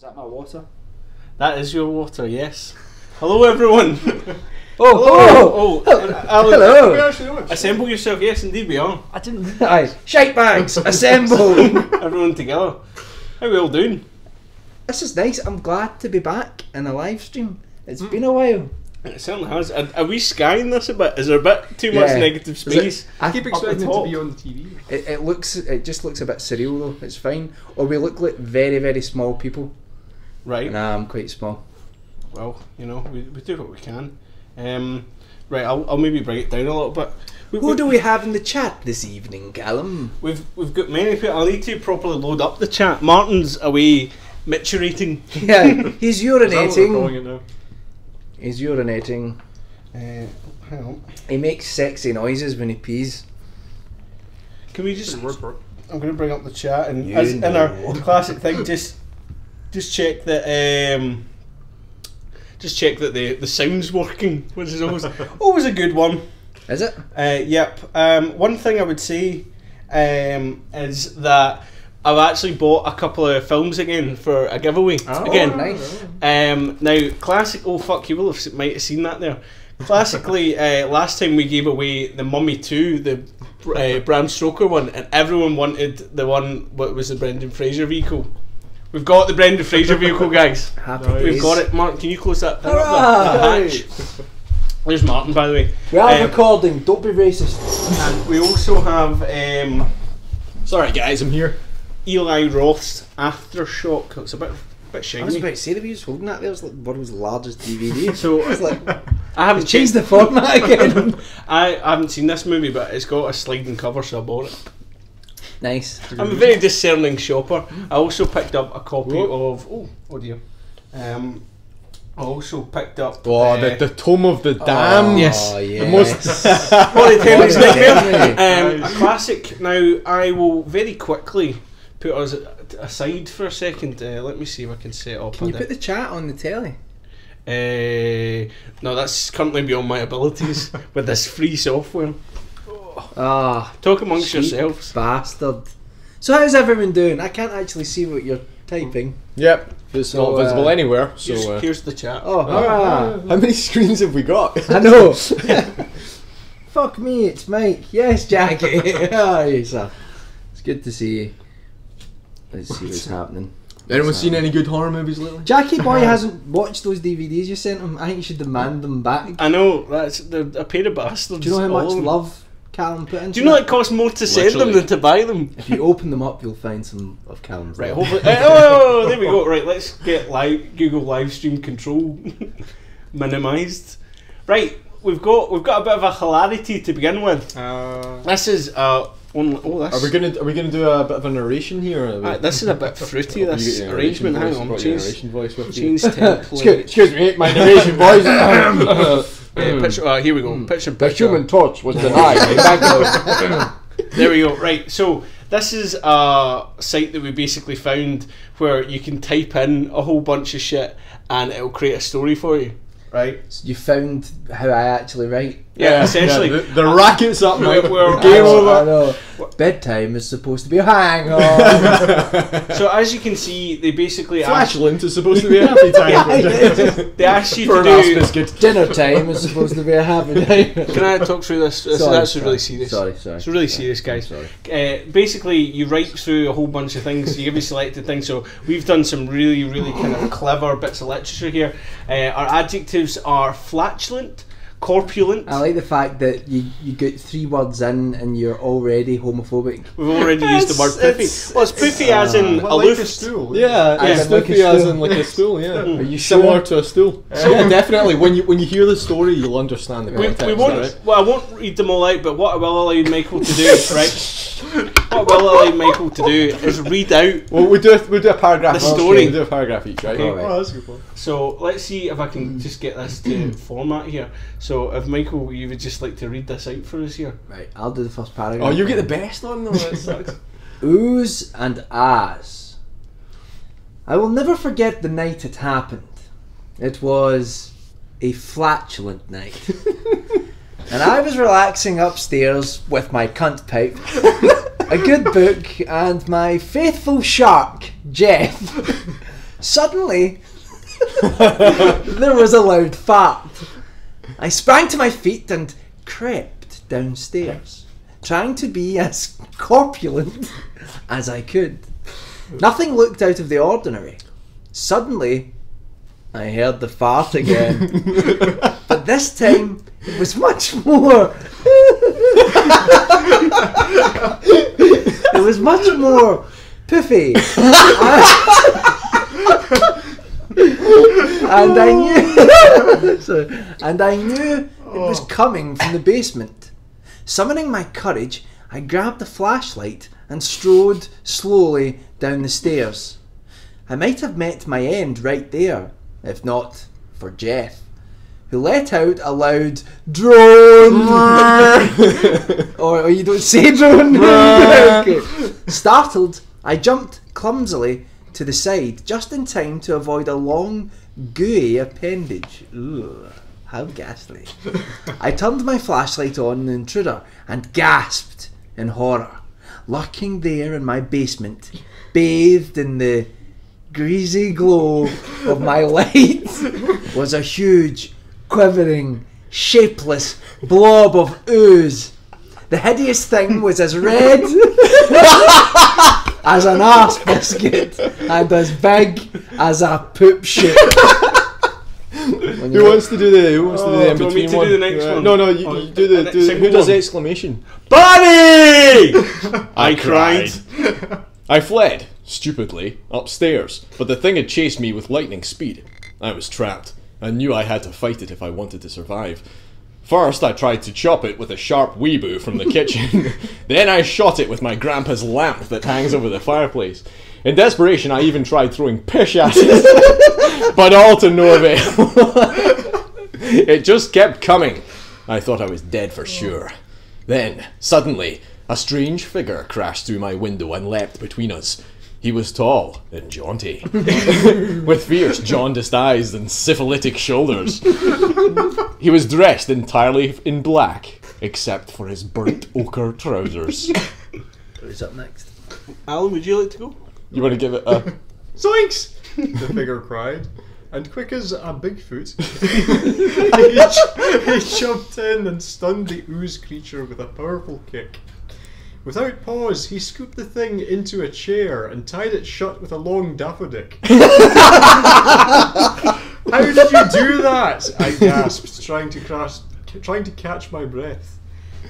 Is that my water? That is your water, yes. Hello, everyone. Oh, oh, oh, oh, Alan, hello. Uh, we actually are. Assemble yourself. Yes, indeed, we are. I didn't. Aye, shite bags, assemble. Everyone together. How we all doing? this is nice. I'm glad to be back in a live stream. It's hmm. been a while. It certainly has. Are, are we skying this a bit? Is there a bit too much Yeah. negative Is it- space? I keep expecting it to be on the TV. It, it looks. It just looks a bit surreal though. It's fine. Or we look like very, very small people. Right. Nah, I'm quite small. Well, you know, we, we do what we can. Um, right. I'll, I'll maybe bring it down a little bit. We, Who we, do we have in the chat this evening, Callum? We've we've got many people. I need to properly load up the chat. Martin's away miturating. Yeah, he's Is that what we're calling urinating. it now? He's urinating. Uh. He makes sexy noises when he pees. Can we Just just? a word for it. I'm going to bring up the chat and You as in our classic thing, just just check that um, just check that the the sound's working, which is always always a good one. Is it? Uh, yep. Um, one thing I would say um, is that I've actually bought a couple of films again for a giveaway Oh, again. nice. Um, now, classic. Oh fuck, you will have might have seen that there. Classically, uh, last time we gave away the Mummy Two, the uh, Bram Stoker one, and everyone wanted the one. What was the Brendan Fraser vehicle? We've got the Brendan Fraser vehicle, guys. Happy Nice. We've got it. Martin, can you close that thing up there? The hatch. There's Martin, by the way. We are Um, recording. Don't be racist. And we also have um, Sorry, guys, I'm here. Eli Roth's Aftershock. It's a bit, bit shiny. I was shiny. about to say that we was holding that. There was like the world's largest DVD. So It's like I haven't changed the format again. I, I haven't seen this movie, but it's got a sliding cover, so I bought it. Nice. I'm a very discerning shopper. I also picked up a copy Whoa. of oh oh dear. Um, I also picked up. Oh, uh, the, the Tome of the Damned. yes. Oh, The most- Holy Thames Nightmare. Um, a classic. Now I will very quickly put us aside for a second. Uh, let me see if I can set up. Can you a put the chat on the telly? Uh, no, that's currently beyond my abilities with this free software. Ah, Talk amongst yourselves. bastard. So how's everyone doing? I can't actually see what you're typing. Yep, it's So, not visible uh, anywhere. Here's, So, uh, here's the chat. Oh, hurrah. how many screens have we got? I know. Fuck me, it's Mike. Yes, Jackie. Yes, sir. It's good to see you. Let's see what's happening. Anyone seen any good horror movies lately? Jackie boy hasn't watched those DVDs you sent him. I think you should demand them back. I know that's they're a pair of bastards. Do you know how much love Callum put into Do you know it costs more to send them than to buy them? If you open them up, you'll find some of Callum's Right, hopefully. uh, oh, there we go. Right, let's get live Google live stream control minimised. Right, we've got we've got a bit of a hilarity to begin with. Uh, This is uh on, oh this are we gonna are we gonna do a bit of a narration here? or uh, this is a bit fruity. You This get your narration arrangement. Hang voice, on, change narration voice with you. change excuse, template. excuse me, my narration voice. Uh, picture, uh, here we go. Picture, the. Human Torch was denied. There we go. Right, so this is a site that we basically found where you can type in a whole bunch of shit and it'll create a story for you. Right? You found how I actually write. Yeah, essentially. the, the racket's up, mate. We're- we're- Game I know, I over. know. Bedtime is supposed to be a hang on. So as you can see, they basically ask, Flashlight is supposed to be a happy time. they ask you For to do. biscuit. Dinner time is supposed to be a happy time. Can I talk through this? This Sorry, is actually really sorry. serious. Sorry, sorry. It's really serious, guys. Sorry. Uh, basically, you write through a whole bunch of things. You give you selected things. So we've done some really, really kind of clever bits of literature here. Uh, our adjectives are flatulent, corpulent. I like the fact that you, you get three words in and you're already homophobic. We've already used the word It's- poofy. it's- well, it's poofy as in Well, aloof. like a stool. Yeah, I it's meant like a stoopy as in like a stool. Yeah, Are you similar sure? to a stool? So yeah, definitely. When you when you hear the story, you'll understand the we, context. we won't. right? Well, I won't read them all out. But what I will allow Michael to do, right? What I will allow Michael to do is read out. Well, we do a, we do a paragraph. The story. We do a paragraph each, right? Okay. Oh, that's a good point. So let's see if I can mm. just get this to format here. So if Michael, you would just like to read this out for us here. Right, I'll do the first paragraph. Oh, you get the best one though. That sucks. Oohs and ahs. I will never forget the night it happened. It was a flatulent night. and I was relaxing upstairs with my cunt pipe, a good book, and my faithful shark, Jeff, Suddenly, there was a loud fart. I sprang to my feet and crept downstairs, trying to be as corpulent as I could. Nothing looked out of the ordinary. Suddenly, I heard the fart again. but this time, it was much more. it was much more puffy. and I knew, so- and I knew it was oh. coming from the basement. Summoning my courage, I grabbed the flashlight and strode slowly down the stairs. I might have met my end right there, if not for Jeff, who let out a loud drone. or, or oh, oh, you don't say drone. Okay. Startled, I jumped clumsily to the side just in time to avoid a long, gooey appendage. Ooh, how ghastly. I turned my flashlight on the intruder and gasped in horror. Lurking there in my basement, bathed in the greasy glow of my light, was a huge, quivering, shapeless blob of ooze. The hideous thing was as red as an arse biscuit and as big as a poop shit. Who wants to do the Who wants to do Oh, the in do you want between to do one? the next one? No, no, you, Oh, you do the, do the single who does one. exclamation? Bonnie! I cried. cried. I fled stupidly upstairs, but the thing had chased me with lightning speed. I was trapped. I knew I had to fight it if I wanted to survive. First, I tried to chop it with a sharp weeboo from the kitchen. then I shot it with my grandpa's lamp that hangs over the fireplace. In desperation, I even tried throwing pish at it, but all to no avail. it just kept coming. I thought I was dead for sure. Then, suddenly, a strange figure crashed through my window and leapt between us. He was tall and jaunty, with fierce, jaundiced eyes and syphilitic shoulders. He was dressed entirely in black, except for his burnt ochre trousers. Who's up next? Alan, would you like to go? You want to give it a. Zoinks! the figure cried. And quick as a Bigfoot, he, j- he jumped in and stunned the ooze creature with a powerful kick. Without pause, he scooped the thing into a chair and tied it shut with a long daffodick. How did you do that? I gasped, trying to crash, trying to catch my breath.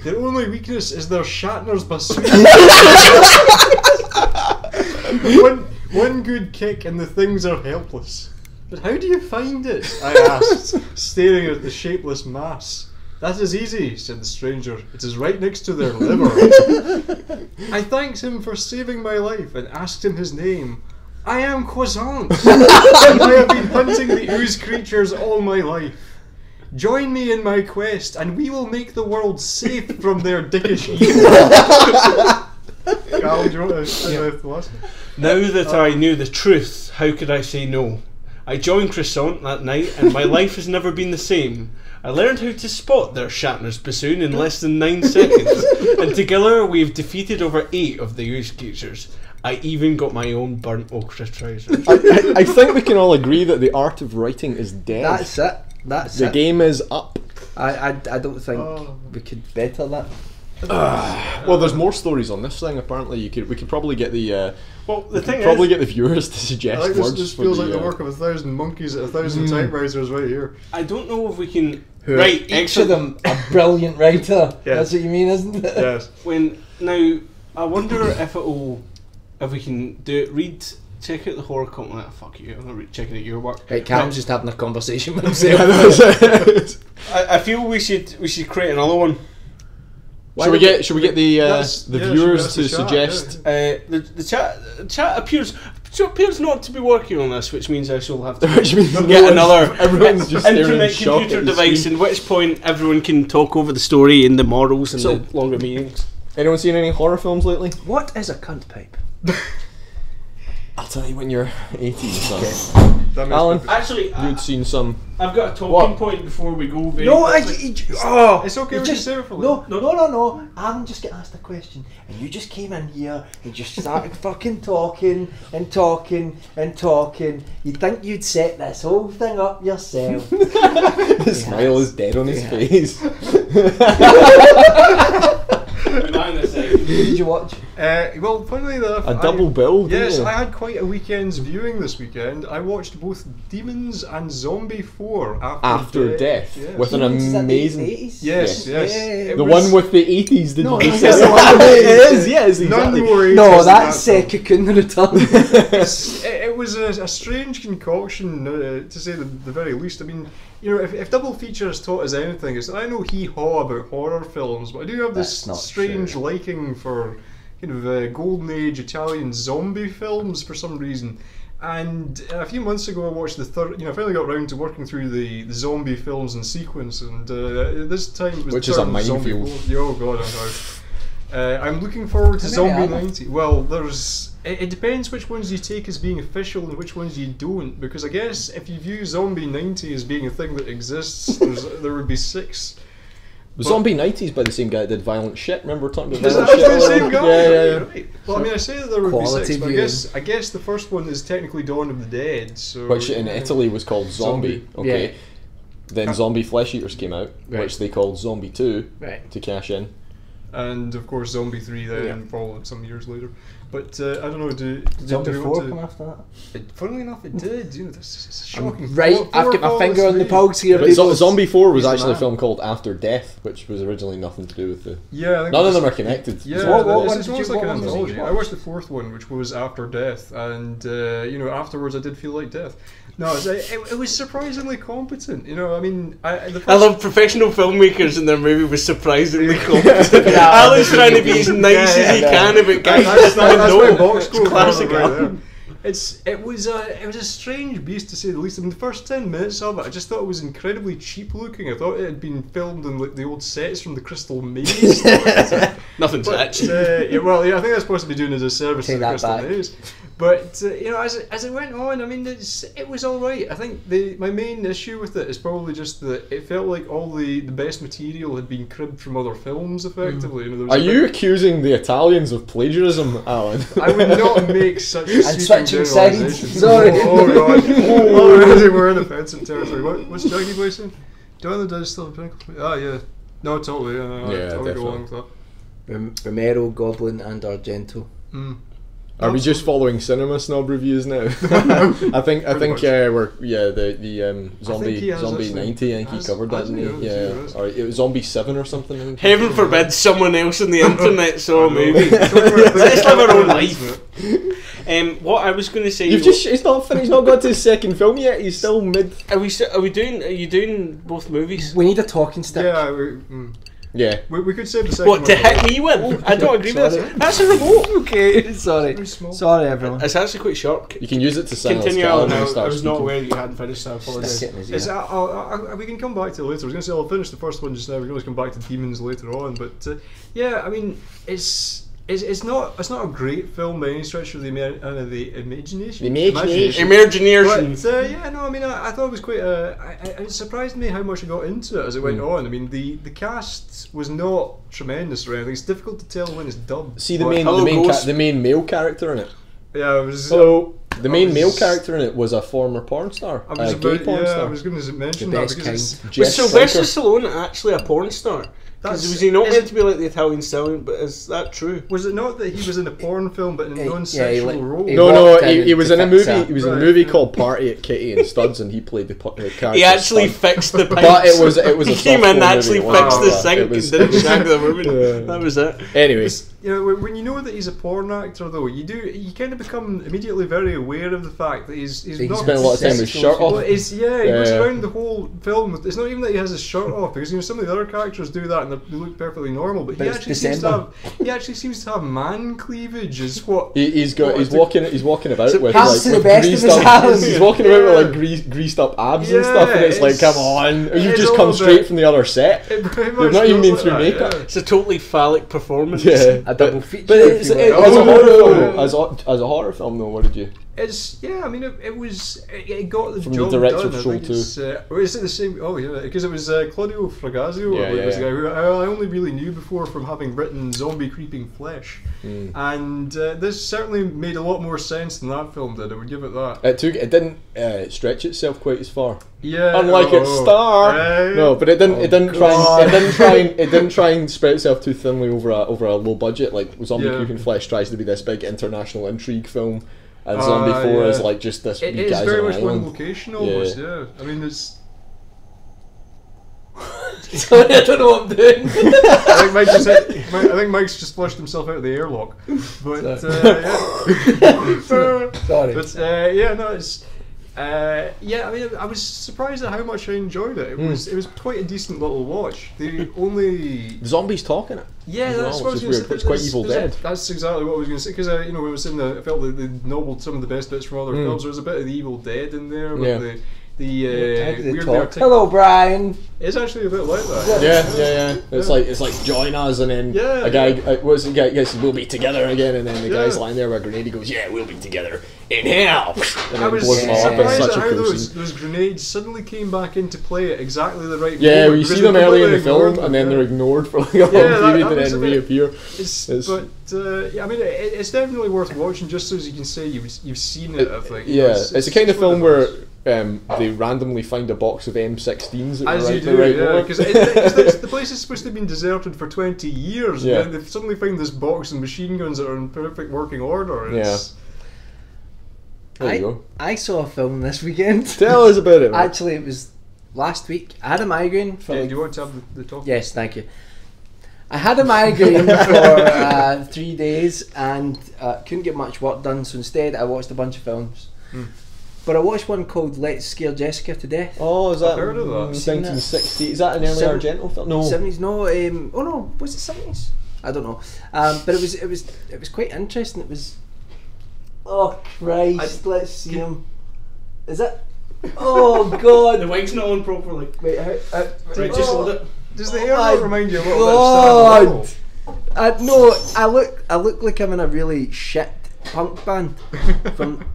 Their only weakness is their Shatner's bassoon. one, one good kick and the things are helpless. But how do you find it? I asked, staring at the shapeless mass. That is easy, said the stranger. It is right next to their liver. I thanked him for saving my life and asked him his name. I am Croissant. And I have been hunting the ooze creatures all my life. Join me in my quest, and we will make the world safe from their dickish evil. Cal, do you want to say the last one? Now that I knew the truth, how could I say no? I joined Croissant that night, and my life has never been the same. I learned how to spot their Shatner's bassoon in less than nine seconds, and together we have defeated over eight of the ooze creatures. I even got my own burnt ochre trousers. I, I, I think we can all agree that the art of writing is dead. That's it. That's the it. game is up. I, I, I don't think Oh. we could better that. Well, there's more stories on this thing. Apparently, you could we could probably get the uh, Well, the we thing probably is, get the viewers to suggest like this. words. This feels the, like the uh, work of a thousand monkeys at a thousand typewriters right here. I don't know if we can. Who are right, each excellent. of them a brilliant writer. Yeah. That's what you mean, isn't it? Yes. When now, I wonder if it'll, if we can do it. Read, check out the horror comment. ah, Fuck you! I'm not re- checking out your work. Right, Cam's just having a conversation with himself. I, I feel we should we should create another one. Why should we get should we get the uh, the yeah, viewers to ask the chat, suggest? Uh, the the chat chat appears so appears not to be working on this, which means I shall have to Which means get no one's- another everyone's just staring in internet computer device. screen. In which point everyone can talk over the story in the morals and So- the longer meetings. Anyone seen any horror films lately? What is a cunt pipe? I'll tell you when you're 18, son. That makes Alan? perfect- Actually, You'd I, seen some. I've got a talking What? point before we go. Very No, I, quickly. oh, It's okay, you we just save no, no, no, no, no. Alan just get asked a question, and you just came in here and just started fucking talking and talking and talking. You'd think you'd set this whole thing up yourself. the smile is dead on his Yeah. face. Hang on a second. Who did you watch? Uh, well, funnily enough, A I- double bill, Yes, you? I had quite a weekend's viewing this weekend. I watched both Demons and Zombie 4 After, After Death, Yes. with an Is that the amazing. 80s? Yes, yes. Yeah. The was- one with the 80s, did No, you no, say? that's the one with it the- is, yes, None exactly. more 80s No, that's that uh, film. Cocoon Return. It, it was a, a strange concoction, uh, to say the, the very least. I mean, you know, if, if Double Feature has taught us anything, is I know hee haw about horror films, but I do have this strange true. liking for kind of uh, golden age Italian zombie films for some reason. And a few months ago, I watched the third. You know, I finally got around to working through the, the zombie films in sequence, and uh, this time it was Which is a Zombie minefield. Oh god, I know. Uh, I'm looking forward to Zombie are 90. Well, there's. It, it depends which ones you take as being official and which ones you don't. Because I guess if you view Zombie 90 as being a thing that exists, there's, there would be six. Zombie 90s by the same guy that did Violent Shit. Remember we're talking about Is that Violent the Shit? same guy? Yeah, yeah, yeah. Right. Well, I mean, I say that there would Quality be six, but I guess I guess the first one is technically Dawn of the Dead. So Which in yeah. Italy was called Zombie. Zombie. Okay. Yeah. Then Zombie Flesh Eaters came out, Right. which they called Zombie 2 right. to cash in. and of course Zombie 3 then Yeah. followed some years later. But uh, I don't know. Do, do, Zombie do we 4 want come after that? it, funnily enough, it did. You know, this is shocking. Right, Four- I've got my finger on the three. pulse here, But people. Zo- Zombie 4 was He's actually a film called After Death, which was originally nothing to do with the. Yeah, I think None of them are connected. Yeah, What- what it's, it's almost like an what one did you anthology. I watched the fourth one, which was After Death, and uh, you know afterwards I did feel like death. No, it's, it, it was surprisingly competent. You know, I mean, I, the first, I love professional filmmakers and their movie was surprisingly competent. Yeah, Alan's trying to be as nice Yeah, as he yeah, can about guys That's, just that's, not that's know. my box It's score classic right It's it was a it was a strange beast to say the least. I mean, the first ten minutes of it, I just thought it was incredibly cheap looking. I thought it had been filmed in like the old sets from the Crystal Maze. Nothing's But, that cheap. uh, yeah, well, yeah, I think that's supposed to be doing as a disservice Take to the that Crystal back. Maze. But uh, you know, as it, as it went on, I mean, it's, it was all right. I think the my main issue with it is probably just that it felt like all the, the best material had been cribbed from other films. Effectively, you know, Are you bit- accusing the Italians of plagiarism, Alan? I would not make such a And sweeping switching sides. generalisation. Sorry. Oh, oh god. Oh, really? We're in offensive territory. What, what's Jackie Boy saying? Dawn of the Dead is still a pinnacle. Ah, yeah. No, totally. Yeah, Yeah, I would go along definitely. with that. Romero, Goblin, and Argento. Mm. Are we just following cinema snob reviews now? I think I think much. uh, we're yeah the the um, zombie zombie actually- ninety I think he covered that didn't he? he? Yeah, Yeah, or it was zombie seven or something. I think he Heaven forbid someone else on the internet saw a movie. Let's Let's live our own life. Um, what I was going to say. You've just he's not finished. He's not got to his second film yet. He's still mid. Are we? Are we doing? Are you doing both movies? We need a talking stick. Yeah, we, mm. Yeah. we, we could save the second What to one. hit me with? I don't agree with Sorry. that. That's a remote. Okay, sorry. Small. Sorry, everyone. It's actually quite sharp. You can use it to silence Continue Callum on. I, he I starts was not speaking. aware you hadn't finished. that. I apologise. Stick it in his It's, ear. uh, I'll, I'll, I'll- we can come back to it later. I was going to say I'll finish the first one just now. We can always come back to demons later on. But uh, yeah, I mean, it's, it's it's not it's not a great film by any stretch of the ima- uh, the imagination. The imagination. Imagination. But uh, yeah, no, I mean, I, I thought it was quite. Uh, I, I, it surprised me how much I got into it as it went Hmm. on. I mean, the, the cast was not tremendous or anything. It's difficult to tell when it's dubbed. See the main the main ca- the main male character in it. Yeah, it was. Hello. The main I male character in it was a former porn star, I was a gay about, porn yeah, I was going to mention The that best because it's, kind. Jess was Sylvester Sanker. Stallone actually a porn star? That's- was he not meant to be like the Italian stallion? But is that true? was it not that he was in a porn film but in a Yeah, non-sexual yeah, he role? he No, no, he, he was in a movie. that. He was in a movie called Party at Kitty and Studs, and he played the po- character. He actually Stud. fixed the pipes. But it was it was a he came in, softcore actually movie. fixed Wow. the Yeah, sink, was- and didn't shag the woman. Yeah. That was it. Anyway, You know, when- when you know that he's a porn actor, though, you do you kind of become immediately very aware of the fact that he's he's He not. spent a lot of time with his shirt off. it's, yeah, he Yeah, goes around the whole film. With, it's not even that he has his shirt off because you know some of the other characters do that and they look perfectly normal, but, But he it's actually seems to have he actually seems to have man cleavage. Is what He, he's got What he's is the- walking he's walking about So with like to the with best of greased his up, hands. he's walking about with like greased, greased up abs and stuff and Yeah, it's like come on you've just come straight bit- from the other set you've not even been like through that, makeup yeah. It's a totally phallic performance. yeah A double feature, but it's, it, will. as a Oh, horror film no. as a horror film though what did you It's yeah. I mean, it, it was it, it got the From the job director done. of I think it's, Uh, is it the same? Oh yeah, because it was uh, Claudio Fragasso. Yeah, yeah, was the guy who I, I only really knew before from having written Zombie Creeping Flesh, Mm. and uh, this certainly made a lot more sense than that film did. I would give it that. It took. It didn't uh, stretch itself quite as far. Yeah, Unlike its oh, star. eh, No, but it didn't. Oh, it didn't try. And, it didn't try. And, it didn't try and spread itself too thinly over a over a low budget. Like Zombie Yeah. Creeping Flesh tries to be this big international intrigue film, and Ah, Zombie Four is like just this. It wee is guys very on an much one island. location almost. Yeah. I mean, it's. Sorry, I don't know what I'm doing. I think Mike just hit, Mike, I think Mike's just flushed himself out of the airlock. But uh, yeah. Sorry. But uh, yeah, no, it's uh, yeah. I mean, I was surprised at how much I enjoyed it. It Hmm. was it was quite a decent little watch. The only The zombies talking it. yeah, as that's well, what I was which going is to weird. say. It's quite Evil there's a- Dead. That's exactly what I was going to say because uh, you know when I was in the, I felt that they nobbled some of the best bits from other Mm. films. There was a bit of the Evil Dead in there, with Yeah. the the uh, do they talk? artic- Hello, Brian. It's actually a bit like that. Yeah, yeah, yeah. It's Yeah. like it's like join us, and then Yeah, a guy yeah. uh, was the guy gets we'll be together again, and then the Yeah. guy's lying there with a grenade. He goes, "Yeah, we'll be together in hell." And I was blows him all up. It's surprised such at a how those, those grenades suddenly came back into play at exactly the right Yeah, moment. well, you see them early in the completely ignored film, and then them, they're ignored for like a long Yeah, that- period, that and then reappear. It's, It's- but uh, yeah, I mean, it, it's definitely worth watching just so as you can say you've, you've seen it. I think. You know, Yeah, it's, the kind of film where um, they randomly find a box of M16s at As the you right, do, the right yeah, moment. because the place is supposed to have been deserted for twenty years. Yeah. Yeah. They suddenly find this box and machine guns that are in perfect working order. and It's, there I, you go. I saw a film this weekend. Tell us about it. man. Actually, it was last week. I had a migraine for yeah, like do you want to have the, the talk? Yes, thank you. I had a migraine for uh, three days and uh, couldn't get much work done, so instead I watched a bunch of films. Hmm. But I watched one called Let's Scare Jessica to Death. Oh, is that I've heard of that. mm, that. 1960? Is that an early Seven- Argento film? No. Seventies? No, um, oh no, was it seventies? I don't know. Um, but it was it was it was quite interesting. It was. Oh Christ! let's see him. Is it? Oh God! The wig's not on properly. Wait, how, uh, Right, just hold it. Does the Oh hair my not remind you a little God. bit of Stan Uh, no, I look I look like I'm in a really shit punk band from.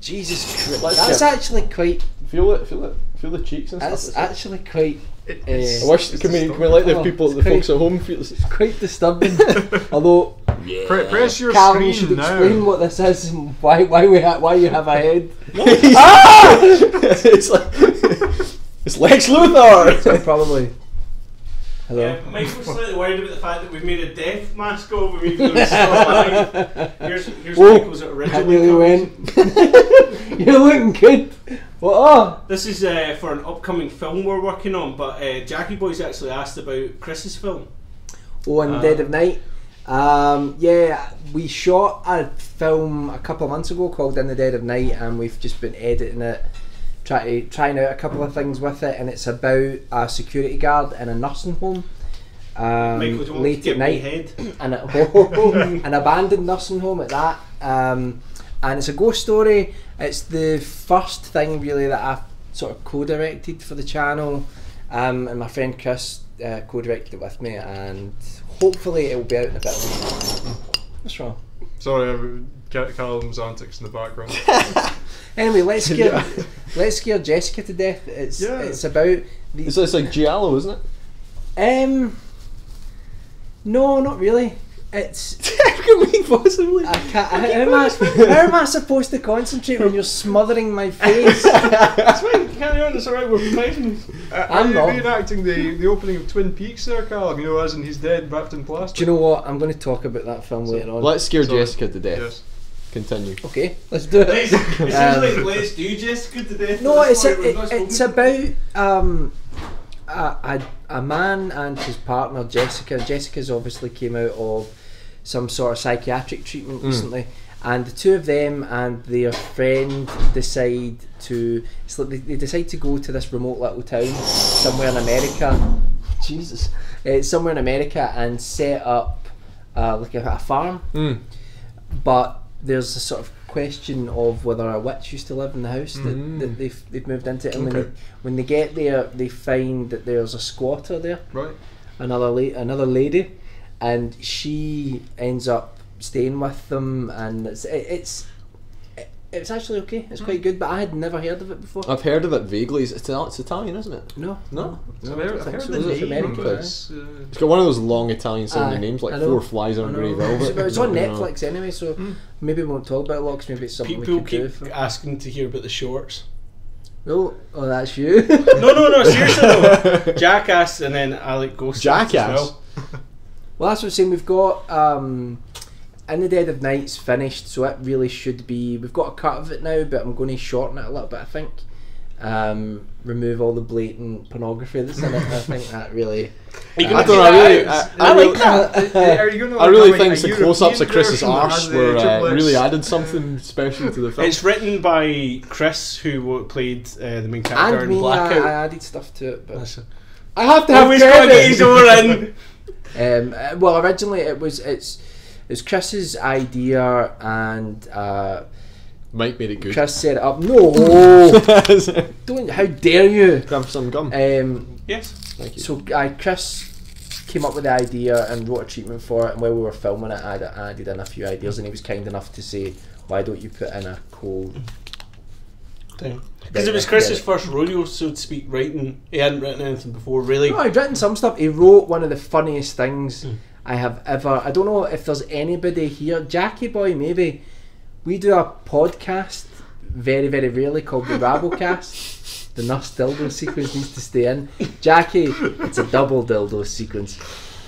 Jesus Christ! That's actually quite. Feel it, feel it, feel the cheeks and stuff. That's actually quite. It- Uh, it's- I wish can we can we let the people, it's the folks at home feel? It's quite disturbing. Although Pre- press your Callum, you screen should now. explain what this is and why why we ha- why you have a head. ah! it's like it's Lex Luthor. So probably. Hello. Yeah, Mike was slightly worried about the fact that we've made a death mask of him even though he's still alive. Here's, here's Whoa, Michael's That original nearly went. You're looking good. What? Oh. This is uh, for an upcoming film we're working on, but uh, Jackie Boy's actually asked about Chris's film. Oh, and Uh, Dead of Night. Um, yeah, we shot a film a couple of months ago called In the Dead of Night, and we've just been editing it, try to, trying out a couple of things with it, and it's about a security guard in a nursing home. Um, Michael, do you want to late get at my night, head? and a, an abandoned nursing home at that. Um, and it's a ghost story. It's the first thing really that I sort of co-directed for the channel, um, and my friend Chris uh, co-directed it with me, and hopefully it will be out in a bit of a. What's wrong? Sorry, I'm- Ca- Callum's antics in the background. Anyway, let's scare Yeah. let's scare Jessica to death. It's Yeah. it's about the It's, it's like Giallo, isn't it? um. No, not really. It's How can we possibly? I can't. How am I, how am I supposed to concentrate when you're smothering my face? That's fine, carry on, it's alright, we're professionals. Uh, I'm are you not. reenacting the, the opening of Twin Peaks there, Callum? You know, as in he's dead, wrapped in plastic. Do you know what? I'm going to talk about that film later on. Let's scare Sorry. Jessica to death. Yes. Continue. Okay, let's do it. Let's, it seems Um, like let's do Jessica to death. No, it's a, it, it's about um, a, a a man and his partner Jessica. Jessica's obviously came out of some sort of psychiatric treatment Mm. recently, and the two of them and their friend decide to. It's like they, they decide to go to this remote little town somewhere in America. Jesus, it's somewhere in America and set up uh, like a, a farm Mm. but there's a sort of question of whether a witch used to live in the house that, Mm. that they've, they've moved into and when, they, when they get there they find that there's a squatter there Right. another la- another lady and she ends up staying with them and it's it, it's It's actually okay. It's quite good, but I had never heard of it before. I've heard of it vaguely. It's, it's, it's Italian, isn't it? no, No? I've I heard, I've think heard so. the it name, American, but right? it's, uh, It's got one of those long Italian sounding Aye, names, like Four Flies on I Grey know. Velvet. But it's on You know. Netflix anyway, so maybe we won't talk about it a lot 'cause maybe it's something People we could do. keep For... asking to hear about the shorts. Oh, oh, that's you. No, no, no. Seriously though. Jackass and then Alec Ghost. Jackass. As well. Well, that's what I'm saying. We've got um, In the Dead of Night's finished, so it really should be. We've got a cut of it now, but I'm going to shorten it a little bit. I think. Um, remove all the blatant pornography that's in it. I think that really. You I do don't know. I really, I, I I like that. Are you gonna, I really think the close-ups of Chris's version arse were uh, really added something special to the film. It's written by Chris, who played uh, the main character And in me, I, Blackout. I added stuff to it, but That's. I have to have Always got to get his own in. Um, uh, well, originally it was it's it's Chris's idea, and uh, Mike made it good. Chris set it up. No, don't! How dare you? Grab some gum. Um, Yes. Thank you. so I Chris came up with the idea and wrote a treatment for it, and while we were filming it, I added, in a few ideas, and he was kind enough to say, "Why don't you put in a cold?" Because it was Chris's first rodeo, so to speak, writing. He hadn't written anything before, really. No, he'd written some stuff. He wrote one of the funniest things I have ever. I don't know if there's anybody here. Jackie Boy, maybe. We do a podcast very, very rarely called the Rabblecast. the nurse dildo sequence needs to stay in. Jackie, it's a double dildo sequence.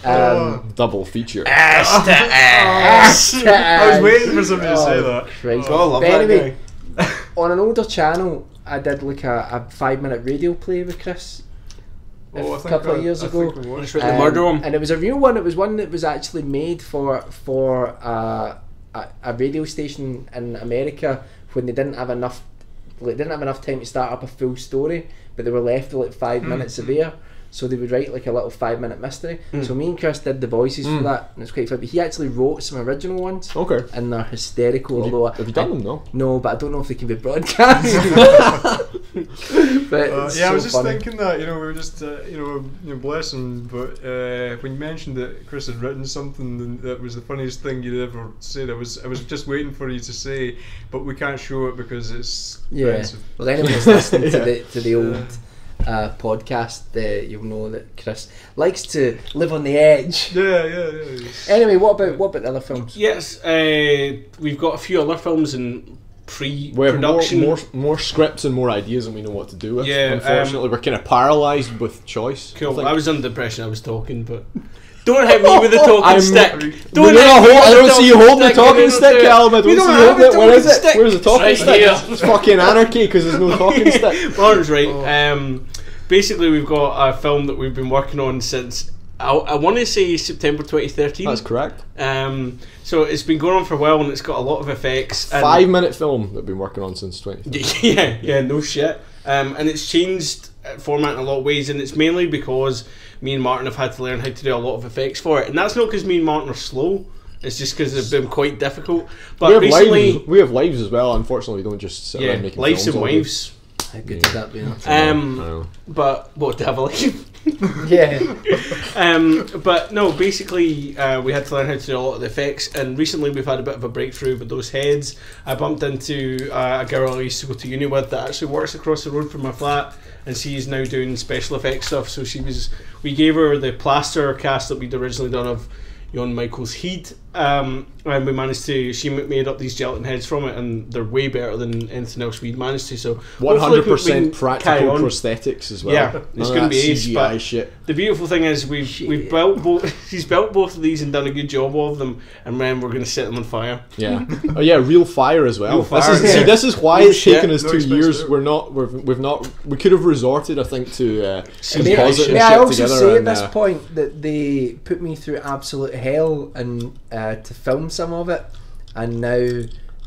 Um, Double feature. Ass to ass. I was waiting for somebody to say Oh, that. Christ. Oh, I love But that anyway, guy. on an older channel, I did like a, a five minute radio play with Chris Oh, I a think couple I- of years I ago. think we watched the Um, murder one. and it was a real one. It was one that was actually made for for uh, a, a radio station in America when they didn't have enough, like, didn't have enough time to start up a full story, but they were left with like five Hmm. minutes of air. So they would write like a little five minute mystery. Hmm. So me and Chris did the voices for that, and it's quite fun. But he actually wrote some original ones, Okay. and they're hysterical. Have you, although have you done I- them though? No, but I don't know if they can be broadcast. but Uh, it's yeah, I was just funny. thinking that you know we were just uh, you know you know bless him, but uh, when you mentioned that Chris had written something that was the funniest thing you'd ever said, I was I was just waiting for you to say, but we can't show it because it's Yeah. offensive. Well, anyone who's listening to the to the old uh, podcast, uh, you'll know that Chris likes to live on the edge. Yeah, yeah, yeah. Anyway, what about what about the other films? Yes, uh, we've got a few other films in We have more, pre-production. more, more scripts and more ideas than we know what to do with. Yeah, um, Unfortunately, we're kind of paralysed with choice. Cool. think. I was under the impression I was talking, but don't hit me with the talking I'm- stick. Don't hit me I don't see you holding the talking don't stick. Callum. I don't We see don't you holding it. Where is it? Where's the talking Right stick? here. It's fucking anarchy because there's no talking stick. Lauren's right. Um, basically, we've got a film that we've been working on since I, I want to say September 2013. That's correct. Um, so it's been going on for a while, and it's got a lot of effects. Five minute film that we've been working on since 20. yeah, yeah, no shit. Um, and it's changed uh, format in a lot of ways, and it's mainly because me and Martin have had to learn how to do a lot of effects for it, and that's not because me and Martin are slow. It's just because they've been quite difficult. But we have recently, lives. We have lives as well. Unfortunately, we don't just sit yeah, around making lives films and all wives. How good would that be? Um, I. But what to have a life? yeah. um, but no, basically, uh, we had to learn how to do a lot of the effects, and recently we've had a bit of a breakthrough with those heads. I bumped into uh, a girl I used to go to uni with that actually works across the road from my flat, and she's now doing special effects stuff. So she was, we gave her the plaster cast that we'd originally done of Jon Michael's Heat, um, and we managed to. She made up these gelatin heads from it, and they're way better than anything else we'd managed to. So one hundred percent practical on. prosthetics as well. Yeah, None it's gonna be ace, CGI but- shit. The beautiful thing is we've Shit. we've built both. He's built both of these and done a good job of them, and then we're going to set them on fire. Yeah. Oh yeah, real fire as well. Real this is, yeah. See, this is why No it's shit, taken us no two years. there. We're not. We've, we've not. We could have resorted, I think, to uh, CGI composite shit. May I also together. say at and, this uh, point that they put me through absolute hell and uh, Uh, to film some of it, and now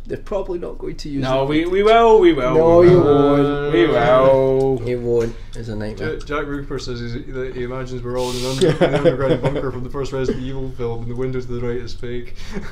they're probably not going to use No, it. we, we will, we will. No, we you will. won't. We will. It won't. It's a nightmare. Jack, Jack Rupert says he's, that he imagines we're all in an, under, in an underground bunker from the first Resident Evil film, and the window to the right is fake.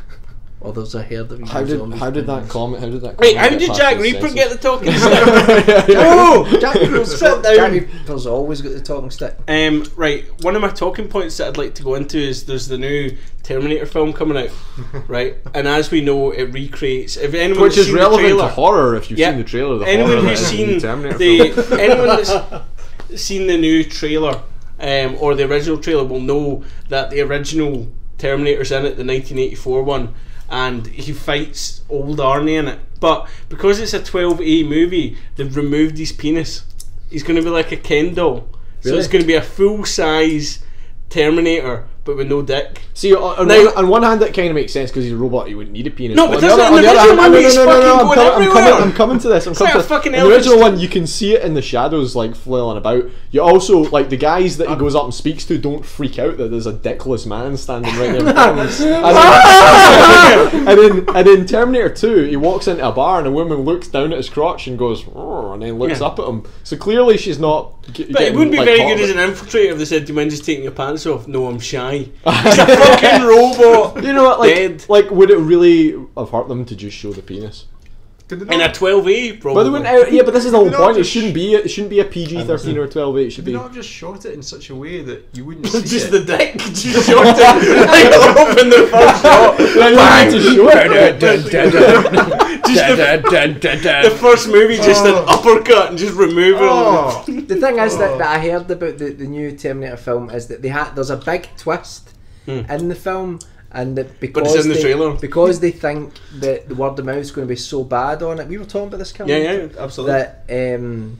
Others are herd of How did how did that us. comment? How did that? Wait, how did past Jack Reaper censors? get the talking stick? Oh, Jack Reaper's Sit down. Jack Reaper's always got the talking stick. Um, right, one of my talking points that I'd like to go into is there's the new Terminator film coming out, right? And as we know, it recreates. If anyone Which is relevant trailer, to horror if you've Yeah. seen the trailer. The anyone horror who's is the seen the anyone that's seen the new trailer um, or the original trailer will know that the original Terminator's in it, the 1984 one, and he fights old Arnie in it. But because it's a 12A movie, they've removed his penis. He's going to be like a Ken doll. So Really? it's going to be a full size Terminator, but with no dick. See, on, on, Now- one, on one hand, that kind of makes sense because he's a robot; he wouldn't need a penis. No, but the other, on the the other hand, original no, no, no, no, I'm, coming, I'm, coming. I'm coming to this. I'm It's coming like to fucking this. In the original one, you can see it in the shadows, like flailing about. You also like the guys that he goes up and speaks to don't freak out that there's a dickless man standing right there. in front of him. and, then, and then, and in Terminator Two, he walks into a bar and a woman looks down at his crotch and goes, And then looks Yeah. up at him. So clearly, she's not. G- But it wouldn't be like, very good as an infiltrator if they said, Do you mind just taking your pants off? No, I'm shy. He's a fucking robot. You know what? Like, Dead. like, would it really have hurt them to just show the penis? In a 12A, probably. But they uh, yeah, but this is the whole point. It shouldn't be. It shouldn't be a PG thirteen or 12A. It should could they be. not have just shot it in such a way that you wouldn't see just it? the dick. Just shot it. Like open the first shot. Bang! To show it. Just the, the first movie, just an uppercut and just remove it. all. Oh, The thing is that, that I heard about the, the new Terminator film is that they had there's a big twist in the film, and that because Hmm. in the they, trailer. because they think that the word of mouth is going to be so bad on it. We were talking about this, Cameron, Yeah, yeah, absolutely. that um,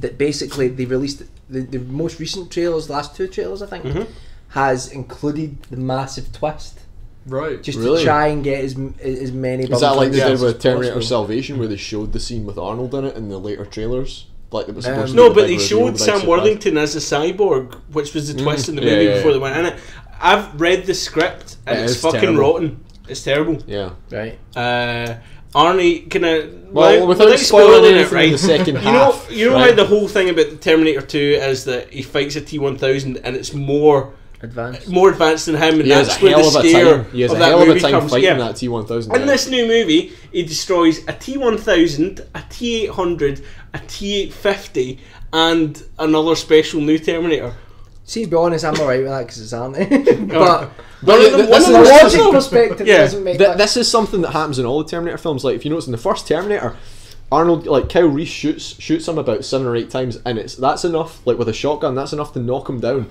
that basically they released the, the most recent trailers, the last two trailers, I think, Mm-hmm. has included the massive twist right. just Really? to try and get as m- as many. Is that like they did it's with Terminator possible. Salvation, where they showed the scene with Arnold in it in the later trailers? Like it was supposed Um, to be no, but they showed Sam surprise. Worthington as a cyborg, which was the twist in the movie yeah, before yeah. they went in it. I've read the script and It it's fucking terrible. rotten. It's terrible. Yeah. right? Uh, Arnie, can I? Well, without spoiling anything in the second half, you know, you know right? how the whole thing about the Terminator Two is that he fights a T one thousand and it's more Advanced. Uh, more advanced than him, and He has that's a where hell the of a scare time. He has of a that hell of a movie time comes. fighting yeah. that T one thousand. In this new movie, he destroys a T one thousand, a T eight hundred, a T eight fifty, and another special new Terminator. See, to be honest, I'm alright with that because it's Arnie. but One of them, th- one this of is from them a a was logic perspective, Yeah. it doesn't make Th- much this is something that happens in all the Terminator films. Like if you notice in the first Terminator, Arnold like Kyle Reese shoots shoots him about seven or eight times, and it's that's enough. Like with a shotgun, that's enough to knock him down.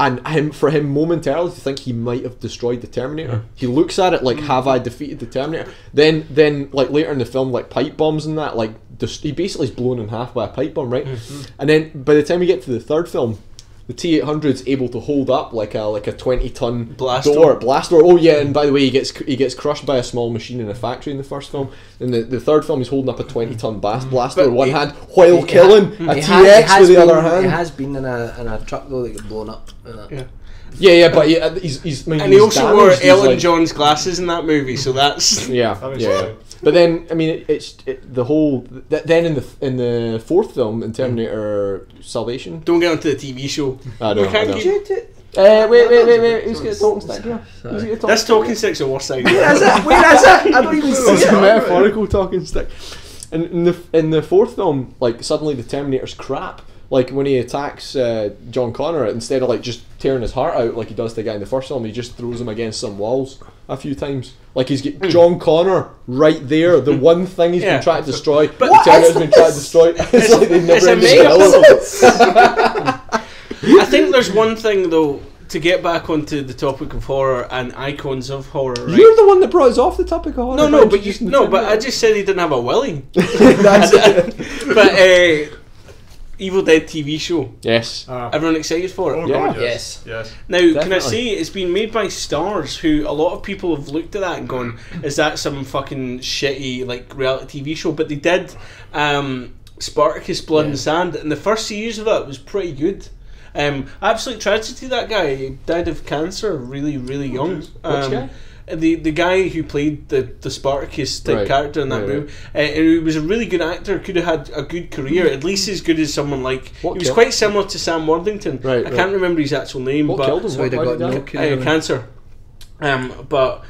And him for him momentarily to think he might have destroyed the Terminator. He looks at it like, "Have I defeated the Terminator?" Then then like later in the film, like pipe bombs and that, like dis- he basically is blown in half by a pipe bomb, right? Mm-hmm. And then by the time we get to the third film. The T eight hundred is able to hold up like a like a twenty ton Blast door, door. blast door. Oh yeah, and by the way, he gets he gets crushed by a small machine in a factory in the first film. In the, the third film, he's holding up a twenty ton blast mm. blaster But with one he- hand while He killing mm, ha- a he has- he X has with the been- other hand. He has been in a in a truck though that got blown up. Uh, yeah. Yeah, yeah, but he, uh, he's he's. I mean, And he also wore damaged, he's Ellen like- John's glasses in that movie, so that's Yeah, That makes yeah. Sense. But then, I mean, it, it's it, the whole. Th- then in the in the fourth film, in Terminator Salvation. don't get onto the TV show. I know. We I can't know. keep- Uh, wait, wait, wait, wait. Who's got a talking stick here? Who's got a talking This stick talking stick's the worst idea. Where is it? Where is it? I don't even see It's a metaphorical talking stick. And in the in the fourth film, like suddenly the Terminator's crap. Like when he attacks uh, John Connor, instead of like just tearing his heart out like he does to the guy in the first film, he just throws him against some walls a few times. Like he's got John Connor right there, the one thing he's Yeah. been trying to destroy. But- the Terminator's been trying to destroy. It's, like they it's never ending. I think there's one thing though to get back onto the topic of horror and icons of horror. Right? You're the one that brought us off the topic of horror. no, no, but you, no, but I just said he didn't have a willy. But uh, Evil Dead TV show. Yes. Ah. Everyone excited for it? Oh Yeah. god, yes. Yes. Now, can I say it's been made by Starz, who a lot of people have looked at that and gone, "Is that some fucking shitty like reality TV show?" But they did um, Spartacus: Blood and Sand, and the first series of that was pretty good. Um, absolute tragedy. That guy died of cancer, really, really young. Which Um, guy? The the guy who played the, the Spartacus type Right. character in that Right, movie, uh, and he was a really good actor. Could have had a good career, at least as good as someone like What he was quite similar to Sam Worthington. Right, I right. can't remember his actual name, What but killed him? So he'd have Why got no die? uh, cancer. Um, but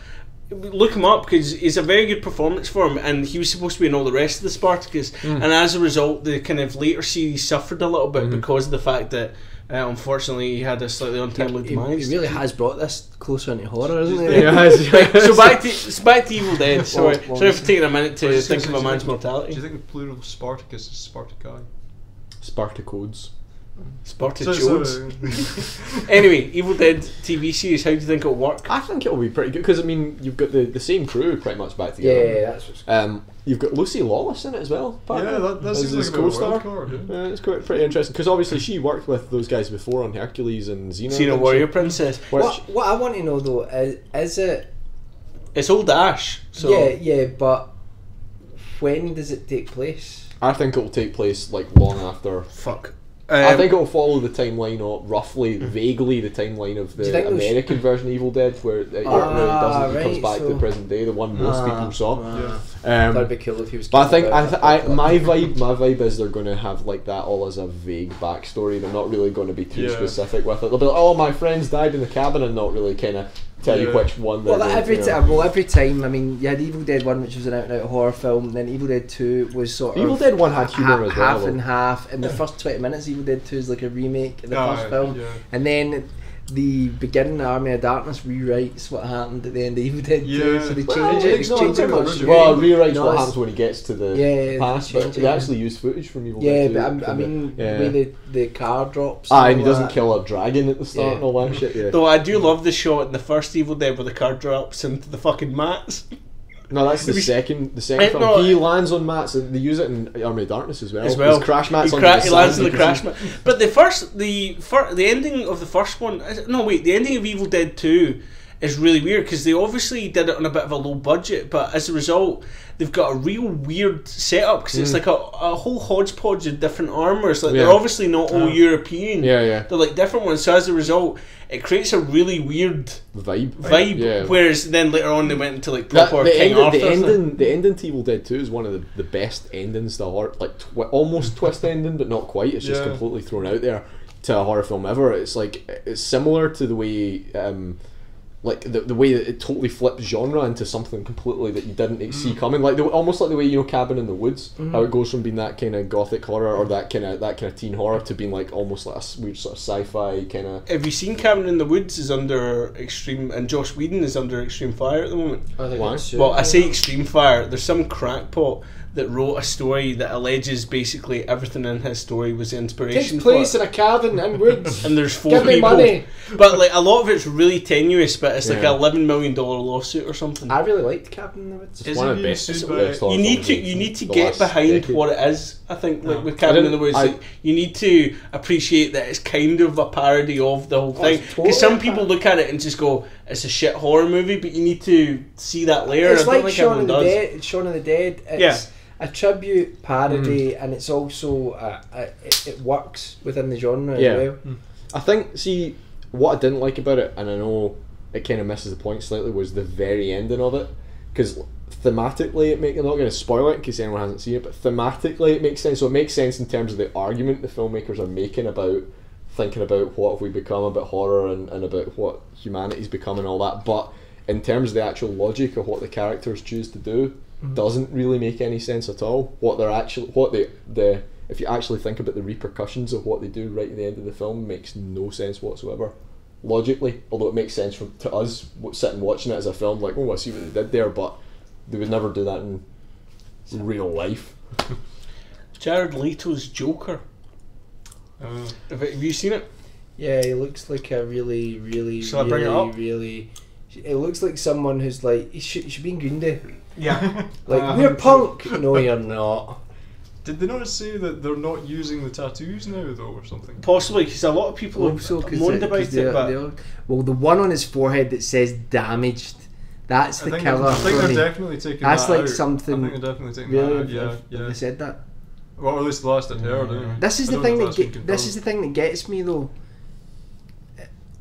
look him up because it's a very good performance for him, and he was supposed to be in all the rest of the Spartacus, Mm. and as a result, the kind of later series suffered a little bit Mm-hmm. because of the fact that. Uh, unfortunately, he had a slightly untimely He, demise. he really has brought this closer into horror, hasn't he? Yeah, it's- so back to so back to Evil Dead. Sorry, What- what sorry for taking a minute to just think of a man's do you think- mortality. Do you think the plural of Spartacus is Spartaci? Spartacodes. Sparta So- Jones. so- Anyway, Evil Dead TV series. How do you think it'll work? I think it'll be pretty good because I mean you've got the, the same crew pretty much back Yeah, together. yeah, that's what's Um, you've got Lucy Lawless in it as well. yeah, apparently, that, that seems his like a bit of a co-star. card. Yeah. Yeah, it's quite pretty interesting because obviously she worked with those guys before on Hercules and Xena. Xena didn't she? Warrior Princess. Which, What, what I want to know though is, is it It's old Ash. So yeah yeah but when does it take place? I think it will take place like long after. fuck. I Um, think it will follow the timeline of roughly, vaguely the timeline of the think those- American version of Evil Dead, where it, Ah, really doesn't. It comes right, back to the present day, the one most Ah, people saw. ah. Um, That'd be cool if he was. But I think I, th- a- I my vibe my vibe is they're going to have like that all as a vague backstory. They're not really going to be too Yeah. specific with it. They'll be like, "Oh, my friends died in the cabin," and not really kind of tell you which one. Well, going, every you know. time, well, every time. I mean, you had Evil Dead One, which was an out and out horror film. Then Evil Dead Two was sort of Evil Dead One had humour ha- as well. half and half. In the first twenty minutes, Evil Dead Two is like a remake of the first film, yeah. and then the beginning of Army of Darkness rewrites what happened at the end of Evil Dead Two. Yeah. So they Well, change it's it. They not change much. much Well, it rewrites No, what happens when he gets to the Yeah, past, but they actually use footage from Evil Yeah, Dead 2 but I'm, I from the- mean, yeah. the way the, the car drops. Ah, and he doesn't that. kill a dragon at the start Yeah. and all that shit. Yeah. Though I do love the shot in the first Evil Dead where the car drops into the fucking mats. No, that's the second. The second film. no, he lands on mats, and they use it in Army of Darkness as well. as well. His crash mats. he, cra- the he lands sand, the crash mat. But the first, the fir- the ending of the first one. is- No, wait, the ending of Evil Dead Two is really weird because they obviously did it on a bit of a low budget, but as a result, they've got a real weird setup because it's like a, a whole hodgepodge of different armors. Like they're Mm. Obviously not all European. Yeah, yeah. They're like different ones. So as a result, it creates a really weird Vibe. vibe. Yeah. Whereas then later on they went into like That, proper the, King ending, Arthur. the thing. ending, the ending to Evil Dead Two is one of the, the best endings to a horror, like twi- almost twist ending, but not quite. It's just Yeah. completely thrown out there to a horror film ever. It's like it's similar to the way, um, like the, the way that it totally flips genre into something completely that you didn't Mm. see coming. Like the, almost like the way you know Cabin in the Woods, how it goes from being that kind of gothic horror or that kind of that kind of teen horror to being like almost like a weird sort of sci-fi kind of. Have you seen Cabin in the Woods is under extreme, and Joss Whedon is under extreme fire at the moment? I think Why? Well, I say extreme fire. There's some crackpot that wrote a story that alleges basically everything in his story was the inspiration takes place for in a cabin in woods. And there's four Give me people, money. but like a lot of it's really tenuous. But it's like Yeah. a eleven million dollar lawsuit or something. I really liked Cabin in the Woods. Is one of the best- sued it's by- the best horror you need to you need to get behind decade. what it is. I think like Yeah. with I Cabin in the Woods, I- like, you need to appreciate that it's kind of a parody of the whole Oh, thing. Because totally some people look at it and just go, "It's a shit horror movie," but you need to see that layer. It's I don't like think Shaun of the does. Dead. Shaun of the Dead. It's Yeah. A tribute parody, and it's also uh, uh, it, it works within the genre Yeah. as well. I think, see, what I didn't like about it, and I know it kind of misses the point slightly, was the very ending of it. Because thematically, it make, I'm not going to spoil it in case anyone hasn't seen it, but thematically, it makes sense. So it makes sense in terms of the argument the filmmakers are making about thinking about what have we become about horror and, and about what humanity's become and all that. But in terms of the actual logic of what the characters choose to do, doesn't really make any sense at all. What they're actually, what they, the, if you actually think about the repercussions of what they do right at the end of the film, makes no sense whatsoever. Logically, although it makes sense from to us sitting watching it as a film, like, oh, I see what they did there, but they would never do that in real life. Jared Leto's Joker. Uh, Have, have you seen it? Yeah, he looks like a really, really, Shall I really, bring it up? really. It looks like someone who's like he should, he should be in Green Day. Yeah. Like Uh, we're punk. no, you're not. Did they not say that they're not using the tattoos now, though, or something? Possibly because a lot of people have Also, 'cause moaned it- about 'cause it, they're- but they're- well, the one on his forehead that says "damaged," that's I the think, killer. I think for they're me. definitely taking That's that like out. something- I think they're definitely taking Really, that out. Yeah, have, yeah. they said that? Well, at least the last I'd heard. Anyway. This is I the don't thing know that if that's ge- been this is the thing that gets me though.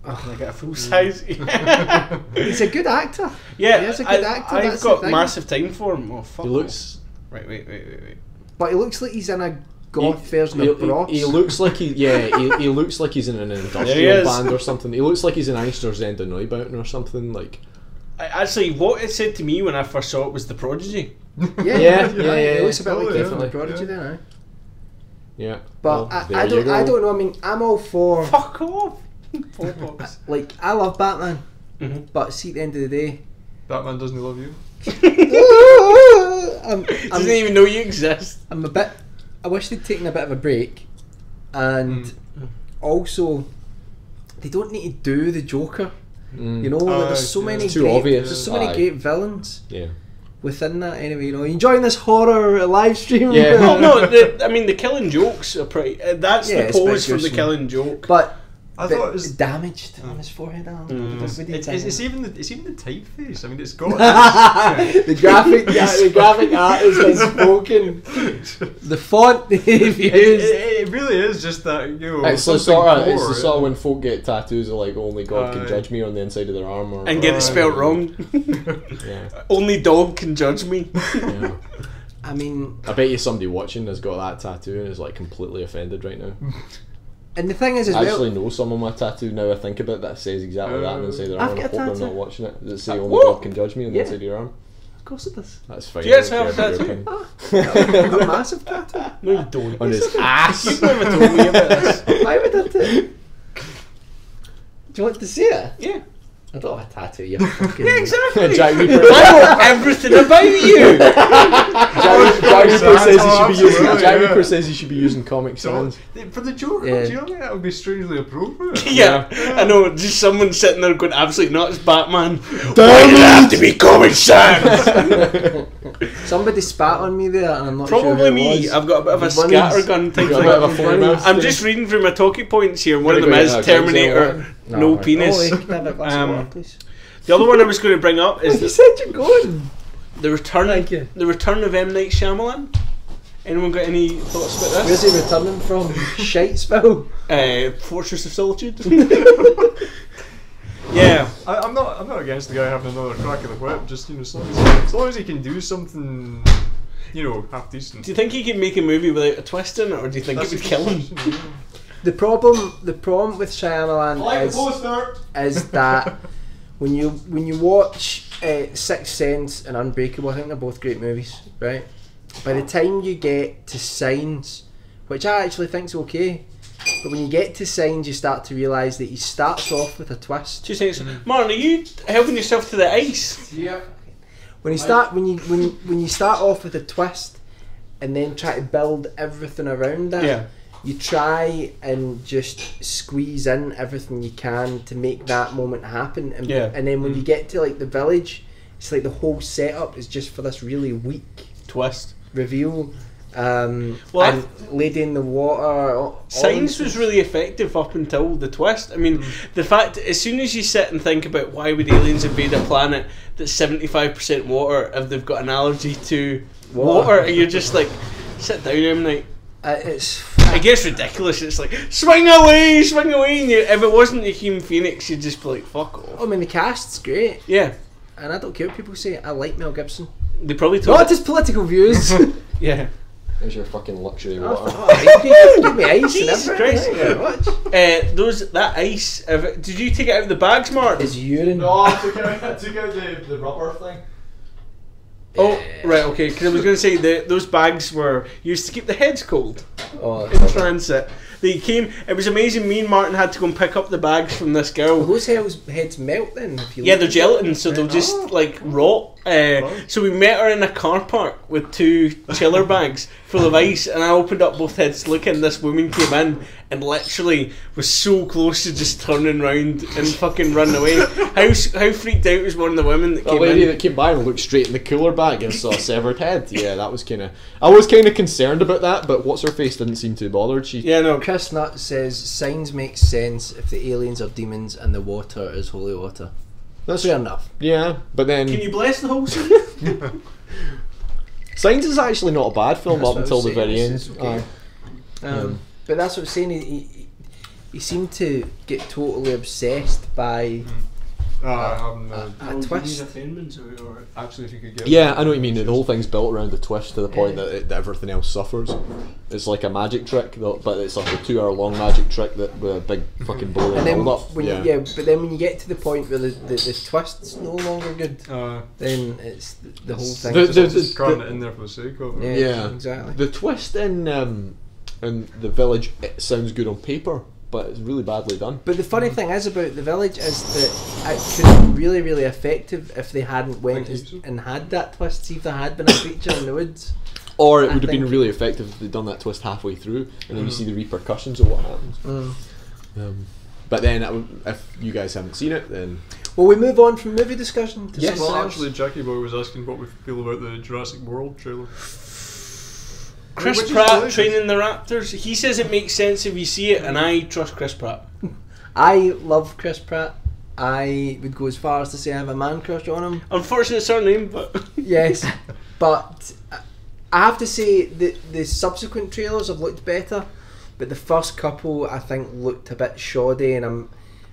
Can I get a full mm. size. He's a good actor. yeah, He is a good I, actor, I've that's the got massive time for him. Oh fuck. He looks. Right, wait, wait, wait, wait. But he looks like he's in a goth he, version he, of Bros. he, he looks like he yeah he, he looks like he's in an industrial band or something. He looks like he's in Einstürzende Neubauten or something like. I, actually, what it said to me when I first saw it was the Prodigy. Yeah, Yeah, yeah, yeah, It looks a bit Oh, like yeah, definitely yeah. Prodigy there, eh? aye. Yeah. But Well, I, I don't. I don't know. I mean, I'm all for Fuck off. Four bucks. like I love Batman, Mhm. but see at the end of the day, Batman doesn't love you. I'm, Doesn't even know you exist. I'm a bit. I wish they'd taken a bit of a break, and Mm. also they don't need to do the Joker. Mm. You know, Aye, there's so yeah. many It's too great, obvious. There's so many Aye. great villains Yeah. within that. Anyway, you know, you enjoying this horror live stream? Yeah. Well, no, the, I mean the killing jokes are pretty. Uh, that's Yeah, the it's pose from the killing joke. but I thought it was. damaged on his forehead. Mm. What did he It's, it's, it's even the it's even the typeface. I mean, it's got. the graphic, yeah, the graphic artist has spoken. The font they've it, used. it, it really is just that you know. It's the sort of it's the sort of when folk get tattoos of like only God can judge me on the inside of their arm or and get it spelled wrong. Yeah. Only dog can judge me. yeah. I mean, I bet you somebody watching has got that tattoo and is like completely offended right now. And the thing is as I well. actually know some of my tattoo now I think about that says exactly that on the inside of their I've arm. I got hope they're not watching it. Does it say Uh, only? God can judge me on the Yeah. inside of your arm? Of course it does. That's fine. Do you actually have a tattoo? about your opinion. a massive tattoo. No, you don't. on his ass. You've never told me about this. Why would I do? Do you want to see it? Yeah. I don't have a tattoo. You fucking. Yeah, exactly. Jack Reaper. I know everything about you. Jack, Jack says he should be using. absolutely, yeah. Says he should be using Comic So, Sans. for the Joker, Yeah. do you think that would be strangely appropriate? yeah, I know. Just someone sitting there going absolutely nuts. Batman. Why did it have to be Comic Sans? Somebody spat on me there, and I'm not sure Probably it me. was. I've got a bit of a One of scattergun You got a thing. bit of a foamy. I'm just reading through my talking points here. One of them is get a glass of Terminator, no penis. Oh, wait, can I have a glass of Um, water, please? The other one I was going to bring up is You the, said you're going. The return. Thank you. The return of M Night Shyamalan. Anyone got any thoughts about Where's he returning from? Shitesville. Uh, Fortress of Solitude. yeah, I, I'm not. I'm not against the guy having another crack at the whip. Just you know, as long as, as, long as he can do something, you know, half decent. do you think he could make a movie without a twist in it, or do you think That's it would kill him? yeah. The problem, the problem with Shyamalan is, is that when you when you watch uh, Sixth Sense and Unbreakable, I think they're both great movies, right? By the time you get to Signs, which I actually think's okay, but when you get to Signs, you start to realise that he starts off with a twist. Two seconds. Martin, are you helping yourself to the ice? Yeah. When you start when you when you, when you start off with a twist, and then try to build everything around that. Yeah. You try and just squeeze in everything you can to make that moment happen and, Yeah. and then when you get to like the village it's like the whole setup is just for this really weak Twist. reveal um, Well, and lady in the water all- all Signs was really effective up until the twist. I mean, the fact as soon as you sit and think about why would aliens invade a planet that's seventy five percent water if they've got an allergy to Water. water, you're just like sit down M night. uh, it's It gets ridiculous. It's like swing away, swing away. And you, if it wasn't the Human Phoenix, you'd just be like fuck off. I mean the cast's great Yeah, and I don't care what people say I like Mel Gibson they probably told. not it- his political views yeah, There's your fucking luxury Oh, water. give, give me ice Jesus and Christ. everything Thank you uh, those that ice. If it, did you take it out of the bags, Mark? Is urine No, I took out, I took out the, the rubber thing. Oh, right, okay. Because I was going to say the, those bags were used to keep the heads cold oh, in transit. They came. It was amazing. Me and Martin had to go and pick up the bags from this Well, girl. those heads, heads melt then. If you Yeah, they're gelatin, so they'll oh. just Oh. like rot. Uh, so we met her in a car park with two chiller bags full of ice, and I opened up both heads to look, and this woman came in and literally was so close to just turning round and fucking running away. How how freaked out was one of the women that The came lady in? that came by and looked straight in the cooler bag and saw a severed head. Yeah, that was kind of. I was kind of concerned about that, but what's her face didn't seem too bothered. She. Yeah, no. Chris Nutt says signs make sense if the aliens are demons and the water is holy water. That's Fair enough. Yeah, but then Can you bless the whole scene? Signs is actually not a bad film That's up until the very end. okay. Aye. Um, Um, but that's what I'm saying. He, he, he seemed to get totally obsessed by I'm, uh, A twist. actually, if you could get. Yeah, I know what you mean. The whole thing's built around the twist to the point that, it, that everything else suffers. It's like a magic trick, though, but it's like a two-hour-long magic trick that with a big fucking boring And then build-up. when yeah. you, yeah, but then when you get to the point where the, the, the twist's no longer good, Uh, then it's the, the whole thing. The- it's the- just the- crammed the- it in there for the sake of it. yeah, Yeah. exactly. The twist in um, in the village it sounds good on paper, but it's really badly done. But the funny thing is about the village is that it could have been really, really effective if they hadn't went as, so. and had that twist. See if there had been a creature in the woods. Or it I would have been really effective if they'd done that twist halfway through, and then you see the repercussions of what happens. Mm. Um, but then, would- if you guys haven't seen it, then Well, we move on from movie discussion to Yes. Well, actually, Jackie Boy was asking what we feel about the Jurassic World trailer. Chris Which Pratt training the Raptors. He says it makes sense if you see it, and I trust Chris Pratt. I love Chris Pratt. I would go as far as to say I have a man crush on him. Unfortunate surname, but Yes, but I have to say the the subsequent trailers have looked better, but the first couple I think looked a bit shoddy, and I'm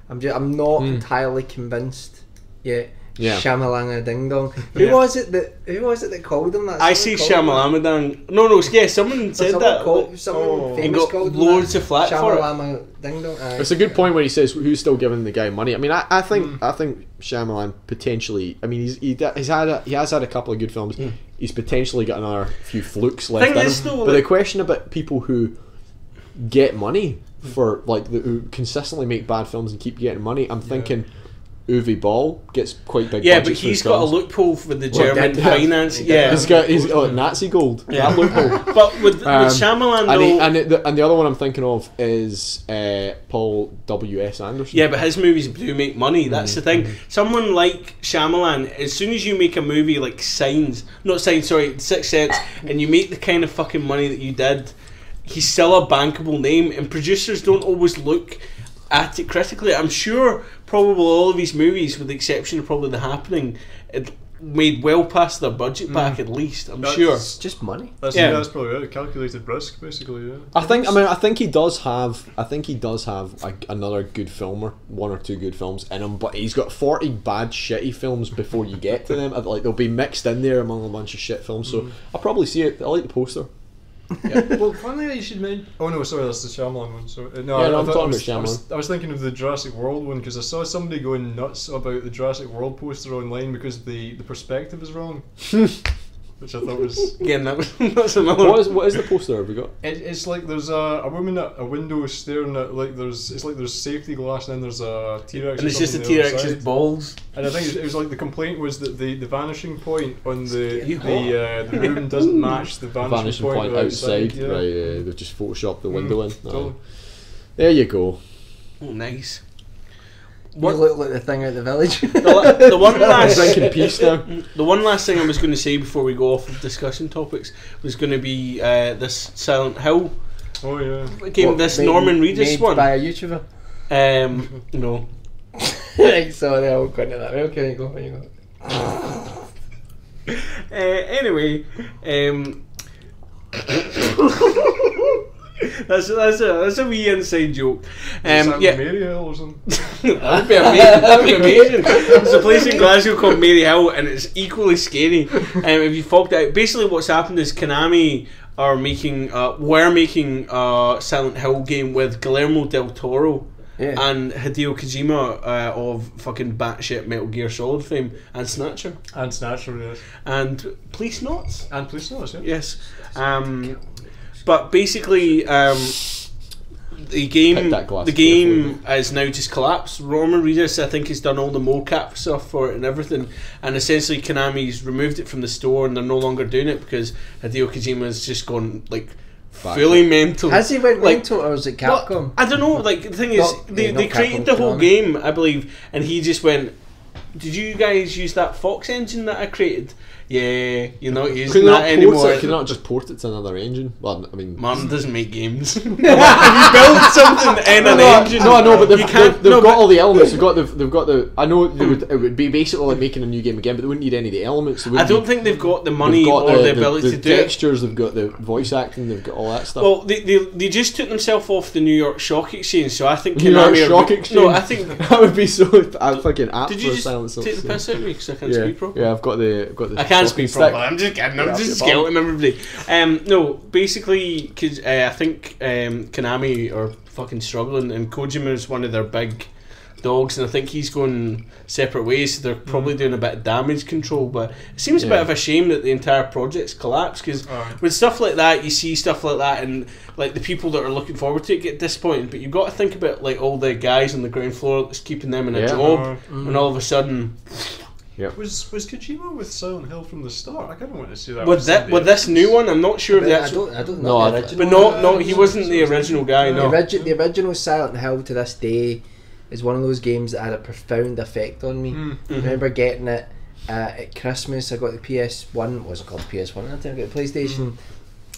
I'm just, I'm not Mm. entirely convinced yet. Yeah. Shamalanga Ding Dong. Who Yeah. was it that Who was it that called him that? I see Someone called him- Shyamalan. No, no, yeah, someone said Someone that. Called, someone Oh. famous got called him loads that. of flack for it. Shamalama Ding Dong. aye. it's a good point where he says who's still giving the guy money. I mean, I, I think Hmm. I think Shyamalan potentially. I mean, he's he, he's had a, he has had a couple of good films. He's potentially got another few flukes left Thing in him. is, though, but the question about people who get money for like the, who consistently make bad films and keep getting money, I'm thinking. Uwe Boll gets quite big. Yeah, but he's he's his got a films. loophole for the Well, German did- finance. Yeah, He's got he's got like, Nazi gold. Yeah. That loophole. but with, with Um, Shyamalan, and, he, and, it, the, and the other one I'm thinking of is uh, Paul W S Anderson. Yeah, but his movies do make money. That's the thing. Someone like Shyamalan, as soon as you make a movie like Signs, not Signs, sorry, Six Sense, and you make the kind of fucking money that you did, he's still a bankable name, and producers don't always look at it critically. I'm sure probably all of his movies, with the exception of probably The Happening, it made well past their budget back mm. at least. I'm That's- sure. It's just money. That's, Yeah. yeah. that's probably it. A calculated risk, basically. Yeah. I think. I mean, I think he does have. I think he does have like another good film or one or two good films in him. But he's got forty bad, shitty films before you get to them. Like they'll be mixed in there among a bunch of shit films. So mm. I'll probably see it. I like the poster. well, funny that you should mention. Oh no, sorry, that's the Shyamalan one. So uh, no, Yeah, I, no, I I'm thought- talking I was, about I was, Shyamalan. I was thinking of the Jurassic World one because I saw somebody going nuts about the Jurassic World poster online because the the perspective is wrong, which I thought was. Again, that was, that's another. What is what is the poster? Have we got? It, it's like there's a, a woman at a window staring at like there's it's like there's safety glass and then there's a T Rex. and it's just a T Rex's balls. And I think it was like the complaint was that the, the vanishing point on the the uh, the room doesn't match the vanishing, Vanishing point, point outside. yeah. Right. Uh, they've just photoshopped the window in. Totally. Aye. There you go. Oh, nice. You What- look like the thing out the village. The, la- the one last Drinking peace now. The one last thing I was going to say before we go off of discussion topics was going to be uh, this Silent Hill Oh yeah. game, What, this made- Norman Reedus made one. by a YouTuber. Um, no. sorry, I won't go into that. Okay, you go. You go. Uh, anyway, um, that's that's a that's a wee inside joke. Um, yeah, Mary Hill or something. that would be amazing. That'd be amazing. There's a place in Glasgow called Mary Hill, and it's equally scary. Um, if you fogged out, basically what's happened is Konami are making, uh, were making a Silent Hill game with Guillermo del Toro. Yeah. And Hideo Kojima uh, of fucking batshit Metal Gear Solid fame and Snatcher and Snatcher, yes. and Policenauts. And Policenauts, yeah. Yes. Um, but basically, um, the game Pick the game is now just collapsed. Norman Reedus, I think, has done all the mocap stuff for it and everything, and essentially Konami's removed it from the store and they're no longer doing it because Hideo Kojima's just gone like Back fully mental. Has he went Like- mental or is it Well, Capcom? I don't know. Like the thing is, Not- they, yeah, they created Capcom, the whole game, I believe, and he just went. Did you guys use that Fox engine that I created? Yeah, you're not Can using they not that anymore. it? Can they not just port it to another engine? Well, I mean, Martin doesn't make games. if you build something in no, an no, engine, no, no, but they've, you can't. they've, they've no, got but- all the elements. They've got the, they've got the. I know they would, it would be basically like making a new game again, but they wouldn't need any of the elements. I don't need- think they've got the money got or the, ability the to do it. textures. They've got the voice acting. They've got all that stuff. Well, they, they, they just took themselves off the New York Stock Exchange, so I think New York Konami are Stock Exchange. No, I think. that would be so. I'm fucking apt Did for you a just silent take the piss out of me because I can't speak properly? yeah, I've got the, I've got the. Can't speak properly. I'm just kidding. I'm just scouting everybody. Um, no, basically, because uh, I think um, Konami are fucking struggling, and Kojima is one of their big dogs, and I think he's going separate ways. So they're probably doing a bit of damage control, but it seems a bit of a shame that the entire project's collapsed. Because Alright. with stuff like that, you see stuff like that, and like the people that are looking forward to it get disappointed. But you've got to think about like all the guys on the ground floor that's keeping them in a Yeah. job, Uh, and all of a sudden, was was Kojima with Silent Hill from the start? I kind of want to see that. with that with this new one, I'm not sure if But I that's. don't, I don't No, know I- the original. But no, no, he wasn't the original guy. The, No, origi- the original Silent Hill to this day is one of those games that had a profound effect on me. Mm. I remember getting it uh, at Christmas. I got the PS One. It wasn't called the PS One. I think I got the PlayStation.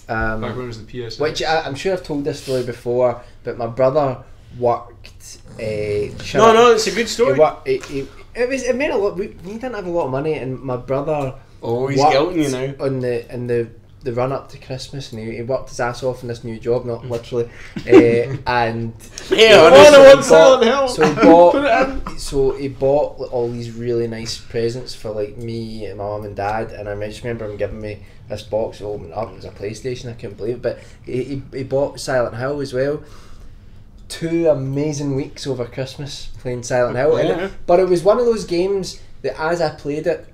Back when Um, it was the PS. which I, I'm sure I've told this story before, but my brother worked. Uh, no, no, it's a good He story. worked, he, he, it was it made a lot. We, we didn't have a lot of money, and my brother Oh, he's guilting you now. on the in the the run up to Christmas, and he, he worked his ass off in this new job, not literally, uh, and Yeah, honestly, no, he bought- Silent Hill. So he it bought, so he bought like, all these really nice presents for like me and my mum and dad, and I just remember him giving me this box to open up. It was a PlayStation. I couldn't believe it, but he, he, he bought Silent Hill as well. Two amazing weeks over Christmas playing Silent Hill, Yeah. it- but it was one of those games that as I played it,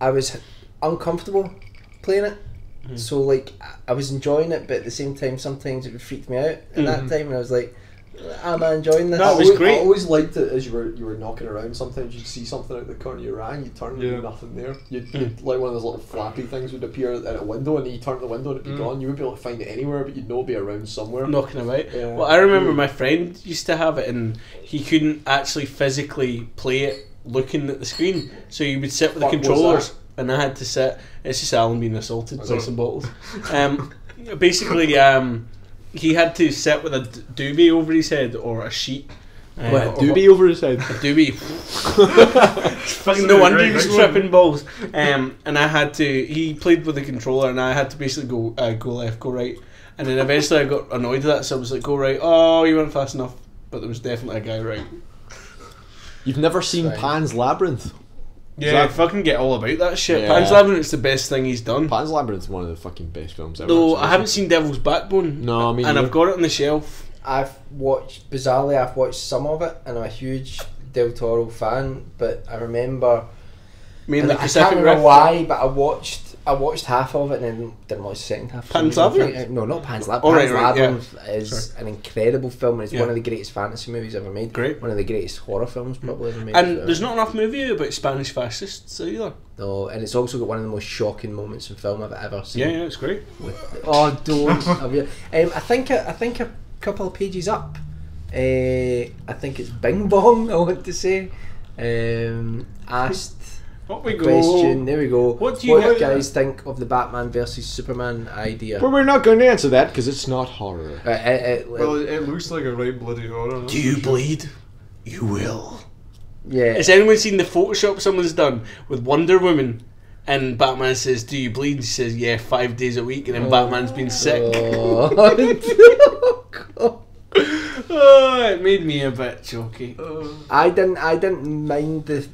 I was uncomfortable playing it. Mm-hmm. So like I- was enjoying it, but at the same time, sometimes it would freak me out at that Mhm. time, and I was like, "Am I enjoying this?" That I was always, great. I always liked it as you were you were knocking around. Sometimes you'd see something out the corner of your eye, and you'd turn and Yeah. there'd nothing there. You'd, you'd like one of those little flappy things would appear at a window, and you turn the window and it'd be Mm. gone. You wouldn't be able to find it anywhere, but you'd know it'd be around somewhere. knocking about. Yeah. Well, I remember Mm. my friend used to have it, and he couldn't actually physically play it looking at the screen. So he would sit with the What was controllers, and I had to sit. It's just Alan being assaulted by some bottles. Um, basically, um, he had to sit with a doobie over his head or a sheet. Uh, What, or- doobie over his head. A doobie. Fucking no wonder he was Great, great. tripping balls. Um, and I had to. He played with the controller, and I had to basically go uh, go left, go right. And then eventually I got annoyed at that, so I was like, go right. Oh, you went fast enough. But there was definitely a guy right. You've never seen Fine. Pan's Labyrinth? Yeah, that- fucking get all about that shit. Yeah. Pan's Labyrinth's the best thing he's done. Pan's Labyrinth's one of the fucking best films ever. Though actually. I haven't seen Devil's Backbone. No, me And. I've got it on the shelf. I've watched bizarrely. I've watched some of it, and I'm a huge Del Toro fan. But I remember, Mainly and I can't remember why, but I watched. I watched half of it and then didn't watch the second half. Pan's. Labyrinth? No, not Pan's Labyrinth. Oh, right, Pan's right, yeah. Labyrinth is an incredible film. and It's Yeah. one of the greatest fantasy movies ever made. Great. One of the greatest horror films probably ever made. And there's not enough movie about Spanish fascists either. No, and it's also got one of the most shocking moments in film I've ever seen. Yeah, yeah, it's great. With oh, don't. Um, I think I, I think a couple of pages up. Uh, I think it's Bing Bong. I want to say. Um, asked What we go. There we go. What do you what got- guys think of the Batman versus Superman idea? But we're not going to answer that because it's not horror. Uh, uh, uh, Well, it, it looks like a right bloody horror. Do you sure. bleed? You will. yeah. Has anyone seen the Photoshop someone's done with Wonder Woman? And Batman says, "Do you bleed?" He says, "Yeah, five days a week." And then Batman's been sick. Oh. God. oh, it made me a bit choky. Uh, I didn't. I didn't mind the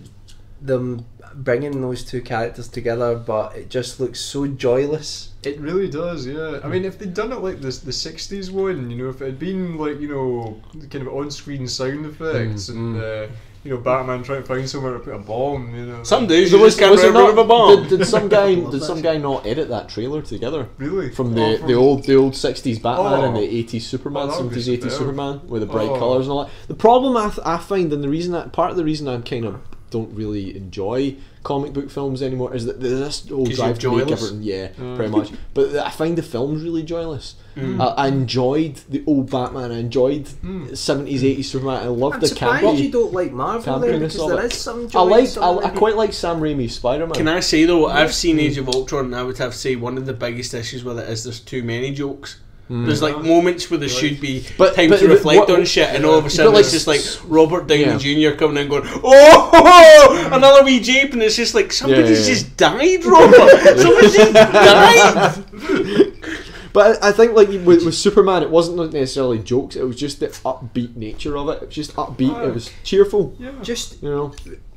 them bringing those two characters together, but it just looks so joyless. It really does, yeah. I mean, if they'd done it like this, the '60s one, you know, if it had been like you know, kind of on-screen sound effects Mm, and uh, you know, Batman trying to find somewhere to put a bomb, you know. Some days There you was, just can't was it remember not, a bomb. Did, did some guy did that some guy not edit that trailer together really from the, Oh, the old the old sixties Batman Oh. and the eighties Superman, Oh, that would seventies eighties. Superman with the bright Oh. colours and all that. The problem I, th- I find and the reason that part of the reason I'm kind of don't really enjoy comic book films anymore. Is that there's this whole 'Cause drive you're to make everything, yeah, Mm. pretty much. But I find the films really joyless. I, I enjoyed the old Batman. I enjoyed Mm. seventies, eighties Superman. I loved I'm the surprised you don't like Marvel then, because there is there it. is some I joy in like. I, I quite like Sam Raimi's Spider Man. Can I say though, I've seen Age of Ultron, and I would have to say one of the biggest issues with it is there's too many jokes. There's like moments where there should be But- time but- to reflect what- on shit, and all of a sudden like it's just like Robert Downey Yeah. Jr. coming in going, "Oh, another wee jape," and it's just like somebody's yeah. just died, Robert. Somebody's just died. But I, I think like with, with Superman, it wasn't necessarily jokes. It was just the upbeat nature of it. It was just upbeat. It was cheerful. Yeah. Just You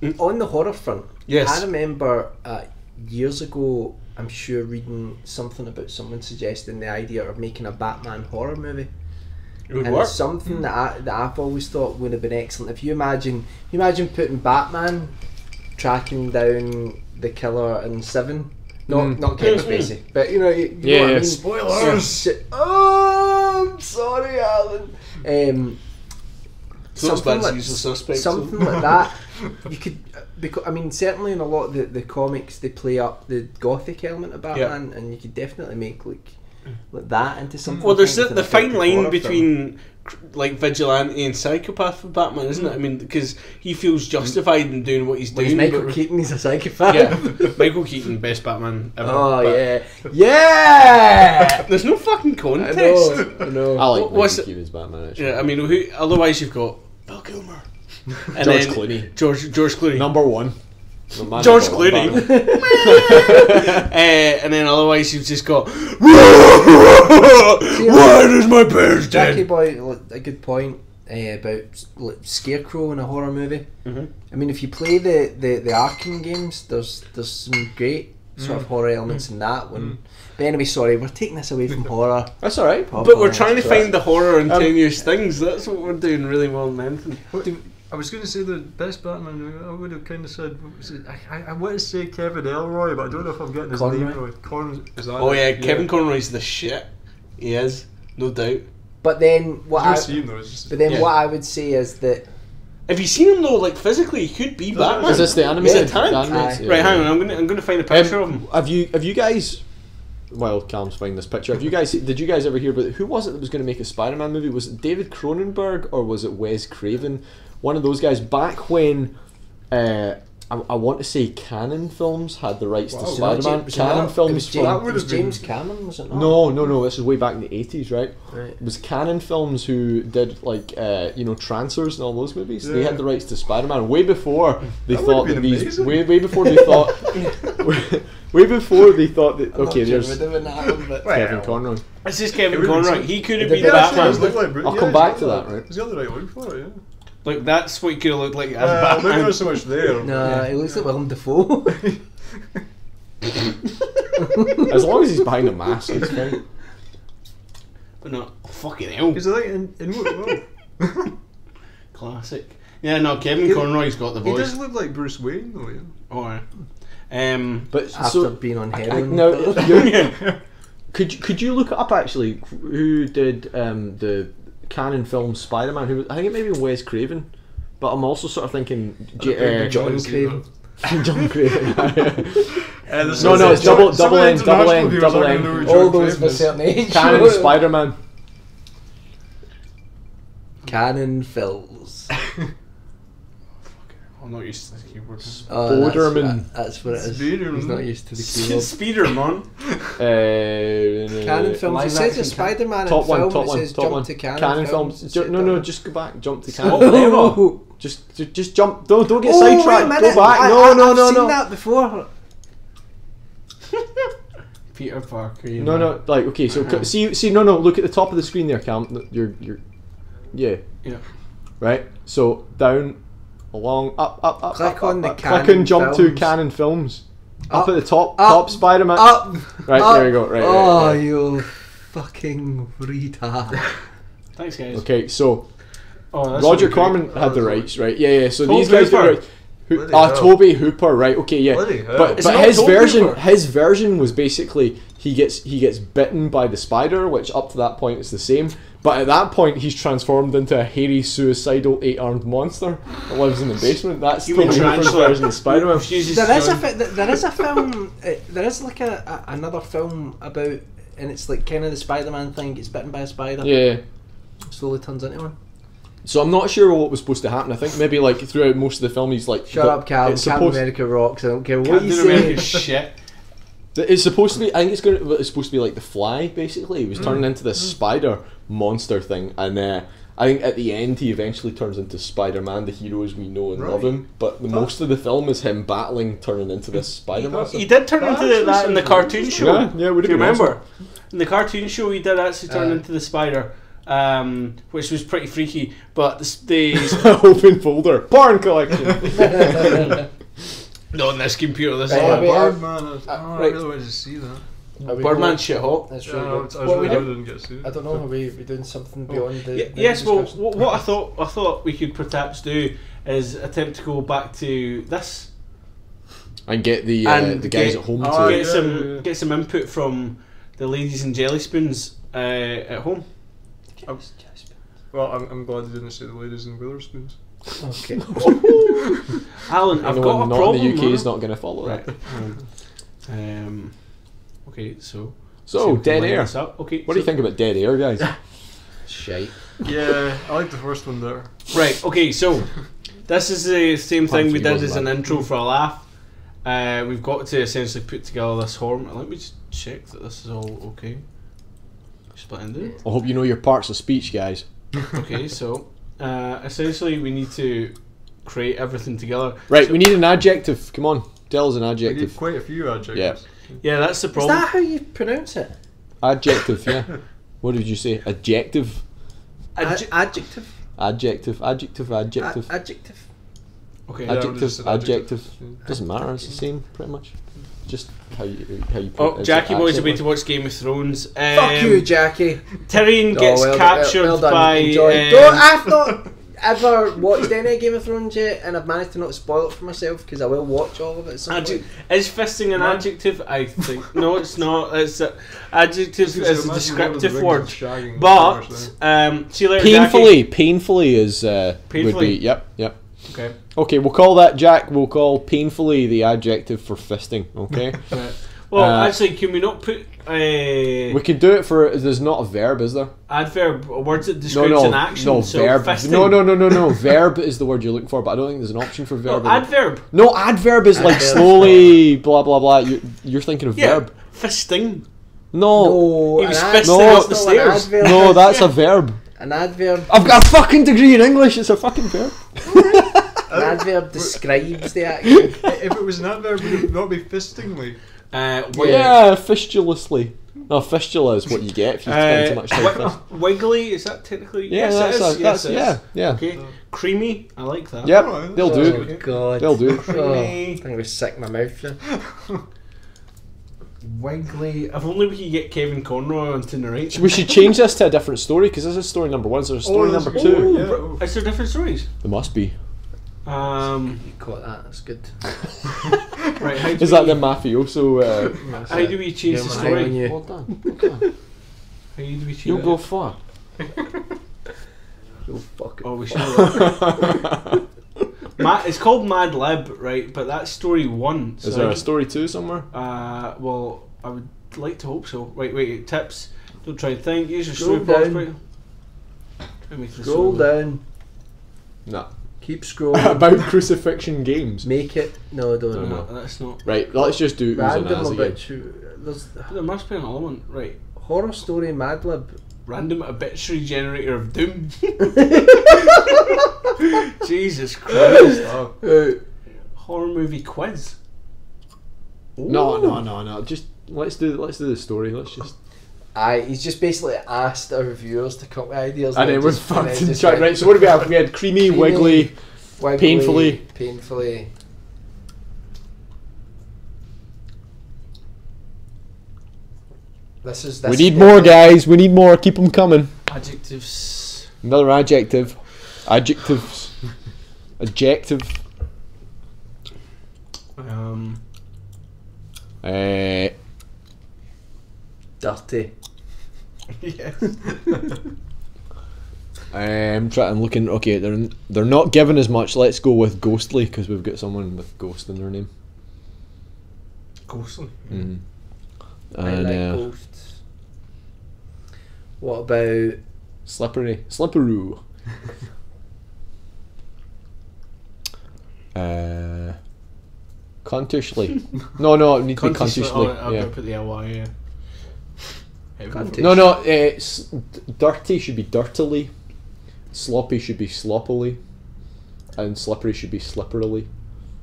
know. on the horror front. Yes. I remember uh, years ago. I'm sure reading something about someone suggesting the idea of making a Batman horror movie. It would and work. it's something that, I, that I've always thought would have been excellent. If you imagine, you imagine putting Batman tracking down the killer in Seven, not Mm. not Kevin. Spacey, but you know, you, you Yeah, know what yeah. I mean. Spoilers! Yeah. Oh, I'm sorry, Alan. Um, It's not as something bad like- something like that. You could, because I mean, certainly in a lot of the, the comics, they play up the gothic element of Batman, and you could definitely make like, like that into something. Well, there's the, the fine line between cr- like vigilante and psychopath with Batman, isn't it? I mean, because he feels justified in doing what he's Well, doing. he's Michael but- Keaton. He's a psychopath. Yeah, Michael Keaton, best Batman ever. Oh but yeah, yeah. There's no fucking I contest. know. I know. I like What's Michael Keaton's Batman. Actually. Yeah, I mean, who? Otherwise, you've got Val Kilmer, and George then Clooney. George George Clooney, Number one. The man George number Clooney. Batman. uh, and then otherwise you've just got. Why does my parents Jackie dead? Boy, a good point uh, about like, Scarecrow in a horror movie. Mhm. I mean, if you play the, the, the Arkham games, there's there's some great sort of horror elements in that one. But anyway, sorry, we're taking this away from horror. That's all right. But we're trying to So find the horror in Um, tenuous things. That's what we're doing really well, man. What, I was going to say the best Batman. I would have kind of said. Was it? I, I, I want to say Kevin Elroy, but I don't know if I'm getting his Conroy? name right. Con, is that Oh it? yeah, Kevin Conroy's the shit. He is, no doubt. But then what I, don't though. Just, but then Yeah. what I would say is that Have you seen him though? Like physically, he could be Is Batman. Is this the animated? He's a tank. animated- yeah, Right, hang on. I'm gonna I'm gonna find a picture of him. Um, have you have you guys? While Cam's finding this picture, have you guys did you guys ever hear about who was it that was going to make a Spider-Man movie? Was it David Cronenberg or was it Wes Craven? One of those guys back when. Uh, I, I want to say Cannon Films had the rights Wow. to Was it not Spider-Man. James- was it Cannon not- it Films was from- James, That it was have been- James Cameron, was it not? No, no, no. This is way back in the eighties, right? Right. It was Cannon Films who did like uh, you know Trancers and all those movies. They had the rights to Spider Man way before they That thought that been these amazing. way way before they thought way before they thought that I'm not okay sure there's it would that one, but Kevin Conroy. This is It Kevin would be Conroy. some- He could have It been did- Yeah, it Batman. does look like Bru- I'll yeah, come back to that, right? He's got the right look for it. Yeah. Like that's what he could have looked like as Uh, maybe Batman. not so much there. no, he looks like Willem Dafoe. As long as he's behind a mask, it's fine. But no, fucking hell. Because I think in, in what, well, Classic. Yeah, no, Kevin He- Conroy's got the he voice. does look like Bruce Wayne though. Yeah. Oh, yeah. Um, But After so being on I- I- heroin. no, could you, could you look it up actually? Who did um, the Cannon film Spider Man? Who I think it may be Wes Craven, but I'm also sort of thinking J- uh, John John Craven. John Craven. Uh, No, no, it's some- double- some double of the N, double N, double N. gonna know who All those of a certain age. Cannon Spider Man. Cannon Fills. I'm not used to the keyboard. Oh, that's, that- that's what it is. Spiderman. He's not used to the keyboard. Speederman. Uh, Cannon Films. live It says action a Spider-Man Top in one, film. top one, top one. to Cannon, Cannon Films. Films. Ju- no, no, just go back. Jump to Cannon. Oh, Just, ju- just jump. Don't, don't get oh sidetracked. Go back. I, no, I, no, I've no, seen no. that before. Peter Parker. you No, know. no. Like, okay, so c- see, see, no, no. Look at the top of the screen there, Cam. You're, you're, yeah. Yeah. Right. So down, along, up, up, up. Click up, on up, the up. Cannon Click and jump to Films. Cannon Films. Up, Up, at the top, up, top Spider-Man. Up. Right up. there we go. Right. right, Oh, right. you fucking retard. Thanks, guys. Okay, so Oh, Roger really great. Corman had the rights, right? Yeah, yeah. So Paul these guys got Cooper. rights. Ah, hell. Tobe Hooper, right? Okay, yeah. Bloody. But, but his Tobe version, Hooper? his version was basically he gets he gets bitten by the spider, which up to that point is the same. But at that point, he's transformed into a hairy, suicidal, eight-armed monster that lives in the basement. That's Human Tobe Hooper's tarantula. version of Spider-Man. She There is a John- fi- there is a film. Uh, there is like a, a another film about, and it's like kind of the Spider-Man thing. Gets bitten by a spider. Yeah. Slowly turns into one. So I'm not sure what was supposed to happen. I think maybe like throughout most of the film, he's like, Shut up, Cal. It's Captain supposed, America rocks. I don't care what Captain you America say. shit. it's supposed to be. I think it's going. To, it's supposed to be like the Fly. Basically, he was Mm. turning into this spider monster thing, and uh, I think at the end he eventually turns into Spider-Man, the hero as we know and love him. But the, most of the film is him battling, turning into this spider monster. He did turn That into actually that in the cartoon show. Yeah, yeah, would Do have you been remember? In the cartoon show, he did actually turn Uh. into the spider, um, which was pretty freaky. But the, the Open folder, barn collection. not on this computer. This Right, is yeah, all we- I, oh, I really wanted to see that. Are we Birdman going- shit hot. That's Yeah, really I good. was, I was What we do- I didn't get to see it. I don't know. Are we, we doing something beyond the? Y- the yes, well, discussion? what, what I thought I thought we could perhaps do is attempt to go back to this and get the uh, And the guys get- at home Oh, to. get yeah, some yeah, yeah. get some input from the ladies and jelly spoons uh, at home. Well, I'm, I'm glad you didn't say the ladies in Wetherspoons. Okay. Alan, I've Anyone got a not problem. in the UK man. is not going to follow Right. that. Um, okay, so So, see if we can Dead Air. up. Okay, What do you think about Dead Air, guys? Shite. Yeah, I like the first one there. Right. Okay. So this is the same thing we did as an bad. intro for a laugh. Uh, we've got to essentially put together this horn. Let me just check that this is all okay. Split ended. I hope you know your parts of speech, guys. Okay. So uh, essentially, we need to create everything together. Right, So- we need an adjective. Come on, tell us an We need adjective. quite a few adjectives. Yeah, that's the problem. Is that how you pronounce it? Adjective, yeah. What did you say? Adjective, Adj- Ad- adjective. adjective, adjective, A- adjective, adjective. okay. Yeah, I would've adjective, just said adjective. adjective. Doesn't matter. It's the same, pretty much. Just how you how you. Put Oh, Jackie boy's accent. away to watch Game of Thrones. Um, Fuck you, Jackie. Tyrion Oh, gets well done, captured well done. by. Enjoy. um, Don't, I've not ever watched any Game of Thrones yet, and I've managed to not spoil it for myself because I will watch all of it. at some is fisting an Man. adjective? I think no, it's not. It's a, adjective Because is a imagine Lord of the descriptive word. But um, see you later, Jackie. Painfully, painfully is uh, would be. Yep, yep. Okay. Okay, we'll call that Jack. We'll call painfully the adjective for fisting. Okay, Right. Well, Uh, actually, can we not put a we can do it for. There's not a verb, is there? adverb or words that No, describes no, an action? no so verb. fisting. No, no, no, no, no. verb is the word you're looking for, but I don't think there's an option for verb. in it. adverb. No, adverb is like slowly, blah blah blah. You're, you're thinking of Yeah, verb. fisting. No, No, He was fisting adverb up the is not an stairs. no, that's a verb. An adverb. I've got a fucking degree in English. It's a fucking verb. An adverb describes the action. if it was an adverb, would it not be fistingly? Uh, wi- Yeah, fistulously. No, fistula is what you get if you spend too Uh, much time. wi- fist- wiggly is that technically? Yeah, yes, that's, it a, is. that's yes, it yeah, is. yeah. Okay, creamy. I like that. Yep, Alright, they'll do. Oh god. They'll do. Oh, I Creamy. think we sick my mouth. Yeah. Wiggly. If only we could get Kevin Conroy onto narrate. We should change this to a different story because this is story number one. So there's story Oh, number two. good. Yeah, oh. Is there different stories? There must be. Um, You caught that. That's good. right. How do Is that we, the mafioso? Uh, How do we change the my on story? you. well done. well done. How do we change You it? go far. Oh fuck it. Oh, we should. Mad, it's called Mad Lib, right? But that's story one. Is so there I a story two somewhere? Uh, well, I would like to hope so. Wait, wait, tips. Don't try and think. Use your Scroll story down. point. Try and make this Scroll so- down. No. Keep scrolling. About crucifixion games. Make it. No, I don't. No, No, no. that's not. Right, let's just do Random Az again. obituary. There's There must be another one. Right. horror story Mad Lib. Random obituary generator of doom. Jesus Christ. Oh, Horror movie quiz. No, no, no, no. Just let's do let's do the story. Let's just Aye, he's just basically asked our viewers to come up with ideas. and then we're just- and fucking just trying. Right. So what do we have? We had creamy, Creamy, wiggly. wiggly, painfully. Painfully. This is. This We need more, guys. We need more. Keep them coming. Adjectives. Another adjective. Adjectives. Adjective. Um, Uh, Dirty. Yes. I'm trying. I'm looking. Okay, they're they're not given as much. Let's go with ghostly because we've got someone with ghost in their name. Ghostly. Mm. I And like uh, ghosts. What about slippery, slipperoo. uh, cuntishly. no, no, it needs to be Cuntishly. cuntishly. Oh, I've yeah. got to put the ly. Yeah. No, no. Uh, dirty should be dirtily. Sloppy should be sloppily, and slippery should be slipperily.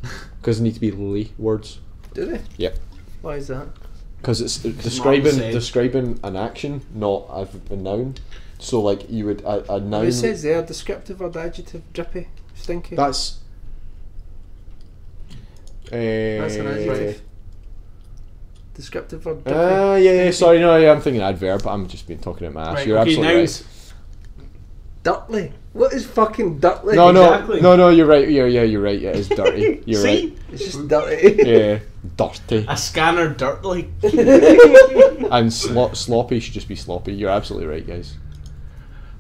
Because they need to be ly words. do they? Yep. Why is that? Because it's describing describing an action, not a, a noun. So like you would a, a noun. It says there descriptive or the adjective drippy, stinky. That's. Uh, That's an adjective. Descriptive or drippy. Ah, yeah, yeah. Sorry, no, yeah, I'm thinking adverb. But I'm just been talking at my ass. Right, You're okay, absolutely nouns. Dirtly. What is fucking dirtly? right. No, no, Exactly. no, no. You're right. Yeah, yeah, you're right. Yeah, it's dirty. You're See? right. It's just dirty. Yeah, dirty. A scanner dirtly. And slo- sloppy should just be sloppy. You're absolutely right, guys.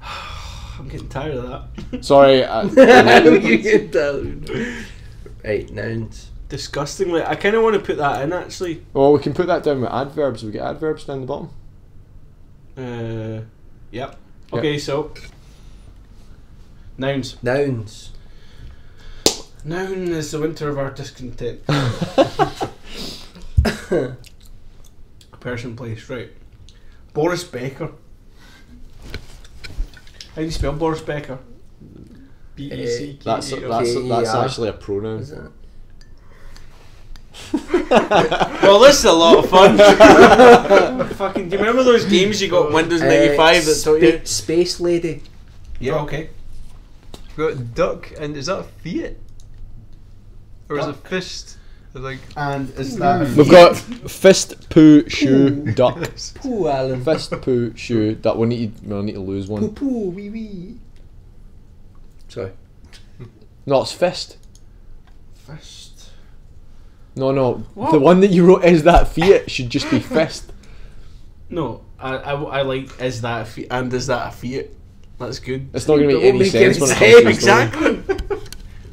I'm getting tired of that. Sorry. Uh, you get down. Right, nouns. Disgustingly. I kind of want to put that in actually. well, we can put that down with adverbs. We get adverbs down the bottom. Uh, yep. Okay, so. Nouns. Nouns. Noun is the winter of our discontent. Person, place, right. Boris Becker. How do you spell Boris Becker? B E C K That's E R. that's that's K-E-R. actually a pronoun. Is it? Well, this is a lot of fun. Fucking, do you remember those games you got on Windows Uh, 95 that taught you? Space Lady. Yeah, okay. We've got duck, and is that a fiat? Or is it fist? Like And is that a We've got fist, poo, shoe, duck. Poo, Alan. Fist, poo, shoe, duck. We need we'll need to lose one. Poo, one. poo, wee, wee. Sorry. No, it's fist. Fist. No, no. What? The one that you wrote is that Fiat should just be fist. No, I, I, I like is that a Fiat and is that a Fiat? That's good. It's not going to It make any make sense any when it comes to the sense. Exactly.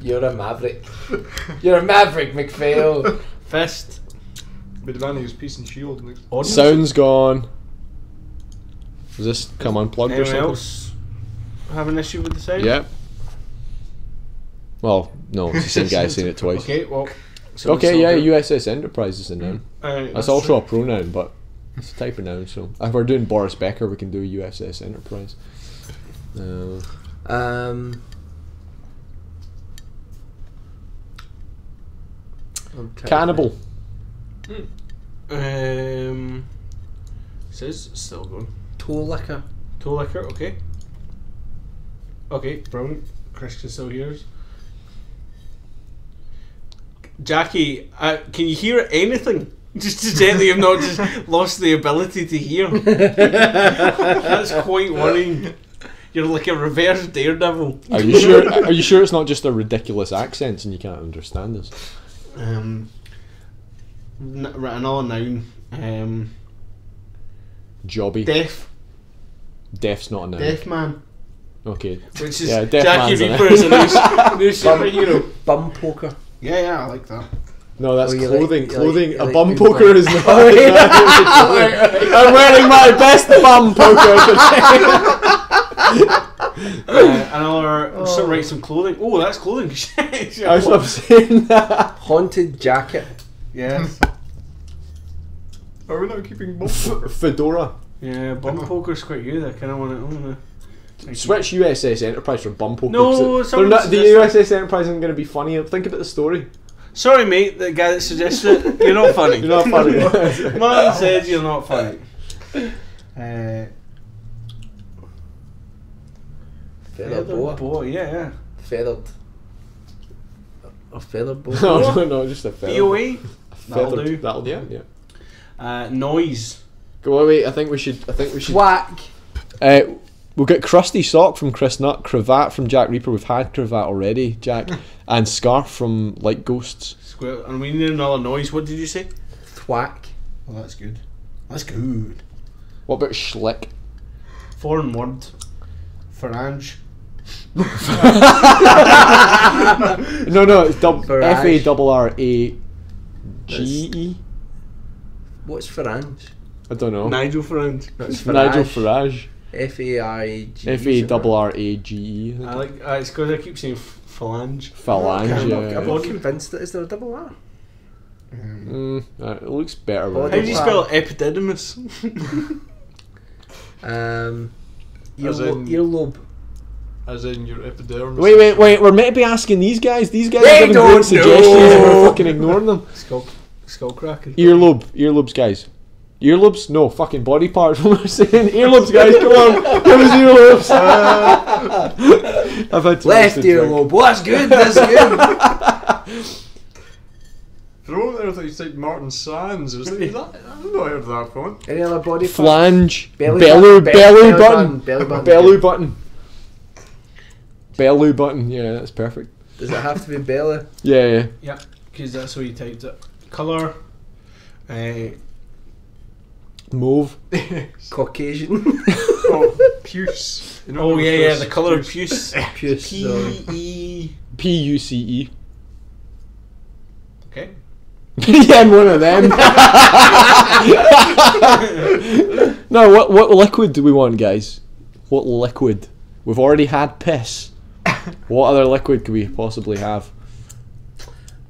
You're a maverick. You're a maverick, McPhail. Fist. Midvani was peace and shield. Like, Audience. Sound's gone. Does this come unplugged or something? else have an issue with the sound? Yeah. Well, no, it's the same guy saying it twice. Okay, well. So Okay, yeah, good. USS Enterprise is a noun. Alright, That's also a pronoun, but it's a type of noun. So if we're doing Boris Becker, we can do USS Enterprise. Uh, Um. I'm trying to cannibal. Um. Says still going. think. Toe liquor. Toe liquor, okay. Okay, brilliant. Chris can still hear us. Jackie, uh, can you hear anything? Just to gently you've not just lost the ability to hear. That's quite worrying. You're like a reverse daredevil. Are you sure? Are you sure it's not just a ridiculous accent and you can't understand us? Um, n- right, another noun. Um, Jobby. deaf. Deaf's not a noun. Deaf man. Okay. Which is Yeah, deaf Jackie man's a Reaper is a new, new superhero. Bum poker. Yeah, yeah, I like that. No, that's Oh, you like- clothing. you like- clothing. you a like bum good poker bum. is not. Oh, is yeah. not I'm wearing my best bum poker. Uh, another, so write some clothing. Oh, that's clothing. Shit. I was not saying that. Haunted jacket. Yes. Are we not keeping both? Fedora. Yeah, bum poker's quite good. I kind of want to own it. Switch USS Enterprise for bum poker. No, 'cause it- not, the USS Enterprise isn't going to be funny. Think about the story. Sorry, mate. The guy that suggested it. You're not funny. You're not funny. Man said you're not funny. Uh, Feather boa. boa. Yeah, yeah. Feathered. A feather boa. no, no, no, just a feather. BOE. That'll Feathered. do. That'll yeah, yeah. Uh, noise. Go away. I think we should. I think we should. Whack. Uh, we've got crusty sock from Chris Nutt, cravat from Jack Reaper. We've had cravat already, Jack, and scarf from Light Ghosts. Square. And we need another noise. What did you say? Thwack. Oh, that's good. That's good. What about schlick? Foreign word. Pharange. No, no, it's dub- F A double R A G E. What's Farange? I don't know. Nigel Pharange. No, it's Nigel Farage. Farage. F A R A G. F A double R A G E. I like. Uh, it's because I keep saying f- phalange. Phalange. I'm not. I'm not convinced that is there a double R. Mm, uh, it looks better. Body with How do you spell epididymis? Um, As earlo- in- earlobe. As in your epidermis. Wait, wait, wait. We're meant to be asking these guys. These guys They are giving don't great suggestions and know. we're fucking ignoring them. Skull, skull cracking. Earlobe. Earlobes, guys. Earlobes? No, fucking body parts. What am I saying? Earlobes, guys. Come on. Give us earlobes. I've had too much Left to drink. earlobe. What's good? That's good. For a there, I thought you said Martin Sands. I was like, that, I've not heard that one. Any other body part? Flange. Belly belly, button, be- belly, belly button. button, belly button. Belly button. Belly button. Yeah, that's perfect. Does it have to be belly? Yeah, yeah. Yeah, because that's how you typed it. Colour. Uh, Mauve. Caucasian. oh, puce. You know oh yeah, yeah. The colour of puce. Puce. P sorry. E. P U C E. Okay. yeah, I'm one of them. no, what what liquid do we want, guys? What liquid? We've already had piss. What other liquid could we possibly have?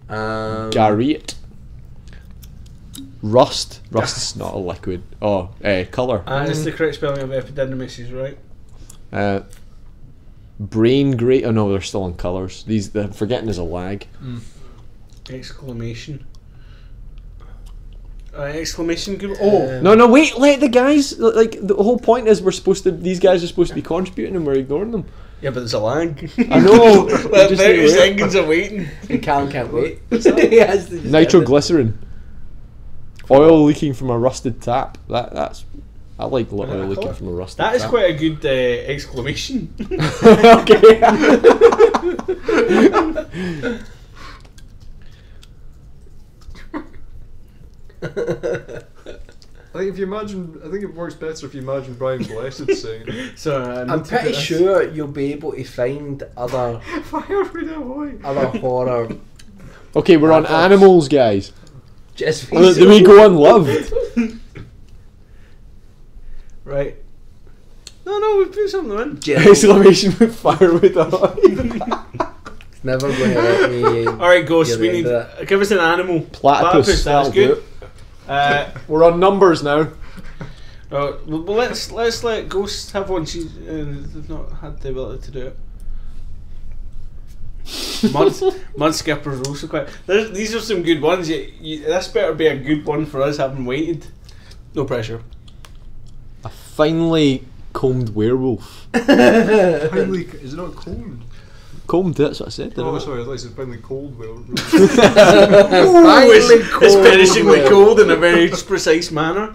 Um, Garriet. Rust. Rust's not a liquid. Oh, uh, color. Uh, it's the correct spelling of epididymis, is right. Uh, brain grey. Oh no, they're still on colors. These, the forgetting is a lag. Exclamation. Uh, exclamation. Good. Oh, Um, No, no, wait. Let the guys. Like the whole point is we're supposed to. These guys are supposed to be contributing, and we're ignoring them. yeah, but there's a lag. I know. Like, Just Thirty wait. seconds of waiting. And Callum can't wait. he has to just Nitroglycerin. Oil leaking from a rusted tap. That that's. I like li- that oil a leaking colour? from a rusted That is tap. quite a good uh, exclamation. okay. I think if you imagine, I think it works better if you imagine Brian Blessed saying, so uh, I I'm pretty this- sure you'll be able to find other "Fire with a boy." other horror. okay, we're on animals, guys. Just Uh, Do we go unloved? Right. No, no, we put something in. Jello. Exclamation with firewood eye. Never going to let me. All right, Ghost. Get we the need. end of Give us an animal. Platypus. That's that'll good. it. Uh, We're on numbers now. uh, well, well, let's let's let Ghost have one. She's uh, they've not had the ability to do it. Mud, mud skippers are also quite. There's, these are some good ones. You, you, this better be a good one for us, having waited. No pressure. A finely combed werewolf. Finally, is it not combed? Combed, that's what I said. didn't Oh, sorry, I thought you said finally cold. Well, Ooh, Finally it's, cold, it's perishingly Will. cold in a very precise manner.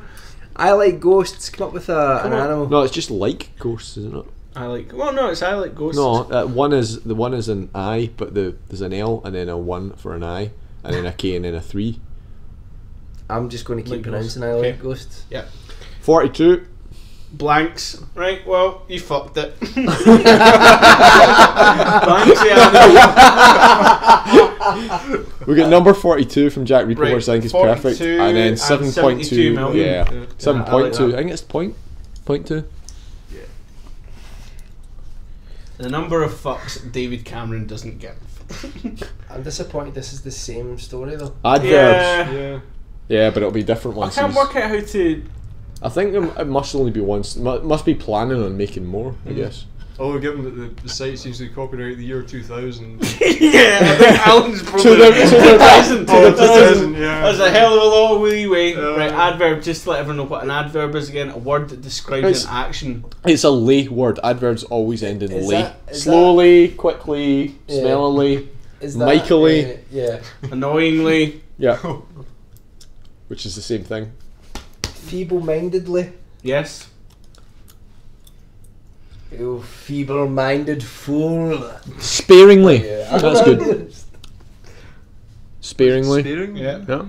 I like ghosts. Come up with a, an on. animal. No, it's just like ghosts, isn't it? I like. Well, no, it's I like ghosts. No, uh, one is the one is an I, but the there's an L and then a one for an I, and then a K and then a three. I'm just going to keep Like ghosts. pronouncing I like Okay. ghosts. Forty-two. Blanks. Right. Well, you fucked it. Blanks. Yeah. We got number forty-two from Jack Reaper, Right, which I think is perfect, and then and seven point 72 two. million. Yeah, Yeah. seven I point like two. that. I think it's point point two. The number of fucks David Cameron doesn't give. I'm disappointed this is the same story though. Adverbs. Yeah. yeah. Yeah, but it'll be different once. I can't work out how to. I think it must only be once. Must be planning on making more. I Mm. guess. Although, given that the, the site seems to be copyright the year 2000. yeah, I think Alan's probably. To the- to the- present. to the That's present, a- yeah. That's a hell of a lot of leeway. Uh, right, adverb. Just to let everyone know what an adverb is again. A word that describes It's- an action. It's a lay word. Adverbs always end in Is lay. that- is Slowly, quickly, Yeah. smellily. Is Michaely. uh, yeah. Annoyingly. Yeah. Which is the same thing. Feeble-mindedly. Yes. You feeble-minded fool. Sparingly. Yeah. That's good. sparingly. Sparing? Yeah. Yeah.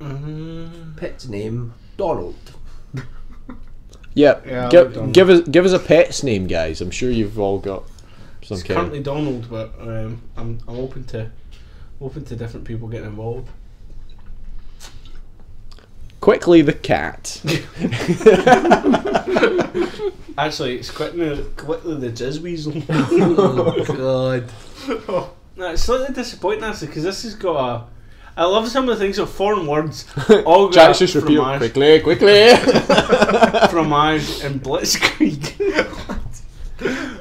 Mm, Pet's name Donald. Yeah. Yeah, give, I've give us give us a pet's name, guys. I'm sure you've all got some it's kind. currently Donald, but um, I'm I'm open to open to different people getting involved. Quickly, the cat. Actually, it's quickly quickly the jizz weasel. oh God. no, it's slightly disappointing actually because this has got a. I love some of the things of foreign words. All Jack's just repeat fromage, quickly, quickly. fromage and blitzkrieg.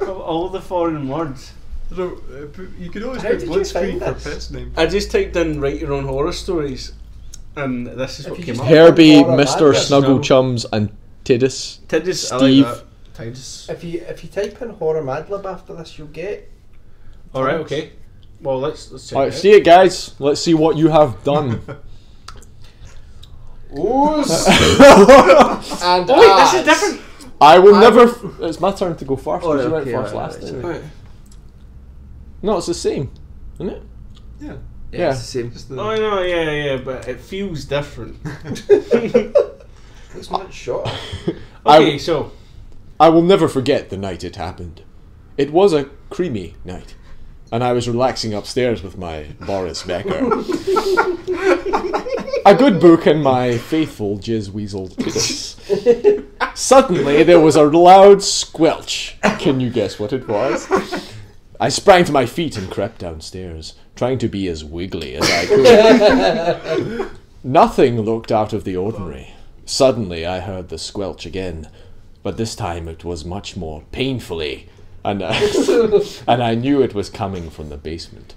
of all the foreign words. So, uh, you could always How put did you Blitzkrieg find for this? pet's name. I just typed in write your own horror stories, and this is what came up. Herbie, Mr. Madras, Snuggle. Chums, and Tidus. Tidus, I Steve. like that. Tidus. If you if you type in horror madlib after this, you'll get. All right, okay. Well, let's let's check. Alright, it out. see it, guys. Let's see what you have done. Ooze and Oh wait, this is different. I will I never. F- it's my turn to go first. Oh, because you went okay, first right, last right, time. Right. No, it's the same, isn't it? Yeah. Yeah, Yeah. it's the same. Just the, Oh no, yeah, yeah, but it feels different. It's much shorter. I- Okay, so I will never forget the night it happened. It was a creamy night, and I was relaxing upstairs with my Boris Becker. a good book and my faithful jizz weasel Tidus. Suddenly, there was a loud squelch. Can you guess what it was? I sprang to my feet and crept downstairs, trying to be as wiggly as I could. Nothing looked out of the ordinary. Suddenly, I heard the squelch again, but this time it was much more painfully, and I, and I knew it was coming from the basement.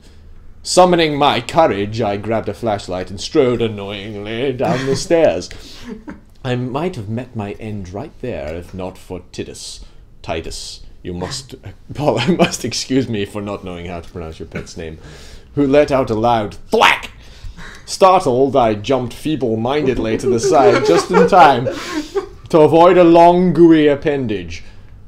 Summoning my courage, I grabbed a flashlight and strode annoyingly down the stairs. I might have met my end right there if not for Titus. Titus, you must, Paul, I must excuse me for not knowing how to pronounce your pet's name, who let out a loud thwack. Startled, I jumped feeble mindedly to the side just in time to avoid a long, gooey appendage.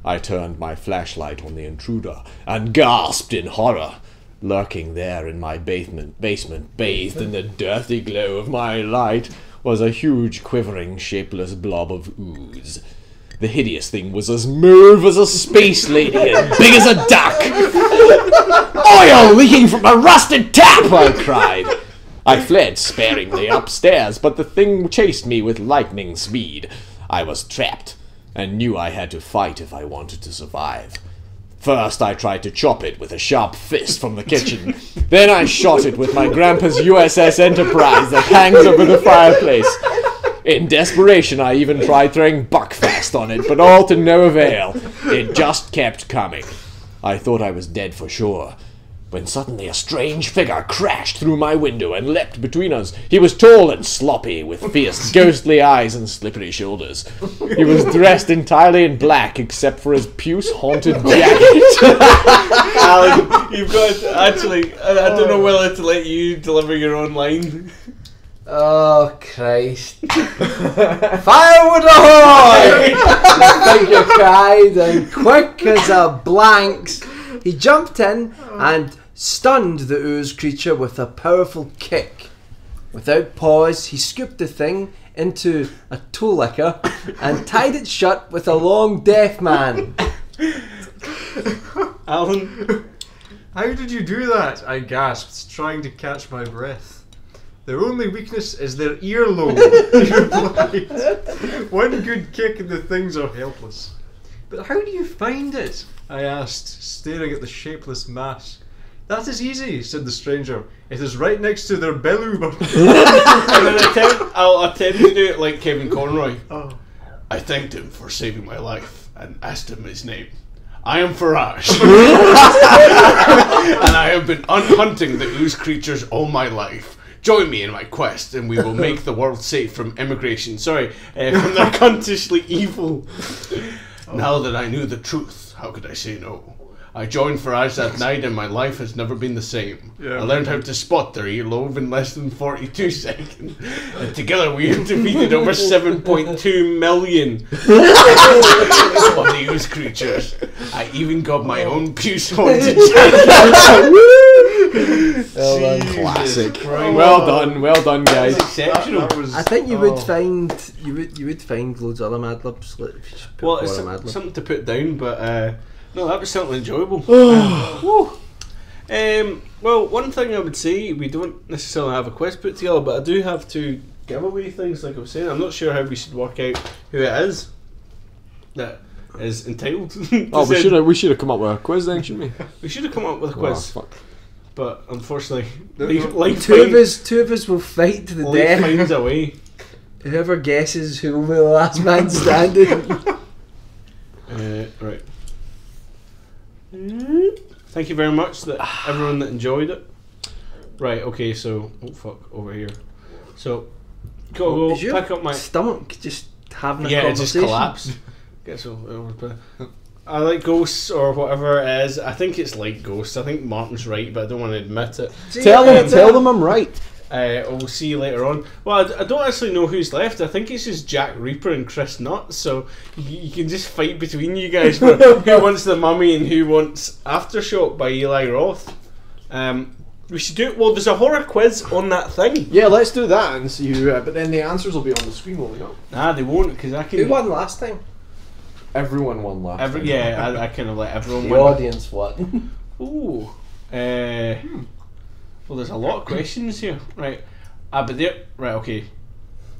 I turned my flashlight on the intruder and gasped in horror. Lurking there in my basement, basement, bathed in the dirty glow of my light, was a huge, quivering, shapeless blob of ooze. The hideous thing was as mauve as a space lady and big as a duck. Oil leaking from a rusted tap! I cried. I fled sparingly upstairs, but the thing chased me with lightning speed. I was trapped, and knew I had to fight if I wanted to survive. First, I tried to chop it with a sharp fist from the kitchen. then I shot it with my grandpa's USS Enterprise that hangs over the fireplace. In desperation, I even tried throwing buckfast on it, but all to no avail. It just kept coming. I thought I was dead for sure. When suddenly a strange figure crashed through my window and leapt between us. He was tall and sloppy, with fierce, ghostly eyes and slippery shoulders. He was dressed entirely in black, except for his puce-haunted jacket. Alan, you've got to, actually. I, I don't know whether to let you deliver your own line. Oh Christ! Firewood ahoy! Figure cried, and quick as a blanks, he jumped in and stunned the ooze creature with a powerful kick. Without pause, he scooped the thing into a toe licker and tied it shut with a long deaf man. Alan, How did you do that? I gasped, trying to catch my breath. Their only weakness is their earlobe. he replied. One good kick and the things are helpless. But how do you find it? I asked, staring at the shapeless mass. That is easy, said the stranger. It is right next to their belly button. I'm gonna attempt, I'll attempt to do it like Kevin Conroy. oh. I thanked him for saving my life and asked him his name. I am Farage. and I have been unhunting the ooze creatures all my life. Join me in my quest, and we will make the world safe from immigration. Sorry, uh, from their cuntishly evil. Now that I knew the truth, how could I say no? I joined Farage that night and my life has never been the same. Yeah. I learned how to spot their earlobe in less than 42 seconds. And together we have defeated over 7.2 million of the ooze creatures. I even got my own puce haunted Well done. Classic. Christ. Well done, well done, guys. exceptional. That was- I think you oh. would find you would you would find loads of other Mad Libs. Like, if you just put Well, it's some- Mad Lib. something to put down, but uh, no, that was certainly enjoyable. Woo. Um, well, one thing I would say, we don't necessarily have a quiz put together, but I do have to give away things, like I was saying. I'm not sure how we should work out who it is that is entitled. Oh, we should have we should have come up with a quiz then, shouldn't we? we should have come up with a Oh, quiz, fuck. But unfortunately, life, Two of us, two of us will fight to the life death. finds a way. Whoever guesses who will be the last man standing. Uh, right. Thank you very much that everyone that enjoyed it. Right. Okay. So, oh fuck, over here. So, go go Is your pick up my. stomach just having a Yeah, it just conversation? collapsed. Guess so. but I like ghosts or whatever it is. I think it's like ghosts. I think Martin's right, but I don't want to admit it. Tell them, tell them I'm right. Uh, we'll see you later on. Well, I don't actually know who's left. I think it's just Jack Reaper and Chris Nutt. So you, you can just fight between you guys for who wants the Mummy and who wants Aftershock by Eli Roth. Um, we should do. Well, there's a horror quiz on that thing. Yeah, let's do that and see who. Uh, but then the answers will be on the screen, won't they not? Nah, they won't because I can. Who can. won last time? Everyone won last. Every, time. yeah, I, I kind of let everyone The win. audience won. Ooh. Uh, well, there's a lot of questions here. Right. Ah, but there. Right. Okay.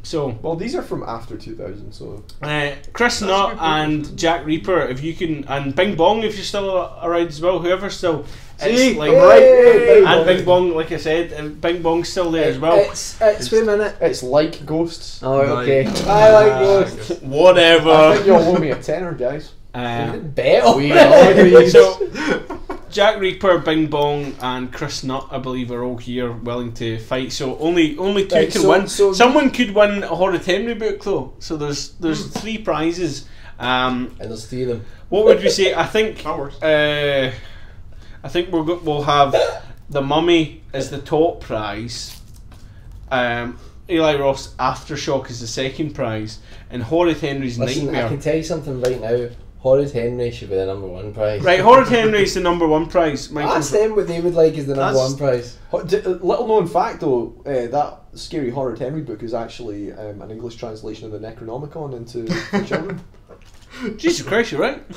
So, Well, these are from after 2000, so. Uh, Chris That's Nutt and Jack Reaper, if you can, and Bing Bong, if you're still around as well, whoever's still. See, like, I'm right. Hey, Bing and Bong. Bing Bong, like I said, and Bing Bong's still there as well. It's it's wait a minute. It's like ghosts. Oh, okay. Right. I like ghosts. Whatever. I think Whatever. you'll owe me a tenner, guys. Uh, Bet. We all agree. so, Jack Reaper, Bing Bong, and Chris Nutt, I believe, are all here willing to fight. So only only two Right, can so- win. so- Someone could win a Horrid Henry book though. So there's there's three prizes. Um, and there's three of them. what would we say? I think That. Uh, I think we'll go, we'll have the Mummy as the top prize. Um, Eli Roth's Aftershock is the second prize, and Horrid Henry's Listen, Nightmare. I can tell you something right now. Horrid Henry should be the number one prize. Right, Horrid Henry's the number one prize. Michael. Ask them what they would like as the number one prize. Ho- d- uh, Little known fact though, uh, that scary horror Henry book is actually um, an English translation of the Necronomicon into for children. Jesus Christ, you're right.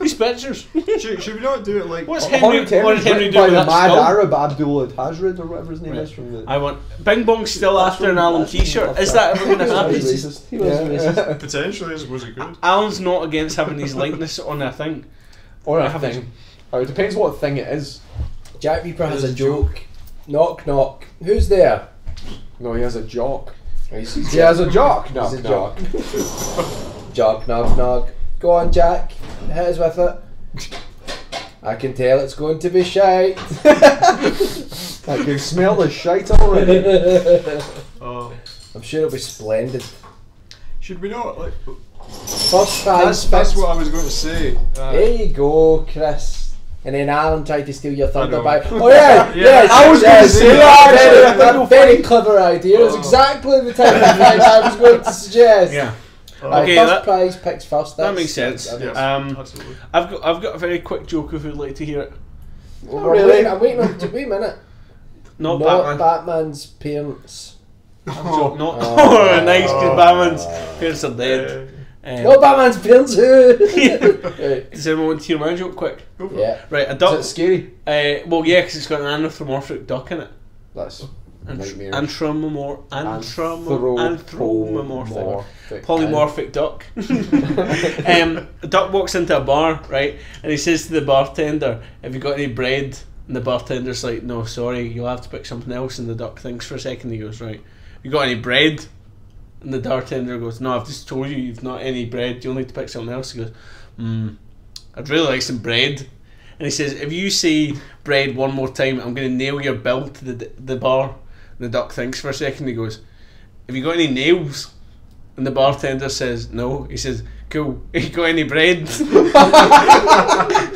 These pictures. should, should we not do it like? What's Ho- Henry? Horrid What did Henry do by with the that mad skull? Arab Abdul Tajrid or whatever his name Right. is from the. I want Bing Bong's still That's after an from- Alan that's from T-shirt. Is that ever going to He was happen? racist. He was racist. Potentially, I suppose it could. Alan's not against having his likeness on a thing. or a I thing. Or oh, it depends what thing it is. Jack Reaper has There's a a joke. Knock knock. Who's there? No, he has a jock. He has a jock. No, He's a no. jock. Jock knock knock. Go on, Jack. Hit us with it. I can tell it's going to be shite. I can smell the shite already. Oh. I'm sure it'll be splendid. Should we not like? First That's that's what I was going to say. Uh, There you go, Chris. And then Alan tried to steal your thunder know. by. Oh yeah, Yeah, yes, I was gonna say yes, that, Very, actually. I very clever idea. It's Oh. exactly the type of thing I was going to suggest. Yeah. Right, Okay, first that- prize picks first. that makes sense. yeah, Um, absolutely. I've got I've got a very quick joke if you'd like to hear it. Well, Oh, really? waiting, I'm waiting on. Wait a minute. Not, Not Batman. Batman's parents. So, not Oh. oh, nice because Batman's parents are dead. Um, No, Batman's parents. Right. Does anyone want to hear my joke quick? Go for it. Yeah. Right, a Is duck. it scary? Uh, well, yeah, because it's got an anthropomorphic duck in it. That's Ant- Nightmare. Anthropomorphic. Polymorphic duck. um, a duck walks into a bar, right, and he says to the bartender, "Have you got any bread?" And the bartender's like, "No, sorry, you'll have to pick something else." And the duck thinks for a second. He goes, "Right, you got any bread?" And the bartender goes, "No, I've just told you you've not any bread. You'll need to pick something else." He goes, "Hmm, I'd really like some bread." And he says, "If you say bread one more time, I'm going to nail your bill to the the bar." And the duck thinks for a second. He goes, "Have you got any nails?" And the bartender says, "No." He says, "Cool. Have You got any bread?"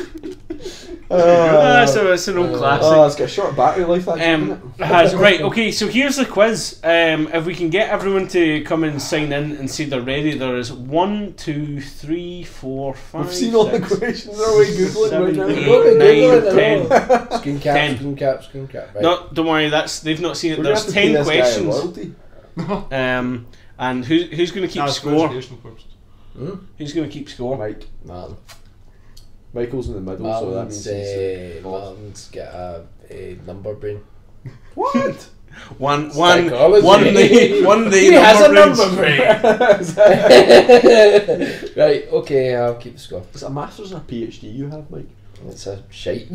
Ah, so it's an old classic. Oh, it's got a short battery life. That Um, it has right. Okay, so here's the quiz. Um, if we can get everyone to come and sign in and say they're ready, there is one, two, three, four, five. We've seen all the questions. Are we googling seven, right now? eight, What are we nine, Googling? ten. Screen cap, Ten. screen cap, screen cap. Right. No, don't worry. That's they've not seen it. We're There's have to pay ten this guy a questions. Um, and who, who's going to keep That's for score? educational. Who's going to keep score? Mike. Martin. Michael's in the middle, so that means he's uh, the boss. Martin's got a, a number brain. What? One, one, Psychology. one. The one the He has a brains. number brain. right, okay, I'll keep the score. Is a master's or a PhD you have, Mike? It's a shite.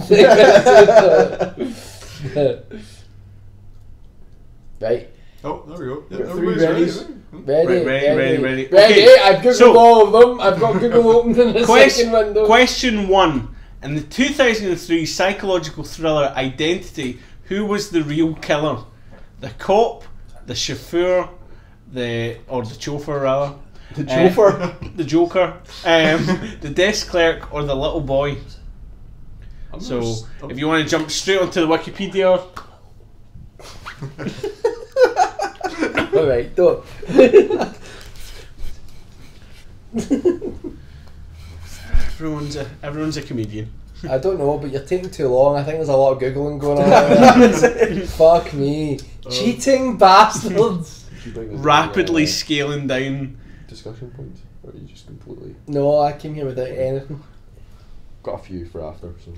right, Oh, there we go. Yeah, Got three everybody's readies. ready. ready, ready, ready, ready. ready. Okay, I've googled so- all of them. I've got Google open in the Question, second window. question one. In the 2003 psychological thriller Identity, who was the real killer? The cop, the chauffeur, the or the chauffeur rather, The Uh, chauffeur. the Joker, um, the desk clerk, or the little boy? I'm So, not s- I'm- if you want to jump straight onto the Wikipedia, all right, don't. everyone's a everyone's a comedian. I don't know, but you're taking too long. I think there's a lot of googling going on. Fuck me, cheating bastards. Did you bring this Rapidly uh, scaling down. discussion points, or are you just completely No, I came here without anything. got a few for after? So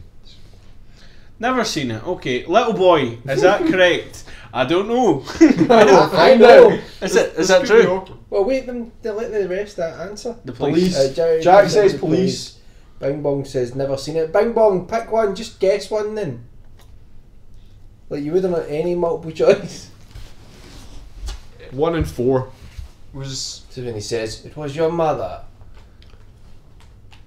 Never seen it. Okay, little boy, is that correct? I don't know. I know. I know. Is it? Is This that true? Well, wait them. They let the rest that answer. The police. police. Uh, Jerry Jack says says the police. Bing Bong says never seen it. Bing Bong, pick one. Just guess one then. Like you wouldn't have any multiple choice. One in four. Was So when he says it was your mother.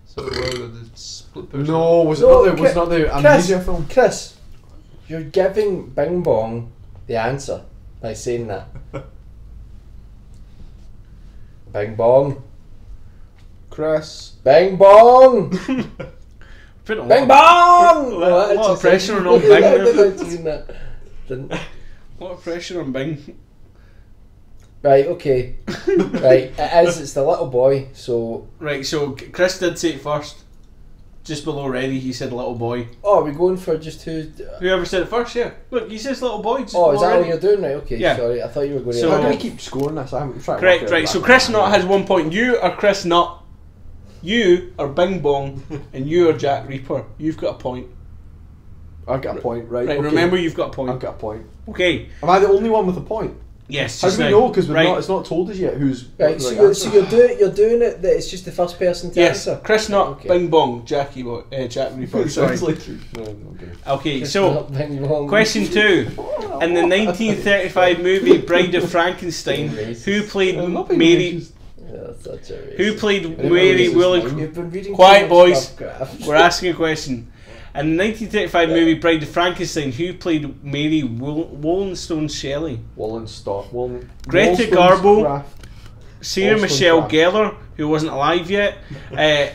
so where the split person? No, was it No, not the, was Chris- not the Chris, film? Chris, you're giving Bing Bong the answer by saying that. Bing Bong. Chris. Bing Bong! Put it on. Bing Bong! A lot- a lot of pressure on old Bing I there. didn't see that. Didn't- A lot of pressure on Bing. Right, okay. right, it is. It's the little boy. So, Right, so Chris did say it first. Just below ready, he said little boy. oh, are we going for just who? Whoever said it first, yeah. Look, he says little boy. Just Oh, is below that what you're doing? Right, okay. Yeah. Sorry, I thought you were going So- to. How do we keep scoring this? I'm trying to Correct, work right. So Chris Nutt has one point. You are Chris Nutt. You are Bing Bong, and you are Jack Reaper. You've got a point. I've got a point, right? Right, okay. remember you've got a point. I've got a point. Okay. Am I the only one with a point? Yes. How do we now. know? Because right. not, it's not told us yet who's. Right, what so, the you're, so you're doing you're doing it that it's just the first person to Yes, answer. Chris Nutt, Okay. Bing Bong, Jackie Boy, uh, Jack Reaper. It Sorry. like. No, no, okay. Okay, Chris so Nutt, question two. In the 1935 movie Bride of Frankenstein, who played I'm not being Mary? Yeah, such a racist. Who played didn't Mary Willing? line. You've been reading Quiet, boys. Lovecraft. We're asking a question. In the 1935 movie Bride of Frankenstein, who played Mary Woll- Wollenstone Shelley? Wallenstock. Wallen, Greta Wollstonecraft. Garbo. Sarah Wolfston Michelle Craft. Gellar, who wasn't alive yet, uh,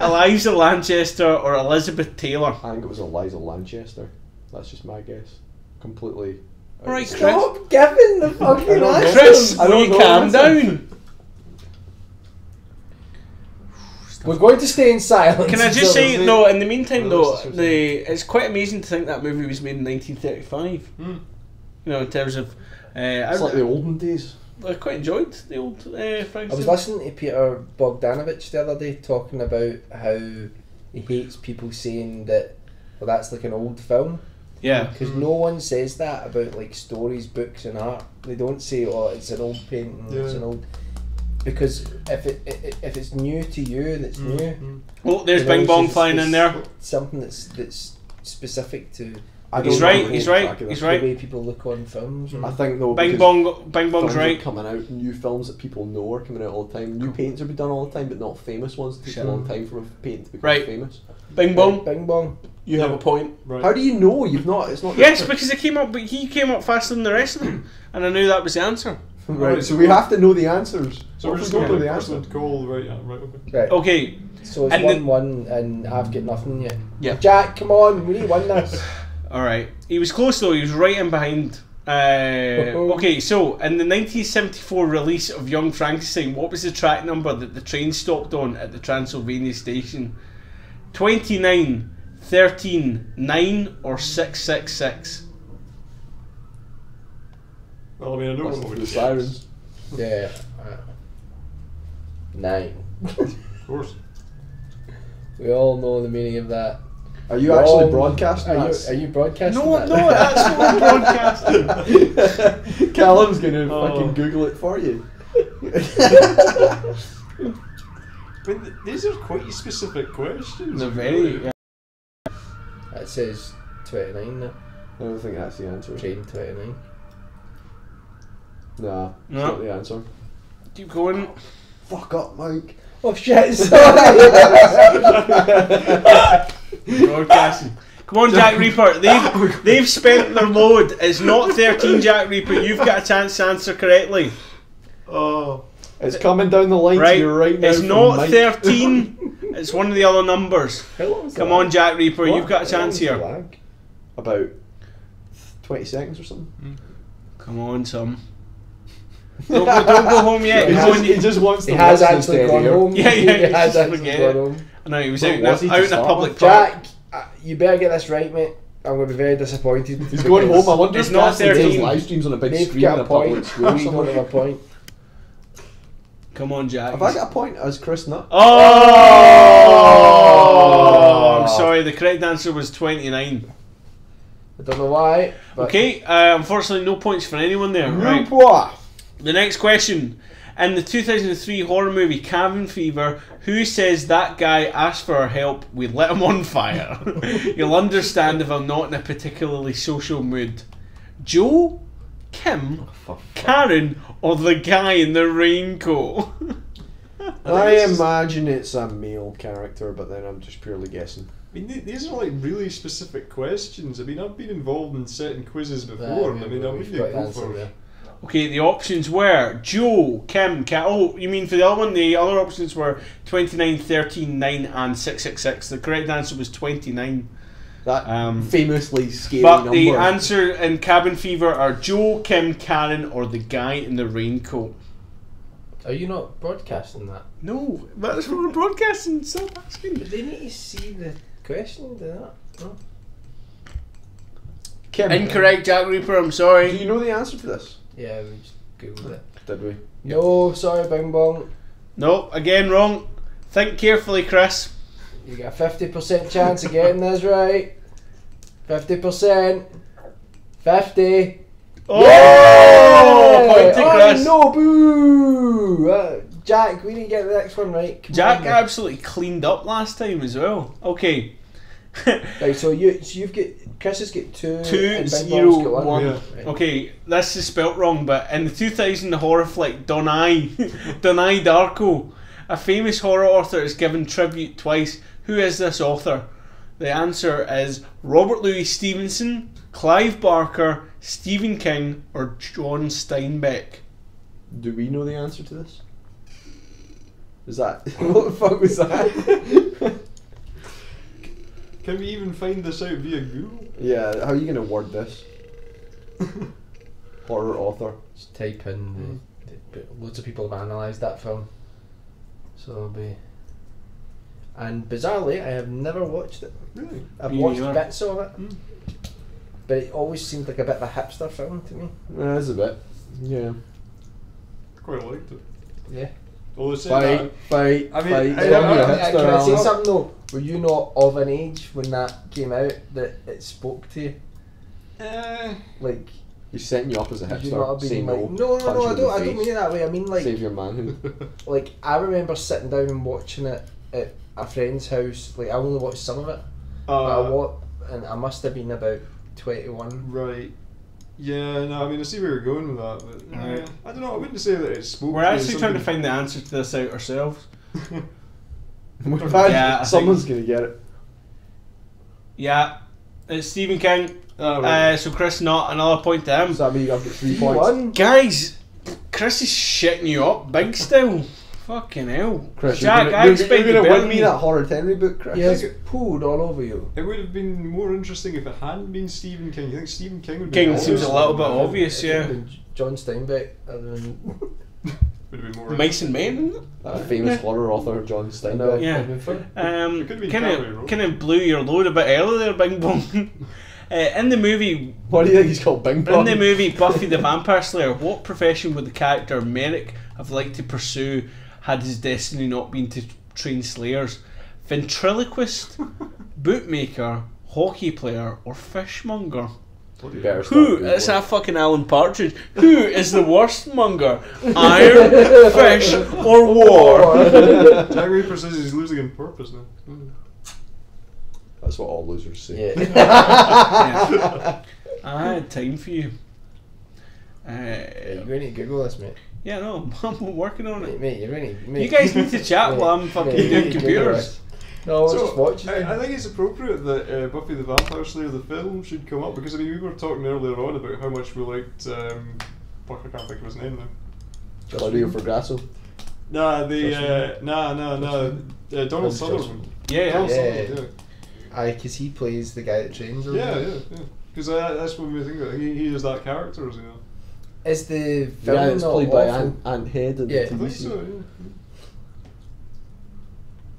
Eliza Lanchester, or Elizabeth Taylor? I think it was Eliza Lanchester. That's just my guess. Completely. out Right, the- Chris. Stop giving the fucking I answers. Chris, I will don't you calm down? We're going to stay in silence. Can I just say the- no? In the meantime, though, the it's quite amazing to think that movie was made in 1935. Hmm. You know, in terms of, uh, I, It's like the olden days. I quite enjoyed the old uh, I was listening to Peter Bogdanovich the other day talking about how he hates people saying that well that's like an old film yeah, because no one says that about like stories, books, and art. They don't say oh it's an old painting, it's an old because if it i- if it's new to you, that's Mm, new. Oh, there's You know, Bing Bong flying in there. Something that's that's specific to I He's right, he's right, he's this. the right. way people look on films. Mm. I think though. Bing Bong, Bing Bong's films are right. coming out. New films that people know are coming out all the time. New paintings are being done all the time, but not famous ones. It takes Sure. a long time for a painting to become Right. famous. Bing Bong, Bing bong. you have a point. Right. How do you know you've not? It's not. Yes, because it came up, but he came up faster than the rest of them, and I knew that was the answer. right. So we have to know the answers. So What we're just going to know the the first answer. one. Cool. Right. Yeah, right. Okay. Right. Okay, So it's And one one, and I've got nothing yet. Yeah. Jack, come on, we need to win this. All right. He was close though. He was right in behind. Uh, okay, so in the 1974 release of Young Frankenstein, what was the track number that the train stopped on at the Transylvania station? 29, 13, 9, or 666? Well, I mean, I don't Listen know to what the it sirens. Yeah. uh, Nine. Of course. We all know the meaning of that. Are you actually Wrong. broadcasting Are you, are you broadcasting No, that? no, that's what we're broadcasting. Callum's gonna Oh. fucking Google it for you. But th- these are quite specific questions. They're very. yeah. That says 29 now. I don't think that's the answer. Train 29. Nah, it's No. not the answer. Keep going. Fuck up, Mike. Oh shit, sorry! Broadcasting. Come on, Jack Reaper. They've they've spent their load. It's not 13, Jack Reaper. You've got a chance to answer correctly. Oh, It's coming down the line Right? to you right now. It's not Mike. 13. It's one of the other numbers. How long's Come the on, lag? Jack Reaper. What? You've got a How chance long's the here. lag? About 20 seconds or something. Hmm. Come on, some. Don't go, don't go home yet. he, just, on, he just wants He the has listeners actually to gone hear. home. Yeah, yeah, he he's has just actually gone home. I know he was What out, in was a, he to out in a public with? park. Jack, uh, you better get this right, mate. I'm going to be very disappointed. He's going home. I wonder It's if not Castle does 13. live streams on a big They've screen in a a public school or We don't have something. a point. Come on, Jack. Have I got a point as Chris Nutt? Oh! I'm sorry, the correct answer was 29. I don't know why. But Okay, uh, unfortunately, no points for anyone there. Right. Right. The next question. In the 2003 horror movie Cabin Fever, who says that guy asked for our help, we lit him on fire? You'll understand if I'm not in a particularly social mood. Joe, Kim, oh, Karen, or the guy in the raincoat? I imagine it's a male character, but then I'm just purely guessing. I mean, these are like really specific questions. I mean, I've been involved in certain quizzes before. we- I mean, I we've wouldn't the go answer for. there. Okay, the options were Joe, Kim, Kat. Oh, you mean for the other one? The other options were 29, 13, 9, and 666. The correct answer was 29. That Um, famously scary But number. the answer in Cabin Fever are Joe, Kim, Karen, or the guy in the raincoat. Are you not broadcasting that? No, that's what we're broadcasting. Stop asking. But they need to see the question, do they not? No. Kim, Incorrect, Jack Reaper. I'm sorry. Do you know the answer to this? Yeah, we just googled it. Did we? No, sorry, Bing Bong. No, again wrong. Think carefully, Chris. You got a 50% chance of getting this right. 50%. 50. Oh, Yeah! point to Oh, Chris. no, boo! Uh, Jack, we didn't get the next one right. Come Jack on, man. absolutely cleaned up last time as well. Okay. Right, so you, so you've got Chris has got two, Two, and Bing zero, Bong's one. Yeah. Right. Okay, this is spelt wrong, but in the 2000 horror flick Donai, Donai Darko, a famous horror author is given tribute twice. Who is this author? The answer is Robert Louis Stevenson, Clive Barker, Stephen King, or John Steinbeck. Do we know the answer to this? Is that what the fuck was that? Can we even find this out via Google? yeah, how are you gonna word this? Horror author. Just type in the, mm. the, loads of people have analysed that film. So it'll be. And bizarrely, I have never watched it. Really? I've Me watched neither. bits of it, mm. but it always seemed like a bit of a hipster film to me. Yeah, it is a bit. Yeah. Quite liked it. Yeah. Although Fight, fight, I mean, fight. I- Tell I- me a I- hipster, can I say something though? Were you not of an age when that came out that it spoke to you? That, eh, Like, He's setting you up as a did you not hipster. have Say no. no, no, no, I don't, I don't mean it that way. I mean like, Save your manhood. like I remember sitting down and watching it at a friend's house. Like I only watched some of it, but I uh, wa- and I must have been about twenty one. right. Yeah, no, I mean, I see where you're going with that, but Right. I don't know. I wouldn't say that it's spoke. We're actually as trying to find the answer to this out ourselves. Yeah, I someone's gonna get it. Yeah, it's Stephen King. Ah, right. Uh, so Chris, not another point to him. Does that mean I've got three points? One. Guys, Chris is shitting you up big still. Fucking hell. Chris, Jack, you're I gonna, you're, expect you're you gonna better win me that Horror Henry book, Chris. He has pooed all over you. It would have been more interesting if it hadn't been Stephen King. You think Stephen King would be King seems a little bit obvious, it had yeah. been John Steinbeck. and then- Would have been more Mice and Men, isn't? That famous horror author John Steinbeck. Yeah. it'd been fun. Um, It could've kind of Road. kind of blew your load a bit earlier there, Bing Bong. uh, in the movie, What do you think he's called? Bing in the movie Buffy the Vampire Slayer, what profession would the character Merrick have liked to pursue had his destiny not been to train slayers? Ventriloquist, bootmaker, hockey player, or fishmonger? You better Who? It's a fucking Alan Partridge. Who is the worst monger? Iron, fish, or war? Jack Reaper says he's losing on purpose now. That's what all losers say. Yeah. I had time for you. Uh, You're going to Google this, mate. yeah, no, I'm working on it. mate you're going to. Mate, You guys need to chat while I'm fucking you doing need to computers. No, I'll just watch. I, I think it's appropriate that uh, Buffy the Vampire Slayer the film should come up because I mean we were talking earlier on about how much we liked. Um, fuck, I can't think of his name now. Claudio Fragasso. Nah, the Josh uh, nah, nah, nah. Uh, Donald Josh Sutherland. Yeah, yeah. Donald Yeah. Sutherland, Aye, because he plays the guy that trains them. yeah, yeah, yeah. yeah. Because uh, that's what we think. Of. He, he is that character, as you know. Is the The film guy that's not played by awful? Ant, Ant Head in Yeah. the I TV think so.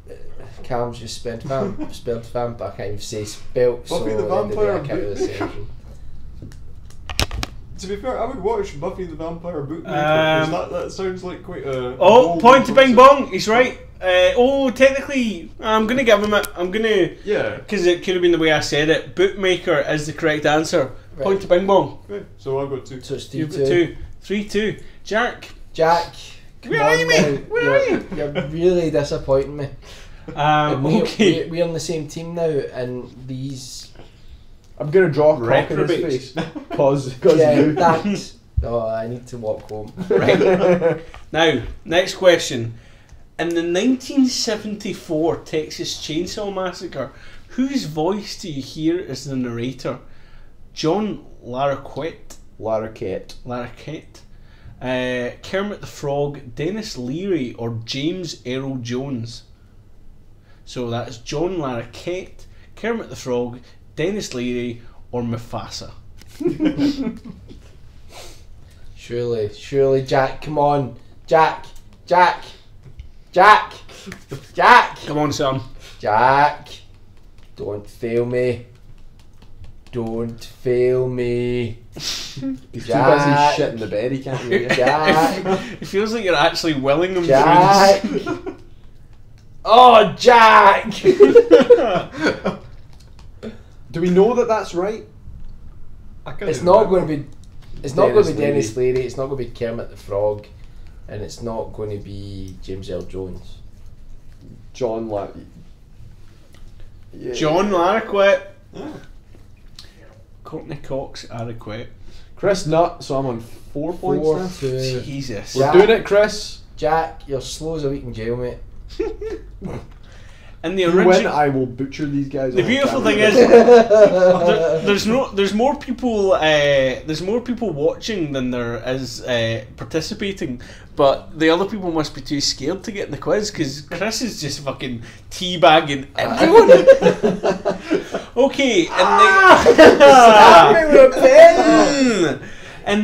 Yeah. Callum's just spelled vamp, spelled vamp. I can't even say spelt. so Buffy the at end of the day, Vampire I can't really say Bootmaker. anything. To be fair, I would watch Buffy the Vampire Bootmaker. 'cause Um, that, that sounds like quite a. Oh, point to Bing. Bong. He's right. Uh, oh, technically, I'm gonna give him it. I'm gonna Yeah. because it could have been the way I said it. Bootmaker is the correct answer. Right. Point to Bing Bong. Okay, so I've got two. So it's You've three got two. two, three, two. Jack. Jack. come Where are you, mate? Where you're, are you? You're really disappointing me. Um, And we, okay. we, we're on the same team now, and these. I'm gonna draw a cock in his Reprobates. face. Cause, cause yeah, you. that. Oh, I need to walk home. Right. now, next question. In the 1974 Texas Chainsaw Massacre, whose voice do you hear as the narrator? John Larroquette, Larroquette. Larroquette, uh, Kermit the Frog, Denis Leary, or James Earl Jones? So that's John Larroquette, Kermit the Frog, Denis Leary, or Mufasa? Surely, surely, Jack, come on. Jack, Jack, Jack, Jack, Come on, son. Jack. Don't fail me. Don't fail me. He's too Jack. busy shitting the bed, he can't hear you. Jack, It feels like you're actually willing them Jack. through. Oh, Jack! Do we know that that's right? I can't It's not remember. going to be. It's not going Dennis to be Denis Leary. It's not going to be Kermit the Frog, and it's not going to be James L. Jones. John La. Yeah. John Larroquette. Yeah. Courtney Cox, adequate. Chris Nutt, so I'm on four points Four now. to Jesus. We're Yeah. doing it, Chris. Jack. You're slow as a week in jail, mate. And the original. I will butcher these guys. The beautiful thing is, there, there's no, there's more people, uh, there's more people watching than there is uh, participating. But the other people must be too scared to get in the quiz because Chris is just fucking teabagging everyone. okay, and Stab me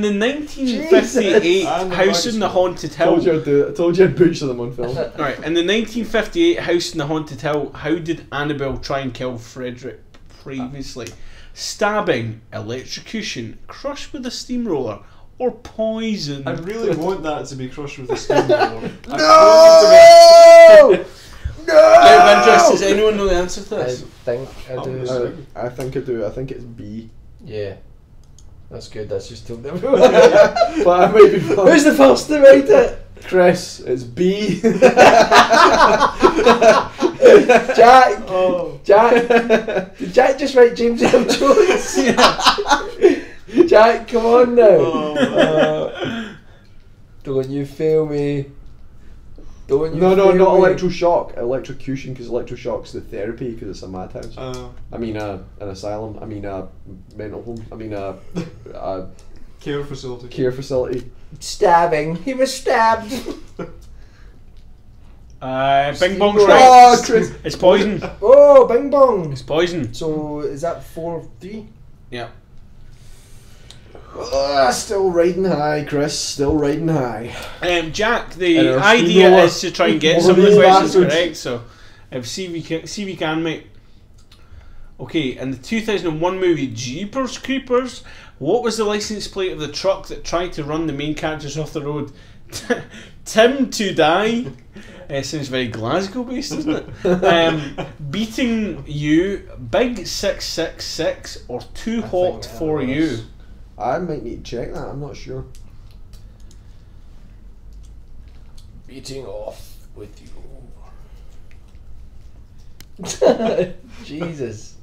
the with a pen! in the 1958 Jesus. And the House in the Haunted Hill. Told you I'd do it. I told you I'd butcher them on film. Right, in the 1958 House in the Haunted Hill, how did Annabelle try and kill Frederick previously? Stabbing, electrocution, crushed with a steamroller, or poison? I really want that to be crushed with a steamroller. No! No! Out of interest, does anyone know the answer to I this? think I I'm do. just- Uh, I think I do. I think it's B. Yeah. That's good. That's just told everyone. but I might be wrong. Who's the first to write it? Chris? It's B. Jack. oh. Jack. Did Jack just write James L. Jones? Jack, come on now. Oh, Uh, don't you fail me. Don't you No, no, not me. electroshock. Electrocution, because electroshock's the therapy, because it's a madhouse. Uh, I mean, uh, an asylum. I mean, a mental home. I mean, a, a care facility. care facility. Stabbing. He was stabbed. Uh, Bing Bong's Oh. Chris. It's poison. Oh, Bing Bong. It's poison. So is that four three? Yeah. Ah, still riding high, Chris. Still riding high. Um, Jack, the idea steamroller. is to try and get some of of the these questions bastards. correct. So, if see if you can, see if you can, mate. Okay, in the 2001 movie Jeepers Creepers, what was the license plate of the truck that tried to run the main characters off the road? Tim to die. Uh, sounds very Glasgow based, doesn't it? Um, beating you, Big Six Six Six, or Too I Hot for know You. This. I might need to check that. I'm not sure. Beating off with you. Jesus.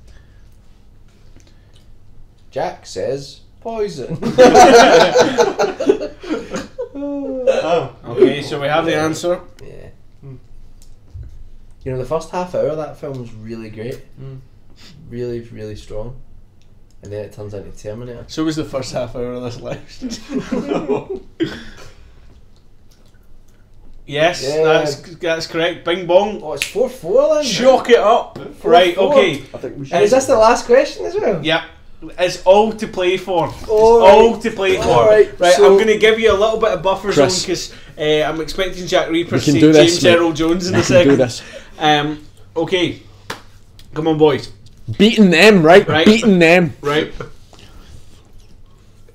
Jack says poison. Oh. Okay, so we have the answer. yeah. You know, the first half hour of that film was really great. Mm. Really, really strong. And then it turns into Terminator. So was the first half hour of this list. yes, Yeah. that's that's correct. Bing bong. Oh, it's 4 4 then? Shock it up. Right, four. okay. I think we should. And is this the last question as well? Yep. It's all to play for. It's All all right. to play for. All right, Right, so- I'm going to give you a little bit of buffer zone because uh, I'm expecting Jack Reaper to can say James mate. Earl Jones in We a can second. do this. Um, okay. Come on, boys. Beating them, right? Right. Beating them. Right.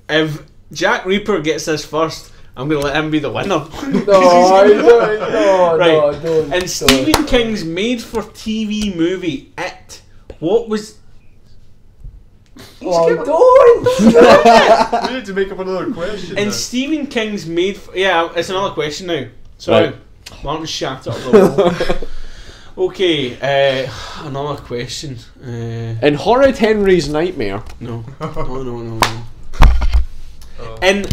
If Jack Reaper gets this first, I'm going to let him be the winner. No, I don't, no, Right. no, don't. And Stephen King's made for TV movie It. What was Oh, don't! We need to make up another question. And now. Stephen King's made for yeah, it's another question now. Sorry. Right. Martin shat up the wall. Okay, uh, another question. Uh, In Horrid Henry's Nightmare, no. No no no no. Oh. In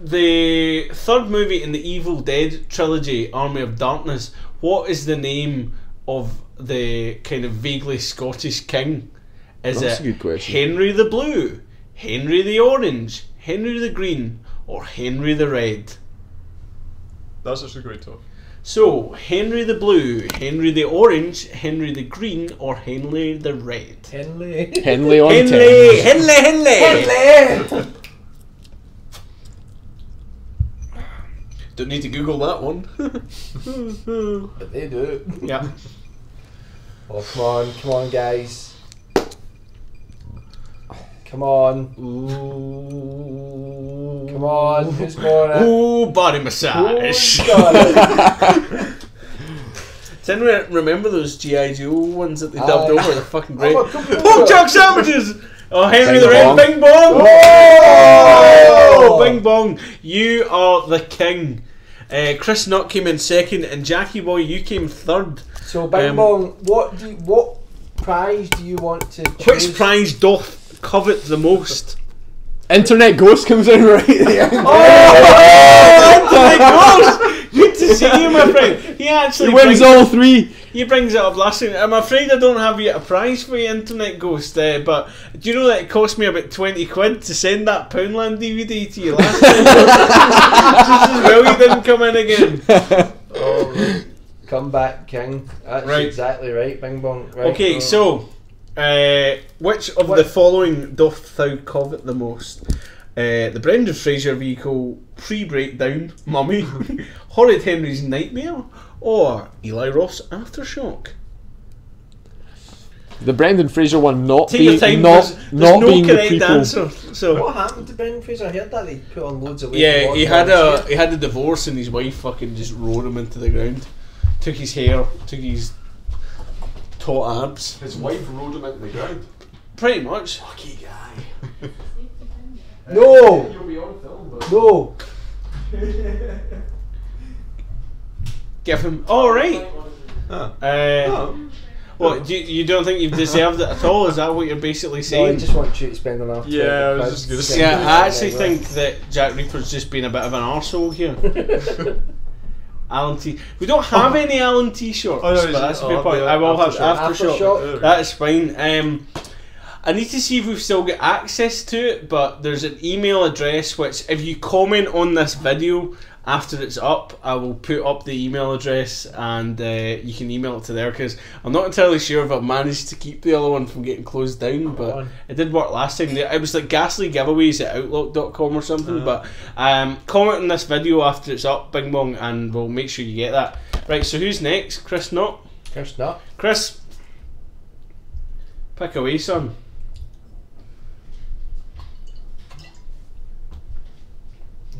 the third movie in the Evil Dead trilogy, Army of Darkness, what is the name of the kind of vaguely Scottish king? Is That's it a good question. Henry the Blue, Henry the Orange, Henry the Green, or Henry the Red? That's actually great tough. So, Henry the Blue, Henry the Orange, Henry the Green, or Henry the Red? Henley. Henley on Henley! Henley! Henley! Henley! Don't need to Google that one. But they do. yeah. Oh, come on, come on, guys. Come on. Ooh. Come on, who's got it? Ooh, body massage. Who's got it? Does anyone remember those G.I. Joe ones that they dubbed Aye. over? They're fucking great. I'm a computer. Pork chop sandwiches! Oh, Henry the Red, bing bong! Oh! Bing bong! You are the king. Uh, Chris Nutt came in second, and Jackie Boy, you came third. So, Bing Um, Bong, what do you, what prize do you want to Which prize doth covet the most? Internet Ghost comes in right there. Oh, Internet Ghost! Good to see you, my friend. He actually He wins brings, all three. he brings it up last week. I'm afraid I don't have yet a prize for you, Internet Ghost. Uh, but do you know that it cost me about twenty quid to send that Poundland DVD to you last time? Just as well you didn't come in again. Oh. Come back, King. That's Right. exactly right, Bing Bong. Right. Okay, oh. so uh, which of What- the following doth thou covet the most? Uh, the Brendan Fraser vehicle pre-breakdown Mummy, Horrid Henry's Nightmare, or Eli Roth's Aftershock? The Brendan Fraser one not Take being your time. not there's, there's not no being the correct people. answer. So What happened to Brendan Fraser? I heard that he put on loads of weight. yeah, he had a hair. he had a divorce and his wife fucking just rode him into the ground, took his hair, took his taut abs, His wife rode him into the ground. pretty much. Lucky guy. No! You'll be on film, but No! Give him all right. Ah. Uh, Oh. What do you, you don't think you've deserved it at all? Is that what you're basically No, I just want you to spend enough Yeah, I was just gonna say- yeah, I actually think that Jack Reaper's just been a bit of an arsehole here. Alan T. We don't have any Alan T shorts, Oh, no, but that's a oh, good point. I will have Aftershock. aftershock. Aftershock. That is fine. Um, I need to see if we've still got access to it, but there's an email address which, if you comment on this video, after it's up, I will put up the email address and uh, you can email it to there because I'm not entirely sure if I've managed to keep the other one from getting closed down, but on. it did work last time. It was like ghastly giveaways at outlook.com or something. But um, comment on this video after it's up, Bing Bong, and we'll make sure you get that. Right, so who's next? Chris Knott? Chris not. Chris, pick away, son.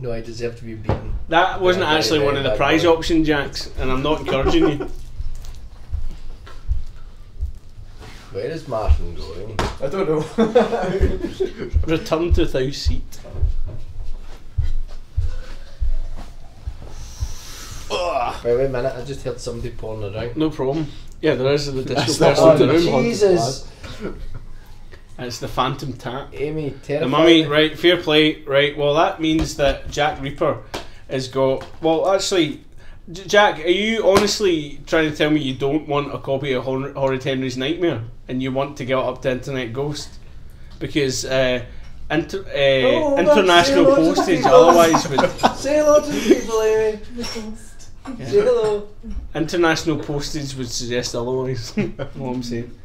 No, I deserve to be beaten. That wasn't Yeah, actually very one of the prize boy. option jacks, and I'm not encouraging you. Where is Martin going? I don't know. Return to thou seat. Wait, wait a minute, I just heard somebody pouring a drink. No problem. Yeah, there is an additional That's person in the not room. Jesus! And it's the Phantom Tap. Amy, The mummy, right, fair play, right. Well, that means that Jack Reaper has got. Well, actually, J- Jack, are you honestly trying to tell me you don't want a copy of Hor- Horrid Henry's Nightmare and you want to get it up to Internet Ghost? Because uh, inter- uh, Oh, international postage otherwise would. Say hello to the people, Amy. Say hello. International postage would suggest otherwise. what I'm saying.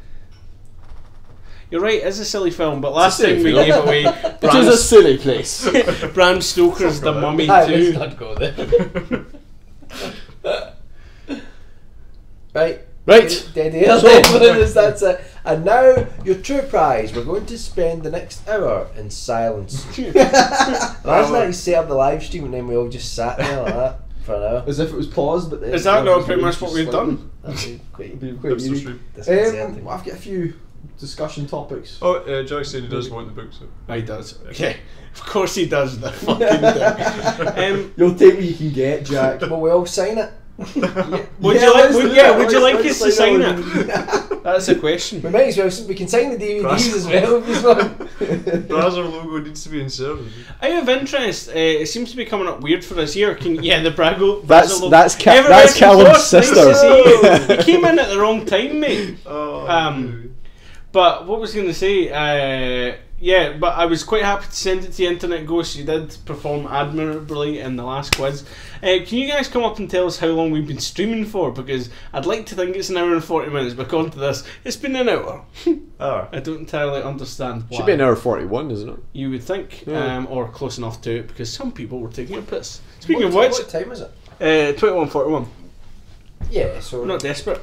You're right, it's a silly film, but last silly time we film. gave away It is a silly place. Bram Stoker's The Mummy too. let's not go there. right. Right. Dead air. then, That's it. And now, your true prize. We're going to spend the next hour in silence. Last night you set up the live stream and then we all just sat there like that for an hour. As if it was paused, but then Is that not pretty much what we've done? That'd be quite It'd be quite Hipster eerie. stream. disconcerting. Um, I've got a few discussion topics. Oh, uh, Jack said he does want the book, so. He does. Okay. Of course he does the fucking thing. Um, You'll take what you can get, Jack. Will we all sign it? would Yeah, you like would, yeah, would you like let's to sign sign it? That's a question. We might as well. We can sign the DVDs Classic. as well if you want. Brazzer logo needs to be inserted. Out of interest, uh, it seems to be coming up weird for us here. Can yeah, the Brago. That's- Brazzle- that's Ca- that's American Callum's Boss, nice to sister. see you. you came in at the wrong time, mate. Oh, Um, But what was going to say? Uh, yeah, but I was quite happy to send it to the Internet Ghost. You did perform admirably in the last quiz. Uh, can you guys come up and tell us how long we've been streaming for? Because I'd like to think it's an hour and 40 minutes, but according to this, it's been an hour. I don't entirely understand why. Should be an hour 41, isn't it? You would think, Yeah. um, or close enough to it, because some people were taking a piss. Speaking what, of which, what time is it? uh, 2141. Yeah, so We're not desperate.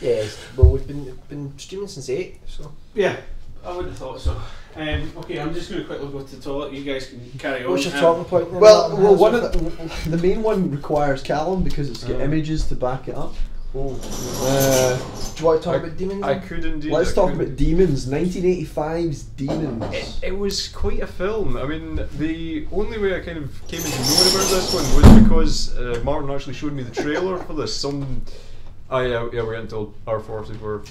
Yeah. Well, we've been been streaming since eight. So Yeah, I would have thought so. Um, okay, I'm just going to quickly go to the toilet. You guys can carry on. what's your Um, talking point? Then, Well, well, one of the, the main one requires Callum because it's got Uh. images to back it up. Oh. Uh, Do you want to talk I- about demons? I could indeed. let's I talk could. about Demons, 1985's Demons. It, it was quite a film. I mean, the only way I kind of came into knowing about this one was because uh, Martin actually showed me the trailer for this. Some, I yeah, yeah, we're getting told R forty were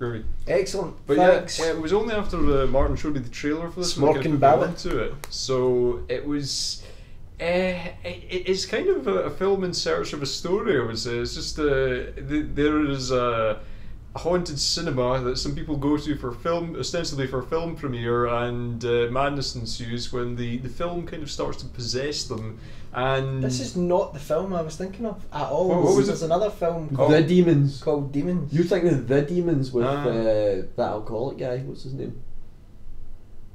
groovy. Excellent. But Thanks. yeah, it was only after uh, Martin showed me the trailer for this Smorkin' Ballad. onto it. So it was. Uh, it, it's kind of a, a film in search of a story. I would say it's just uh, th- there is a, a haunted cinema that some people go to for film, ostensibly for film premiere, and uh, madness ensues when the, the film kind of starts to possess them. And This is not the film I was thinking of at all. What- what was There's it? another film Oh. The Demons. called Demons. You're thinking of The Demons with Ah. uh, that alcoholic guy. What's his name?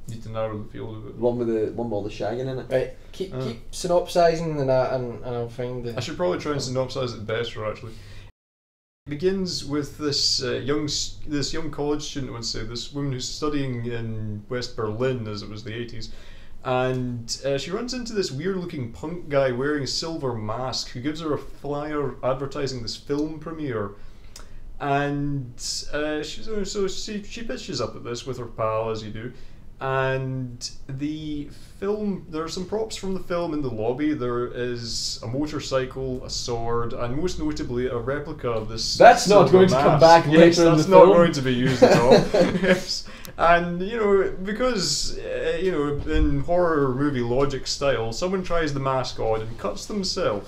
need to narrow the field of The it. one with the one with all the shagging in it. Right, keep Ah. keep synopsising and, I, and, and I'll find the. I should probably try and synopsize it better. Actually, it begins with this uh, young this young college student. I would say this woman who's studying in West Berlin, as it was the eighties, and uh, she runs into this weird looking punk guy wearing a silver mask who gives her a flyer advertising this film premiere. And uh, she's so she she pitches up at this with her pal as you do, and the film there are some props from the film in the lobby. There is a motorcycle a sword and most notably a replica of this That's not going to come mask. back yes, later in that's the not film. going to be used at all. Yes. And you know because uh, you know in horror movie logic style someone tries the mask on and cuts themselves.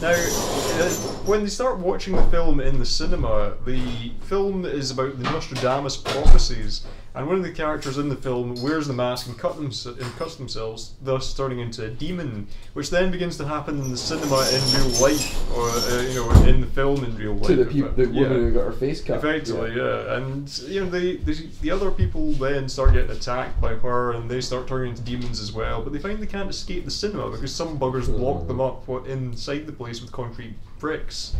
Now, uh, when they start watching the film in the cinema, the film is about the Nostradamus prophecies, and one of the characters in the film wears the mask and, cut them, and cuts themselves, thus turning into a demon, which then begins to happen in the cinema in real life, or uh, you know, in the film in real life. To the people, the Yeah. woman who got her face cut. Effectively, yeah. and you know the, the the other people then start getting attacked by her, and they start turning into demons as well. But they find they can't escape the cinema because some buggers block them up what, inside the place with concrete bricks.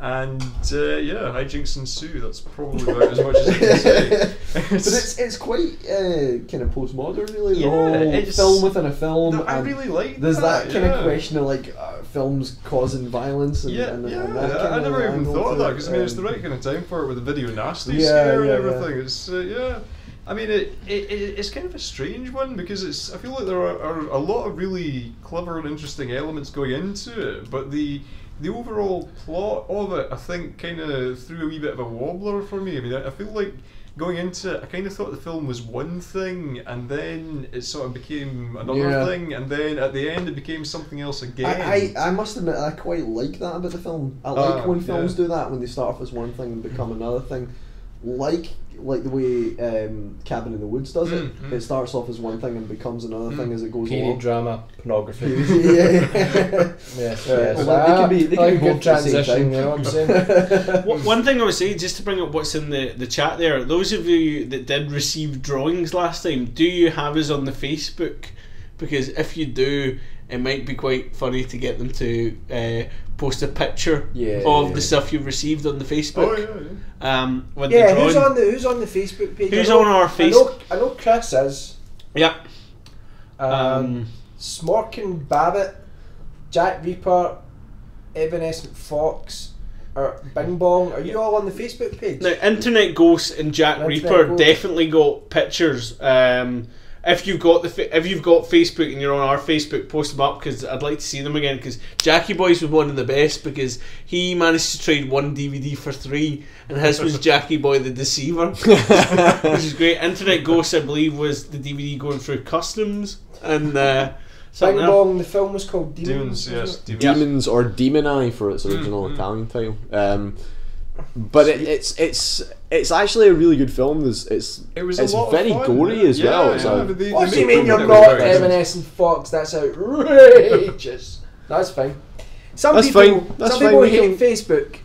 And uh, yeah, hijinks ensue. That's probably about as much as I can say. but it's it's quite uh, kind of postmodern, really. The Yeah, whole it's- film within a film. No, I really like There's that, kind yeah. of question of like uh, films causing violence. And, Yeah, and, yeah. and that I, never even thought of that because I mean it's the um, right kind of time for it with the video nasty Yeah, scare yeah, and everything. It's uh, yeah. I mean, it, it, it it's kind of a strange one because it's. I feel like there are, are a lot of really clever and interesting elements going into it, but the the overall plot of it, I think, kind of threw a wee bit of a wobbler for me. I mean, I, feel like going into it, I kind of thought the film was one thing, and then it sort of became another Yeah. thing, and then at the end it became something else again. I, I, I must admit I quite like that about the film. I like Ah, when films yeah. do that when they start off as one thing and become another thing. Like like the way um, Cabin in the Woods does it. Mm, mm. It starts off as one thing and becomes another thing as it goes Period along. drama, pornography. yeah, yeah. Yes, Yeah, yes. well, they can be- they can like be a both good the same transition, you know what I'm saying? One- One thing I would say, just to bring up what's in the, the chat there, those of you that did receive drawings last time, do you have us on the Facebook? Because if you do, it might be quite funny to get them to uh, post a picture Yeah, of yeah. the stuff you've received on the oh Facebook. yeah, yeah. Um, with yeah, the who's on the who's on the Facebook page? Who's I know- on our I know, I know Chris is. Yeah. Um, Um, Smorkin Babbitt, Jack Reaper, Evanescent Fox, or Bing Bong. Are you all on the Facebook page? Now, Internet Ghost and Jack Internet Reaper Ghost. definitely got pictures. Um, if you've got the fa- if you've got Facebook and you're on our Facebook, post them up because I'd like to see them again. Because Jackie Boys was one of the best because he managed to trade one DVD for three, and his was Jackie Boy the Deceiver, which is great. Internet Ghost, I believe, was the DVD going through customs and uh, Bing something else. Bong. The film was called Demons. Demons, yes, demons. Demons or Dèmoni for its original Mm, mm. Italian title. Um, but it, it's it's it's actually a really good film. There's, it's It was it's a lot very fun. gory as yeah, well. It's Yeah, a- but they- What they do you mean you're it not very- Evanescent Fox? That's outrageous. That's fine. Some That's people, fine. That's some fine, people we hate can- Facebook.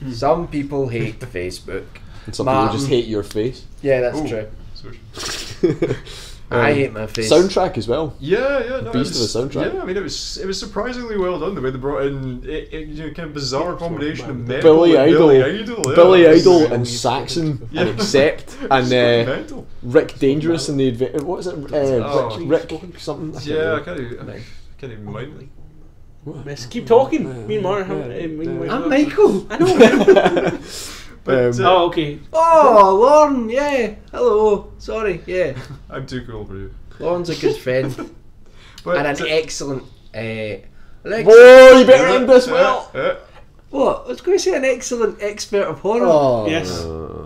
Hmm. Some people hate Facebook. and some people just hate your face. Yeah, that's Ooh. true. Swoosh. I Um, hate my face. Soundtrack as well. Yeah, yeah, no, it Beast of a soundtrack. Yeah, I mean, it was it was surprisingly well done. The way they brought in it, it, you know, kind of bizarre combination of metal Billy and Idol, Billy Idol, yeah, Billy Idol great. and Saxon Yeah. and Accept and uh, mental. Rick Dangerous and the adva- what is it? Uh, Oh. Rick, Rick something. I can't Yeah, I can't even, I can't even mind. Miss, keep talking. Me and Mark have. uh, me and I'm Michael. I know. But Um, uh, oh, okay. Oh, Lauren. Yeah. Hello. Sorry. Yeah. I'm too cool for you. Lauren's a good friend But and an uh, excellent. Uh, Alex- Whoa, you better end this well. uh, What? I was going to say an excellent expert of horror. Oh, Yes.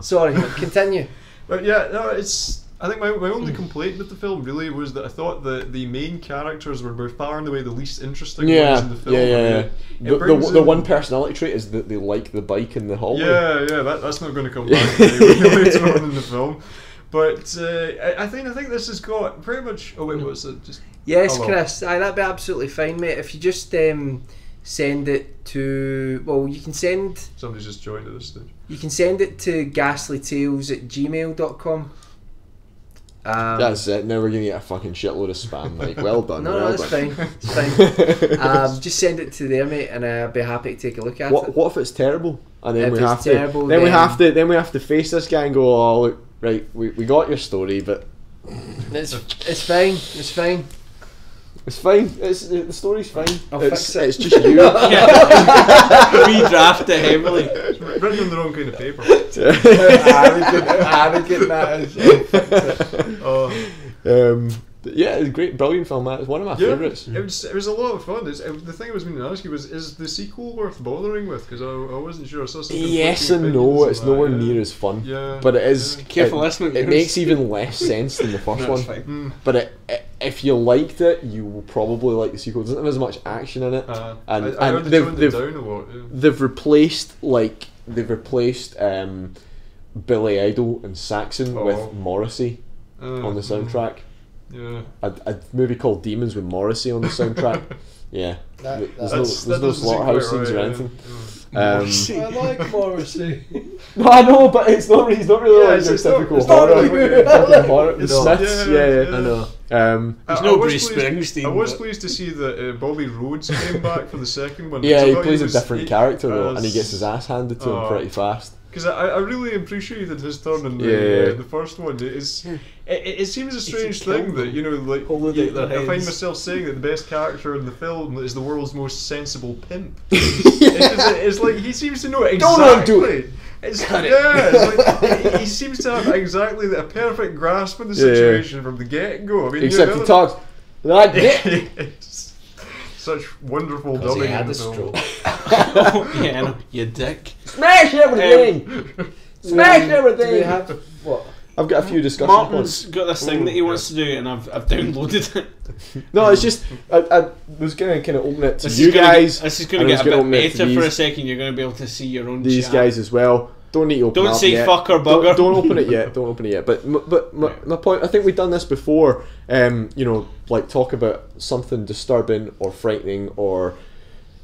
Sorry. Continue. But yeah, no, it's. I think my, my only Hmm. complaint with the film really was that I thought that the main characters were by far and away the least interesting Yeah, ones in the film. yeah, yeah, I mean, yeah. it- it The, the, brings the one personality trait is that they like the bike in the hallway. Yeah, yeah, that, that's not going to come back later on in the film. But uh, I, I think I think this has got pretty much. Oh wait, what's it? Just Yes, Hello. Chris. Aye, that'd be absolutely fine, mate. If you just um, send it to well, you can send somebody's just joined at this stage. you can send it to ghastlytales at gmail.com. Um, That's it. Now we're gonna get a fucking shitload of spam. Like, well done. no, well no, it's done. fine. It's fine. um, just send it to there, mate, and I'll be happy to take a look at What, it. what if it's terrible? And then If we it's have terrible, to then, we have to then we have to face this guy and go, oh look, right, we, we got your story, but It's, it's fine. It's fine. It's fine. It's the story's fine. I'll it's, fix it. it's just you. Redraft it heavily. It's written on the wrong kind of paper. arrogant, arrogant that is. Oh, um, yeah, it's a great, brilliant film. That it's one of my yeah, favourites. it was it was a lot of fun. It's, it, the thing I was meaning to ask you was, is the sequel worth bothering with? Because I, I wasn't sure. I saw some Yes and no. opinions It's on that, nowhere yeah. near as fun. Yeah, But it is. yeah. Careful it, listening, It makes even less sense than the first No, one. fine. Mm, But it, i if you liked it, you will probably like the sequel. It doesn't have as much action in it. uh, And- I, I and heard they they've- it they've- down a lot. Yeah. they've replaced like they've replaced um Billy Idol and Saxon Oh. with Morrissey Uh, on the soundtrack. Yeah. A, a movie called Demons with Morrissey on the soundtrack. yeah, That- there's no, That's- there's no slaughterhouse quite scenes or anything. yeah. Um, I like Morrissey. no, I know, but it's not. He's not really Yeah, like your it's not- typical it's not horror. really- fucking horror. The It's- Smiths, yeah, yeah, yeah. yeah. I know. Um, I- no was Bruce pleased- Springsteen, I was pleased to see that uh, Bobby Rhodes came back for the second one. Yeah, he plays a was- different he- character though, and he gets his ass handed to him Oh. pretty fast. Because I, I really appreciated his turn in the, Yeah. uh, the first one. It, is, it, it, it seems a strange thing that, you know, like, you- out their I find myself saying that the best character in the film is the world's most sensible pimp. it's, just- it's like, he seems to know Don't exactly. undo it. It's, Cut it. yeah, it's like, he, he seems to have exactly a perfect grasp of the Yeah. situation from the get go. I mean, Except you he talks like this. such wonderful Because he had in a the film. stroke. yeah, I you dick. Smash everything! Smash Um, everything! Do we have what? I've got a few discussions. Martin's points. got this thing that he wants to do, and I've, I've downloaded it. No, it's just I, I was gonna kind of open it to This you is gonna guys. Get, this is going to get a bit gonna open it meta for a second. You're going to be able to see your own. these chat. guys as well. Don't need to open Don't up say yet. fuck or Don't, bugger. don't open it yet. Don't open it yet. But but my, my point. I think we've done this before. Um, you know, like talk about something disturbing or frightening or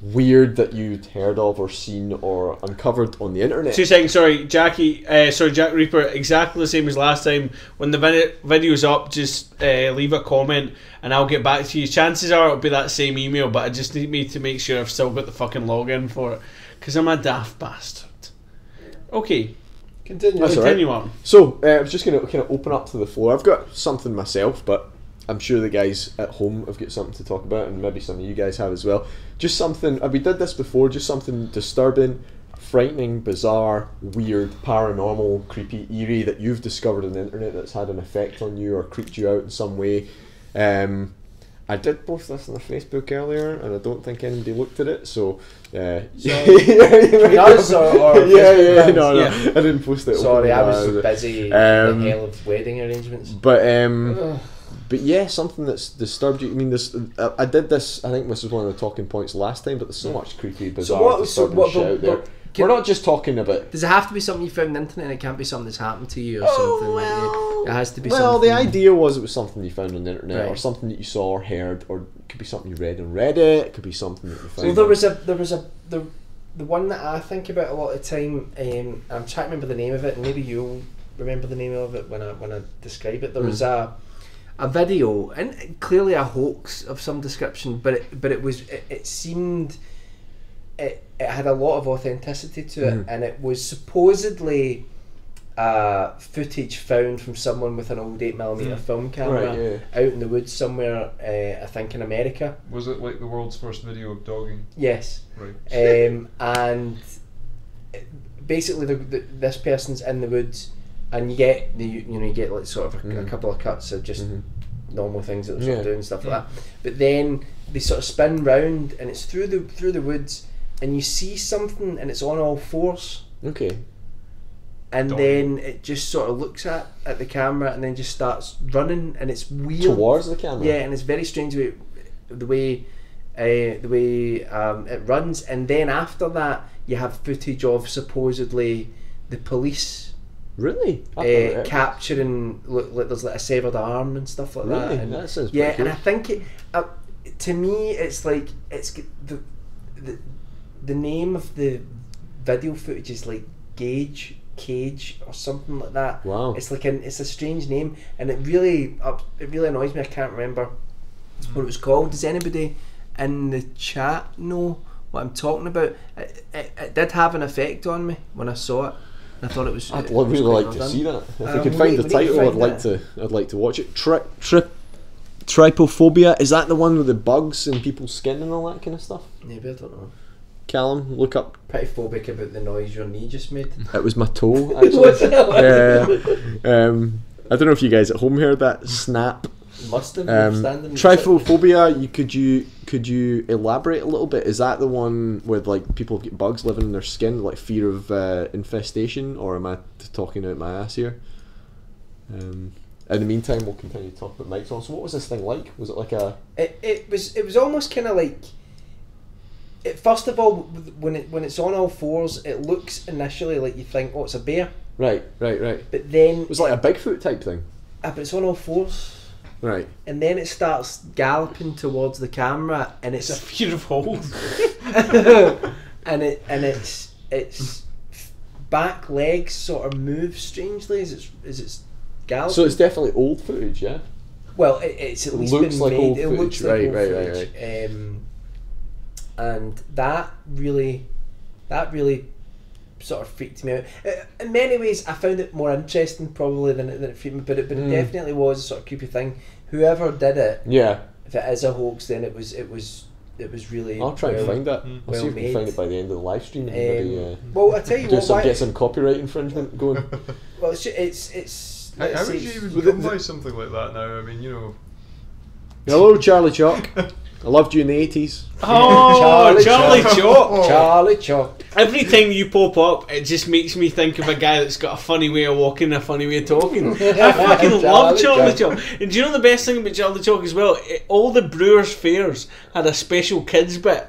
weird that you'd heard of or seen or uncovered on the internet. Two seconds, sorry, Jackie. Uh, sorry, Jack Reaper. Exactly the same as last time. When the vid- video's up, just uh, leave a comment, and I'll get back to you. Chances are it'll be that same email, but I just need me to make sure I've still got the fucking login for it, because I'm a daft bastard. Okay, Continue. That's all continue on. So uh, I was just going to kind of open up to the floor. I've got something myself, but I'm sure the guys at home have got something to talk about, and maybe some of you guys have as well. Just something. We did this before. Just something disturbing, frightening, bizarre, weird, paranormal, creepy, eerie that you've discovered on the internet that's had an effect on you or creeped you out in some way. Um, I did post this on the Facebook earlier, and I don't think anybody looked at it. So, uh, or yeah, Facebook yeah, no, no, Yeah. I didn't post it. Sorry, I was busy in Um, the hell of wedding arrangements. But um. But yeah, something that's disturbed you. I mean, this. I, I did this. I think this was one of the talking points last time. But there's so much creepy, bizarre, what- so what- shit but- out there. but We're not just talking about. Does it have to be something you found on the internet? It can't be something that's happened to you or something. that you- it has to be Well, something. the idea was it was something you found on the internet, or something that you saw or heard, or it could be something you read on Reddit. It could be something that you found. Well, there on- was a there was a the the one that I think about a lot of the time. Um, I'm trying to remember the name of it, and maybe you'll remember the name of it when I when I describe it. There was a a video and clearly a hoax of some description, but it, but it was it, it seemed it, it had a lot of authenticity to it, Mhm. and it was supposedly uh, footage found from someone with an old eight millimeter Mm. film camera Right, yeah. out in the woods somewhere. Uh, I think in America. Was it like the world's first video of dogging? Yes. Right. um, and basically the, the, this person's in the woods and you get the you know you get like sort of a, a Mhm. couple of cuts of just Mhm. Normal things that they're sort of Yeah. doing stuff like that but then they sort of spin round and it's through the through the woods and you see something and it's on all fours Okay. and Dog. then it just sort of looks at at the camera and then just starts running and it's weird Towards the camera. yeah, and it's very strange the way the way, uh, the way um, it runs, and then after that you have footage of supposedly the police Really? Uh, never heard of capturing look like there's like a severed arm and stuff like Really? that. And, That sounds yeah, and I think it uh, to me it's like it's the the the name of the video footage is like Gauge Cage or something like that. Wow. It's like an it's a strange name, and it really up it really annoys me. I can't remember what it was called. Does anybody in the chat know what I'm talking about? It, it, it did have an effect on me when I saw it. I thought it was. I'd it lo- was really like to done. see that. If Um, we could find need- the we title, I'd like that. to. I'd like to watch it. Tri- tri- Trypophobia is that the one with the bugs and people's skin and all that kind of stuff? Maybe I don't know. Callum, look up. Pretty phobic about the noise your knee just made. It was my toe. Actually. it? yeah. Um, I don't know if you guys at home heard that snap. Must have Um, been standing. trypophobia. You could you could you elaborate a little bit? Is that the one with like people get bugs living in their skin, like fear of uh, infestation, or am I talking out my ass here? Um, in the meantime, we'll continue to talk about mics on. So, what was this thing like? Was it like a It, it was it was almost kind of like it, first of all, when it when it's on all fours, it looks initially like you think, oh, it's a bear, Right, right, right. but then It was like a Bigfoot type thing. ah, but it's on all fours, Right. and then it starts galloping towards the camera, and It's it's a fear of holes. and it and it's it's back legs sort of move strangely as it's as it's galloping. So it's definitely old footage, yeah? Well, it, it's at It least looks been like made. old it looks footage, like right, old right, right, footage. Um, and that really, that really, sort of freaked me out. Uh, In many ways, I found it more interesting probably than it, than it freaked me, but it, but it Mm. definitely was a sort of creepy thing. Whoever did it, Yeah. if it is a hoax, then it was it was it was really. I'll try and find that. Mm. I'll see if we can find it by the end of the live stream. and maybe, Um, uh, well, I tell you do what, some, why, get some copyright infringement going. well, it's it's it's. How, how would you it's- even With the- come by something like that now? I mean, you know. Hello, Charlie Chalk. I loved you in the 80s. Oh, Charlie Charlie, Chalk. Chalk. Charlie Chalk. Every time you pop up, it just makes me think of a guy that's got a funny way of walking, and a funny way of talking. I fucking love Charlie Charlie Chalk. And do you know the best thing about Charlie Chalk as well? It, all the Brewers Fayres had a special kids bit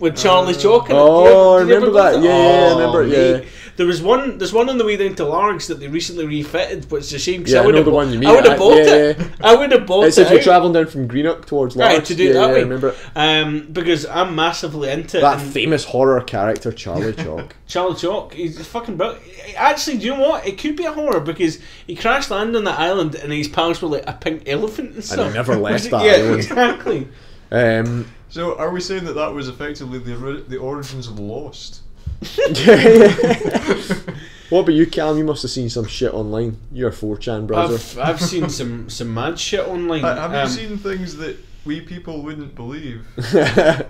with Charlie uh, Chalk in it. Oh, I you ever remember go that. to- Yeah, yeah, I Oh, remember it, oh, mate. yeah. There was one. There's one on the way down to Largs that they recently refitted, but it's a shame because Yeah, I I would have. the one you mean. I would I- have bought yeah, it. yeah. I would have bought it. It's if you're travelling down from Greenock towards Right, Largs. to do yeah, that yeah, way. I remember it. Um, because I'm massively into. That famous horror character, Charlie Chalk. Charlie Chalk, he's fucking brilliant. Actually, do you know what? It could be a horror because he crashed landed on that island and his pals were like a pink elephant and stuff. never left that Yeah, island. exactly. Um, So, are we saying that that was effectively the the origins of Lost? what about you, Callum? You must have seen some shit online. You're a 4chan browser. I've, I've seen some, some mad shit online. Ha- have Um, you seen things that we people wouldn't believe?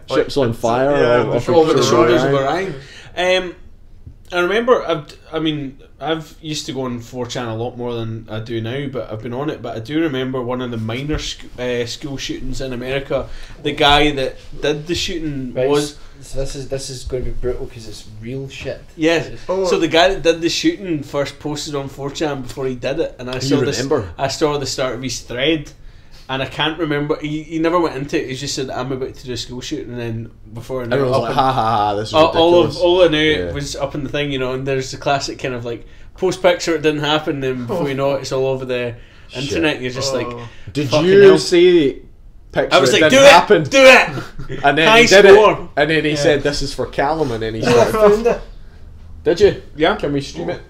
Ships on fire. yeah, all- the off shoulders over the shoulders of Orion. Orion. Um, I remember, I've, I mean, I've used to go on 4chan a lot more than I do now, but I've been on it. But I do remember one of the minor sc- uh, school shootings in America. The guy that did the shooting Right, was so this is this is going to be brutal because it's real shit. Yes. Oh. So the guy that did the shooting first posted on 4chan before he did it, and I saw this. remember? I saw the start of his thread, and I can't remember. He, he never went into it. He just said, "I'm about to do a school shooting," and then before I knew it, Everyone's up like, in- ha ha ha, this is all, all of all I knew Yeah. was up in the thing, you know. And there's the classic kind of like post picture, it didn't happen, then before you oh. know it, it's all over the Shit. internet. You're just like, Oh. Did you hell. see picture I was like, do didn't it, happen? do it. And then High he did score. it. And then he said, this is for Callum. And then he I said, found it. did you? Yeah. Can we stream it?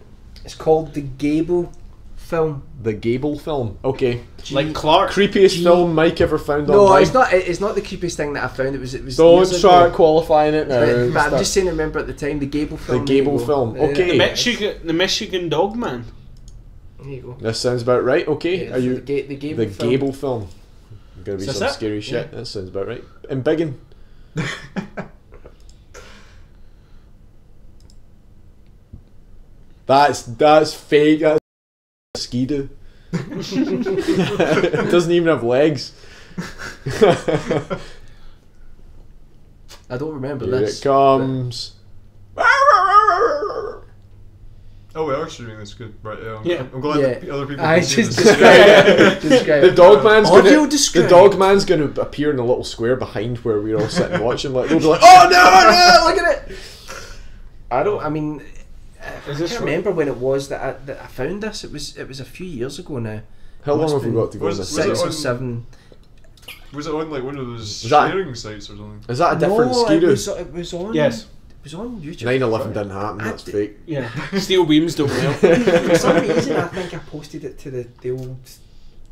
It's called the Gable film. The Gable film. Okay. Like Clark. Creepiest G- film Mike ever found No, online. it's not. it- It's not the creepiest thing that I found. It was. It was. Don't years start ago. qualifying it now. But, but I'm Start- just saying. Remember at the time the Gable film. The you Gable film, okay. The Michigan, the Michigan Dog Man. There you go. This sounds about right. Okay. Yeah, Are you the, Ga- the Gable the film. Gable film? Gonna be some it? scary shit. That sounds about right. And Biggin. That's that's fake. That's skidoo. it doesn't even have legs. I don't remember that. Here this. it comes. Oh, we are streaming this. Good, right? Yeah. I'm, Yeah. I'm glad Yeah. that other people I can see just this. describe. Describe The dog man's Audio gonna. The dog man's gonna appear in a little square behind where we're all sitting watching. Like we'll be like, oh no, no, look at it. I don't. I mean, I Is can't right? remember when it was that I, that I found this. It was. It was a few years ago now. How long have we got to go? Was on it- this? was it Six or on- seven. Was it on like one of those that- sharing sites or something? Is that a different no, it skidoo? was, it was on. Yes. It was on YouTube. 9-11 didn't happen. I That's d- fake. Yeah. Steel beams don't melt. For some reason, I think I posted it to the, the old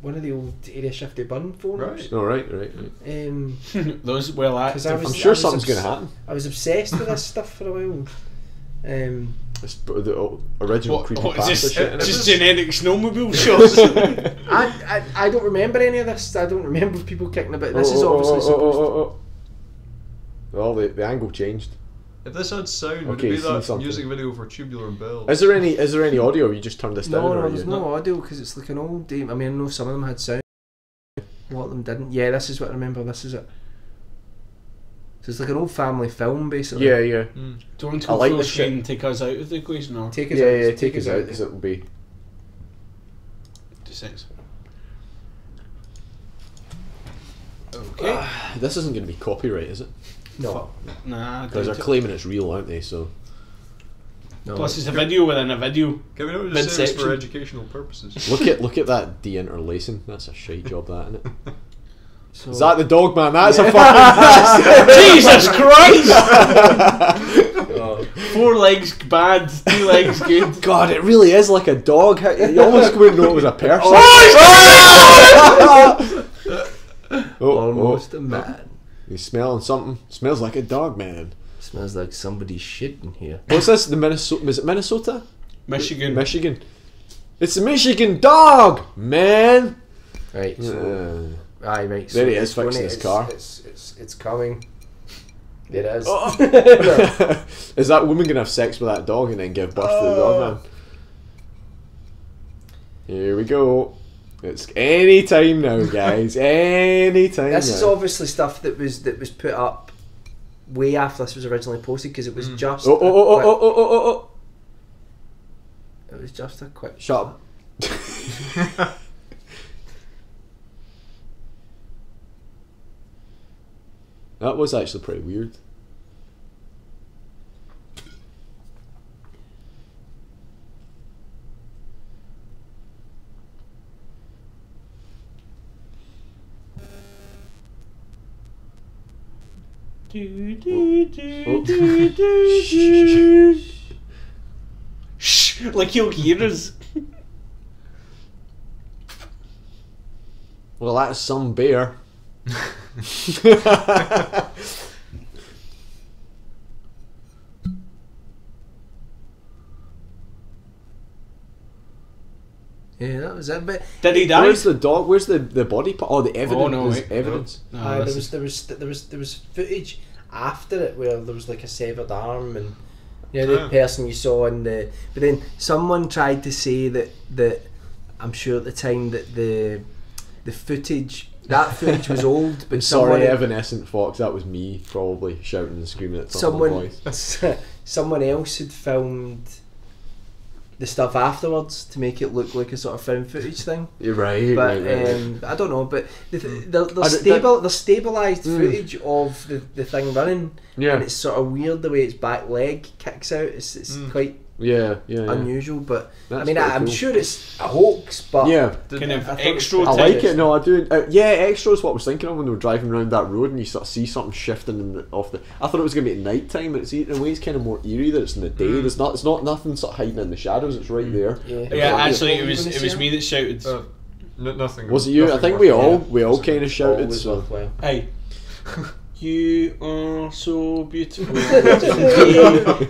one of the old Area 50 Burn forums. Right. No, right, right, right. Um, Those well Because I active. was- I'm sure was something's obs- going to happen. I was obsessed with this stuff for a while. Um, It's the o- original What, creepy what is pasta this? shit. innit? Just genetic snowmobile shots. I, I I don't remember any of this. I don't remember people kicking about. This Oh, is oh, obviously oh, oh, supposed oh, oh, oh. Well, the, the angle changed. If this had sound, would Okay, it be that something. music video for Tubular Bells? Is there any? Is there any audio? Or you just turned this to. down. No, or no, there's no audio because it's like an old game. I mean, I know some of them had sound. A lot of them didn't. Yeah, this is what I remember. This is it. So it's like an old family film, basically. Yeah, yeah, Mm. Don't I go like full this shit. screen take us out of the equation or Take us yeah, out. yeah. Take us out, as it will be. to six. Okay. This isn't going to be copyright, is it? No. Nah, Because they're claiming it's real, aren't they? So no. Plus, it's a video within a video. Can we not just say it's for educational purposes? look at look at that deinterlacing. That's a shite job, that isn't it? So- Is that the dog man? That's a fucking. Jesus Christ! Oh. Four legs bad, two legs good. God, it really is like a dog. You almost wouldn't know it was a person. Oh, oh. Almost oh. a man. You smelling something? Smells like a dog, man. Smells like somebody's shit in here. What's this? The Minnesota? Is it Minnesota? Michigan. Michigan. It's a Michigan dog, man. Right, so Uh, aye, right. So There he is, it's gonna- fixing his car. It's, it's it's coming. It is. Oh. is that woman gonna have sex with that dog and then give birth to the dog, man? Here we go. It's any time now, guys. any time. this now. is obviously stuff that was that was put up way after this was originally posted because it was mm. just Oh, oh, oh, a oh, oh quick- oh, oh, oh, oh, oh. it was just a quick Shut up. that was actually pretty weird. Do, do, do, oh. do, oh. do, do. Shh, like he'll hear us. Well, that's some bear. yeah that was it but Did he die? Where's the dog? Where's the, the body part? Oh, the evidence. Oh, no, wait. evidence. No, aye, this there was there was there was there was footage after it where there was like a severed arm and yeah the Ah. person you saw in the but then someone tried to say that that I'm sure at the time that the the footage that footage was old but I'm someone sorry, Evanescent Fox. That was me, probably shouting and screaming at the top of someone voice. someone else had filmed the stuff afterwards to make it look like a sort of found footage thing. You're right. But right, right, right. um, I don't know. But the, th- the, the I d- stable, the stabilized Mm. footage of the, the thing running, yeah, and it's sort of weird the way its back leg kicks out. It's, it's Mm. quite yeah, yeah. yeah. unusual. But That's I mean, I, I'm cool. sure it's a hoax. But Yeah, kind of I thought it was extra. I like it. No, I do. Uh, yeah, extra is what I was thinking of when we were driving around that road and you sort of see something shifting in the, off the. I thought it was going to be at night time, but it's in a way it's kind of more eerie that it's in the day. Mm. There's not. It's not nothing sort of hiding in the shadows. It's right there. yeah, Yeah, What actually, it was it was me that shouted. Uh, n- nothing. Was it you? I think we all worthwhile. we all kind of shouted. So. Hey, you are so beautiful.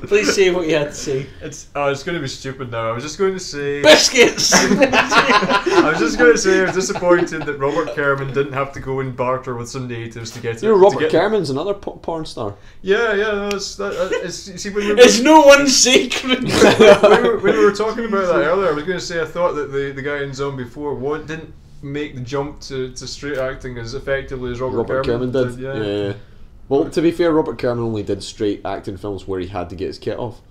Please say what you had to say. It's oh, it's going to be stupid now. I was just going to say. Biscuits. I was just going to say I was disappointed that Robert Kerman didn't have to go and barter with some natives to get it. you know, Robert get- Kerman's another po- porn star. Yeah, yeah. No, it's, that, that, it's, see, when we, It's no one's secret. when, we were, when we were talking about that earlier, I was going to say I thought that the, the guy in Zombie 4 wa- didn't make the jump to, to straight acting as effectively as Robert, Robert Kerman did. Yeah. Yeah. Well, to be fair, Robert Kerman only did straight acting films where he had to get his kit off.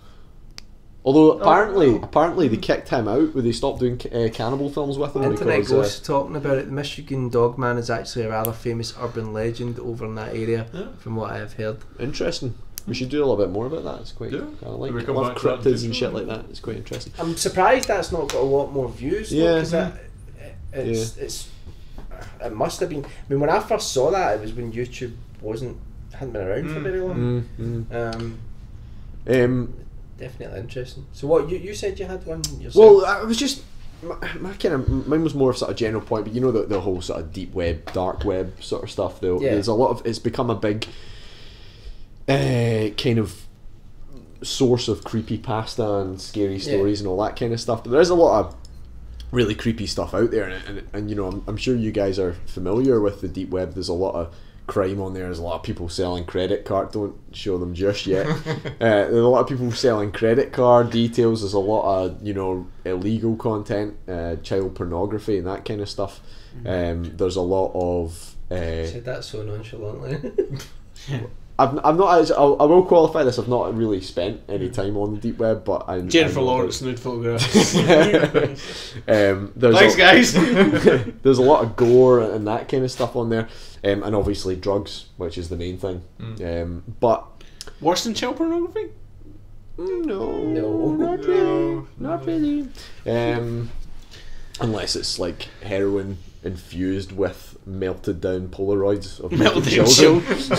Although apparently, oh. apparently they kicked him out when they stopped doing uh, cannibal films with him Internet because uh, Ghost talking about it. The Michigan Dogman is actually a rather famous urban legend over in that area, Yeah. from what I have heard. interesting. We should do a little bit more about that. It's quite. Yeah. I like. We I come love back to cryptids and shit like that. It's quite interesting. I'm surprised that's not got a lot more views. Yeah. because that it's it's it must have been. I mean, when I first saw that, it was when YouTube wasn't hadn't been around for Mm. very long. Mm, mm. Um, Um, definitely interesting. So, what you you said you had one yourself? well, I was just. My, my kind of mine was more of sort of general point, but you know the, the whole sort of deep web, dark web sort of stuff. Though Yeah. there's a lot of it's become a big, uh, kind of source of creepy pasta and scary stories and all that kind of stuff. But there is a lot of really creepy stuff out there, and, and, and you know I'm, I'm sure you guys are familiar with the deep web. There's a lot of crime on there. There's a lot of people selling credit card. Don't show them just yet. uh, there's a lot of people selling credit card details. There's a lot of you know illegal content, uh, child pornography, and that kind of stuff. Um, there's a lot of. Uh, said that so nonchalantly. I've, I've not actually, I'll, I will qualify this. I've not really spent any time on the deep web, but I Jennifer I know Lawrence nude photographs. um, there's Thanks, a, guys. there's a lot of gore and that kind of stuff on there, um, and obviously drugs, which is the main thing. Um, but Worse than child pornography? mm, no, No. not really, not really. Um, unless it's like heroin infused with melted down Polaroids of Melted naked children. It's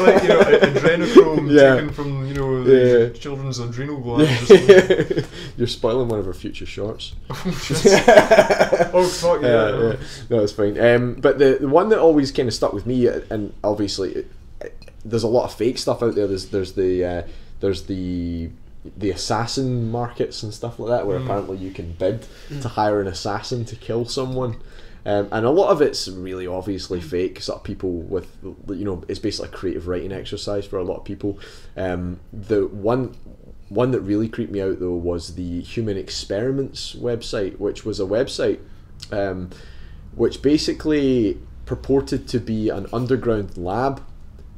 like you know, adrenochrome Yeah. taken from you know the Yeah. children's adrenal glands. or something. You're spoiling one of our future shorts. oh fuck yeah! Yeah, yeah. No, it's fine. Um, but the, the one that always kind of stuck with me, uh, and obviously, it, it- there's a lot of fake stuff out there. There's there's the uh, there's the the assassin markets and stuff like that, where apparently you can bid to hire an assassin to kill someone. Um, and a lot of it's really obviously fake. Sort of people with, you know, it's basically a creative writing exercise for a lot of people. Um, the one one that really creeped me out though was the Human Experiments website, which was a website um, which basically purported to be an underground lab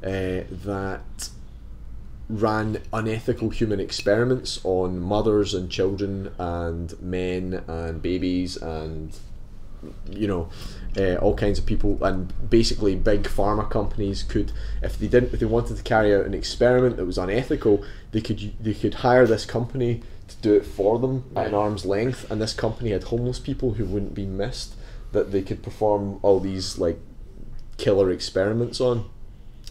uh, that ran unethical human experiments on mothers and children and men and babies and you know uh, all kinds of people and basically big pharma companies could if they didn't if they wanted to carry out an experiment that was unethical they could they could hire this company to do it for them at an arm's length and this company had homeless people who wouldn't be missed that they could perform all these like killer experiments on.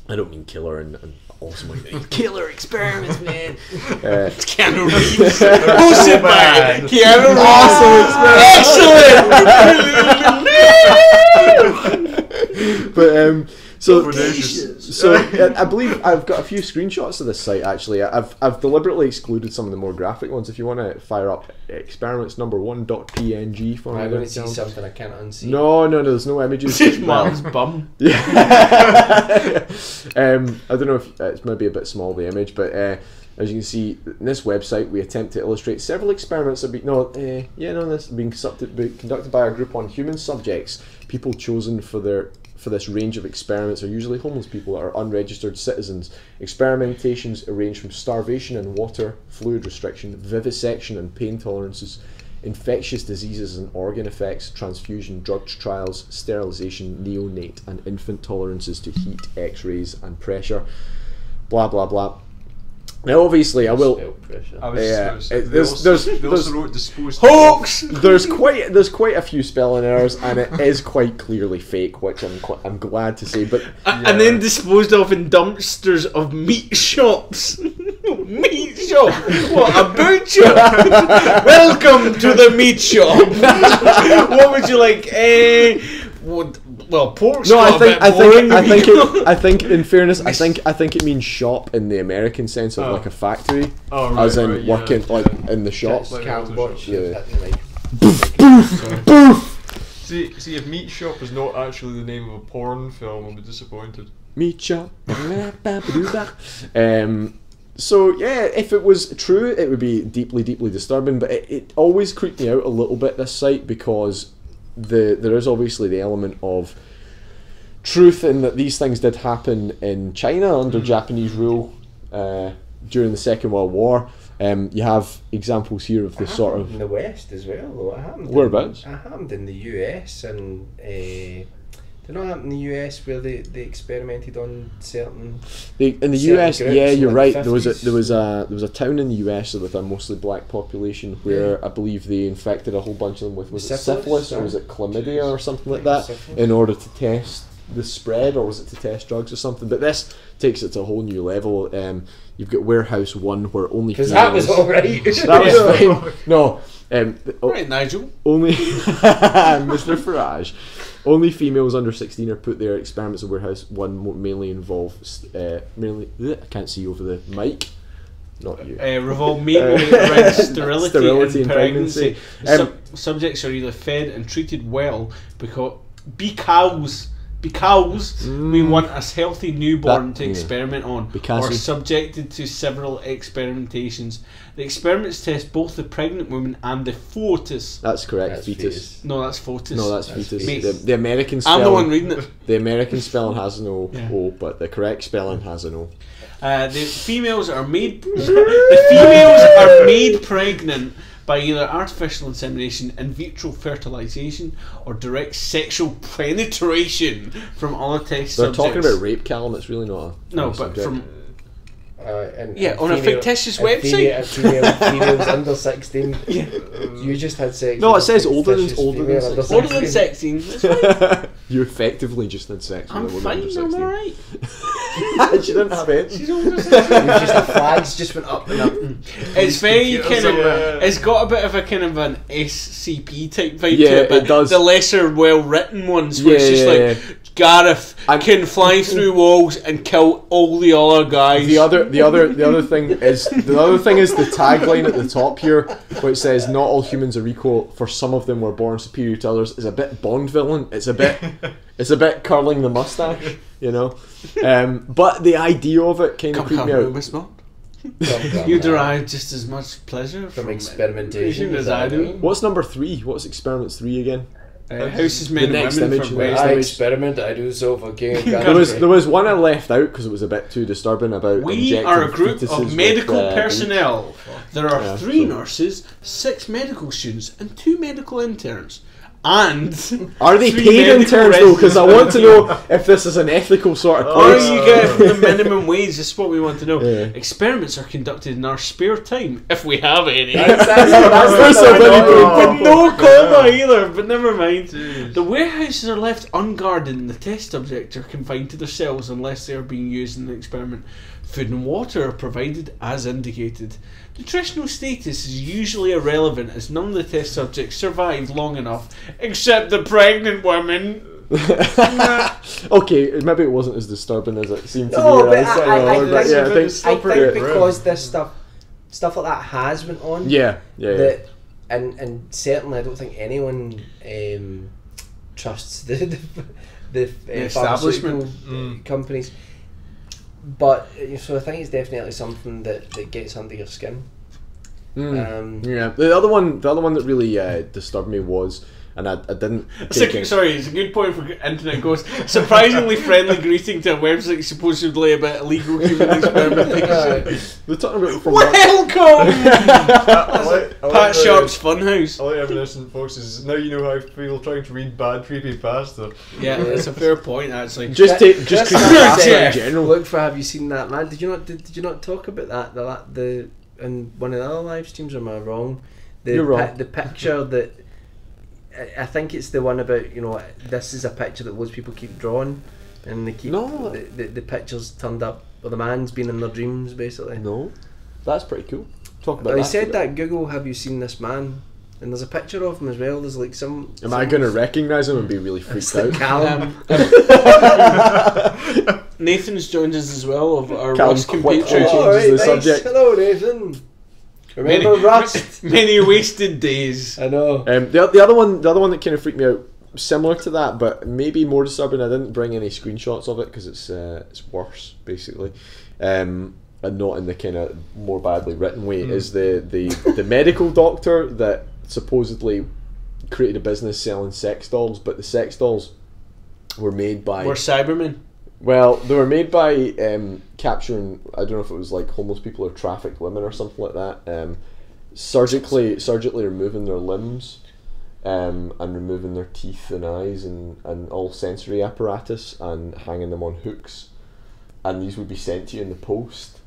I don't mean killer and, and awesome like killer experiments man uh, Keanu Reeves. Hosted by Keanu Reeves. Excellent! but um, so Audacious. so I, I believe I've got a few screenshots of this site. Actually, I've I've deliberately excluded some of the more graphic ones. If you want to fire up experiments number one dot png for me, I'm going to see something I can't unsee. No, no, no. There's no images. Miles bum. Yeah. um, I don't know if uh, it's maybe a bit small the image, but uh, as you can see, in this website we attempt to illustrate several experiments that be no, uh, yeah, no, this being conducted, conducted by a group on human subjects. People chosen for their for this range of experiments are usually homeless people that are unregistered citizens. Experimentations range from starvation and water, fluid restriction, vivisection and pain tolerances, infectious diseases and organ effects, transfusion, drug trials, sterilisation, neonate and infant tolerances to heat, x-rays and pressure. Blah blah blah. Now obviously I will I was, Yeah, I was, it- there's- also, there's- there's- wrote disposed Hoax! there's quite there's quite a few spelling errors and it is quite clearly fake, which I'm qu- I'm glad to say. But And then disposed of in dumpsters of meat shops. meat shop? What, a butcher? Welcome to the meat shop. what would you like? Eh, would, well, pork's no, I I a think bit I think. I think it, I think in fairness, I think I think it means shop in the American sense of Oh. like a factory, Oh, right, as in right, yeah, working like in the shop. Like watch Yeah. hitting the mic. See, see, if Meat Shop is not actually the name of a porn film, I'll be disappointed. Meat shop. um, so yeah, if it was true, it would be deeply, deeply disturbing. But it, it always creeped me out a little bit this site because the there is obviously the element of truth in that these things did happen in China under Japanese rule uh, during the Second World War. Um, you have examples here of the sort of in the West as well, though. It happened. Whereabouts? In, it happened in the US and. Uh, did not happen in the US where they, they experimented on certain. The, in the certain US, yeah, you're like, right. There was a there was a there was a town in the US with a mostly black population where I believe they infected a whole bunch of them with was it Syphilis, syphilis or was it chlamydia or something like that syphilis. in order to test the spread or was it to test drugs or something? But this takes it to a whole new level. Um, you've got warehouse one where only Because that was alright. that was fine. No, um, the- Right, Nigel. only Mr. Farage. Only females under 16 are put there. Experiments of Warehouse 1 mainly involve, uh, mainly, I can't see over the mic. Not you. Uh, revolve mainly around sterility, Sterility and and pregnancy. pregnancy. Sub- subjects are either fed and treated well because because because we want a healthy newborn That- to yeah. experiment on Because or subjected to several experimentations. The experiments test both the pregnant woman and the fetus. That's correct. That's fetus. fetus. No, that's fetus. No, that's, That's fetus. fetus. The, the American spelling. I'm the one reading it. The American spelling has an O, Yeah. O, but the correct spelling has an O. Uh, the females are made. the females are made pregnant by either artificial insemination, in vitro fertilization, or direct sexual penetration from other test They're subjects. talking about rape, Callum. It's really not a. No, a but subject. from Uh, and, Yeah, and on a female- fictitious and website. Female, female, females under 16. You just had sex. No, with it says a older than- fictitious older than 16. older than 16. You effectively just had sex with I'm a woman fine. under I'm alright. she didn't have it. She's older than 16. It was just the flags just went up and up. It's very computers kind of. are- It's got a bit of a kind of an SCP type vibe Yeah, to it, but it does. the lesser, well written ones where it's Yeah, just yeah, like Gareth And- can fly through walls and kill all the other guys. The other, the other, the other thing is the other thing is the tagline at the top here, which says "Not all humans are equal. For some of them, were born superior to others." Is a bit Bond villain. It's a bit, it's a bit curling the mustache, you know. Um, but the idea of it kind of creeped me out. Miss Mott. From, You derive just as much pleasure from from, experimentation as I do. What's number three? What's experiments three again? Uh, houses, men, and next women image from there. West. I experiment, I do so for king. There was there was one I left out because it was a bit too disturbing about. We injecting are a group fetuses of with, medical uh, personnel. There are Yeah, three so- nurses, six medical students, and two medical interns. And Are they paid medical interns though? Because I want to know if this is an ethical sort of Or place. you get the minimum wage. This is what we want to know. Yeah. Experiments are conducted in our spare time, if we have any. That's, that's, that's, That's a very With no comma either, but never mind. The warehouses are left unguarded and the test subjects are confined to their cells unless they are being used in the experiment. Food and water are provided as indicated. Nutritional status is usually irrelevant as none of the test subjects survived long enough, except the pregnant woman. okay, maybe it wasn't as disturbing as it seemed to No, be. but was I- I- oh, I think- yeah, I think, I think pretty because this stuff, stuff like that has went on. yeah, yeah, yeah. And and certainly I don't think anyone um, trusts the the, the, uh, establishment. pharmaceutical Mm. companies. But so I think it's definitely something that, that gets under your skin. Mm. Um, yeah. The other one, the other one that really uh, disturbed me was, and I, I didn't. It's a take good- it- sorry, it's a good point for internet ghosts. Surprisingly friendly greeting to a website supposedly about illegal human experimentation. We're talking about from work. Welcome, I like, I like Pat the- Sharp's Funhouse. I like reminiscent folks is now you know how people feel trying to read bad creepy pasta. Yeah, that's a fair point actually. Just take, just Chris creepy Pratt pasta said, in general. Look for have you seen that man? Did you not did, did you not talk about that the la- the in one of the other live streams? Or am I wrong? The You're wrong. pi- the picture that I- I think it's the one about you know this is a picture that loads of people keep drawing, and they keep No. the, the, the pictures turned up. Or the man's been in their dreams basically. No, that's pretty cool. Talk about But he said that Google have you seen this man? And there's a picture of him as well. There's like some. bit. Am I going to recognise him and be really freaked It's like out? Callum. Um, Nathan's joined us as well of our Callum's Rust quick changes Oh, the right, nice. subject. Hello, Nathan. Many, Rust? many wasted days. I know. Um, the, the other one, the other one that kind of freaked me out, similar to that, but maybe more disturbing. I didn't bring any screenshots of it because it's uh, it's worse, basically, um, and not in the kind of more badly written way. Is the the the medical doctor that supposedly created a business selling sex dolls, but the sex dolls were made by We're Cybermen. Well, they were made by um, capturing. I don't know if it was like homeless people or trafficked women or something like that. Um, surgically, surgically removing their limbs, um, and removing their teeth and eyes and, and all sensory apparatus and hanging them on hooks, and these would be sent to you in the post,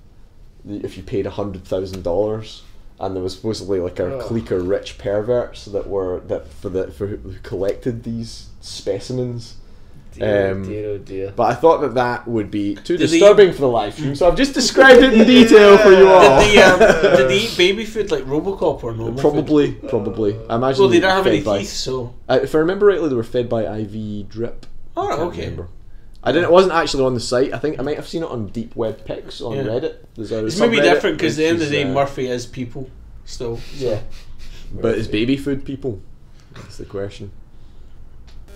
if you paid a hundred thousand dollars. And there was supposedly like a Oh. clique of rich perverts that were that for the for who collected these specimens. Dear, Um, dear, oh dear. But I thought that that would be too Did they- disturbing for the live stream, so I've just described it in detail for you all. Did they, um, did they eat baby food like Robocop or normal food? probably, probably. I imagine. Well, they don't have any by- teeth, so. Uh, if I remember rightly, they were fed by IV drip. Oh, I okay. remember. I didn't. It wasn't actually on the site. I think I might have seen it on Deep Web Pics on Yeah. Reddit. There's a It's maybe different because at the end of the day, uh, Murphy is people still. Yeah. But it's baby food people. That's the question.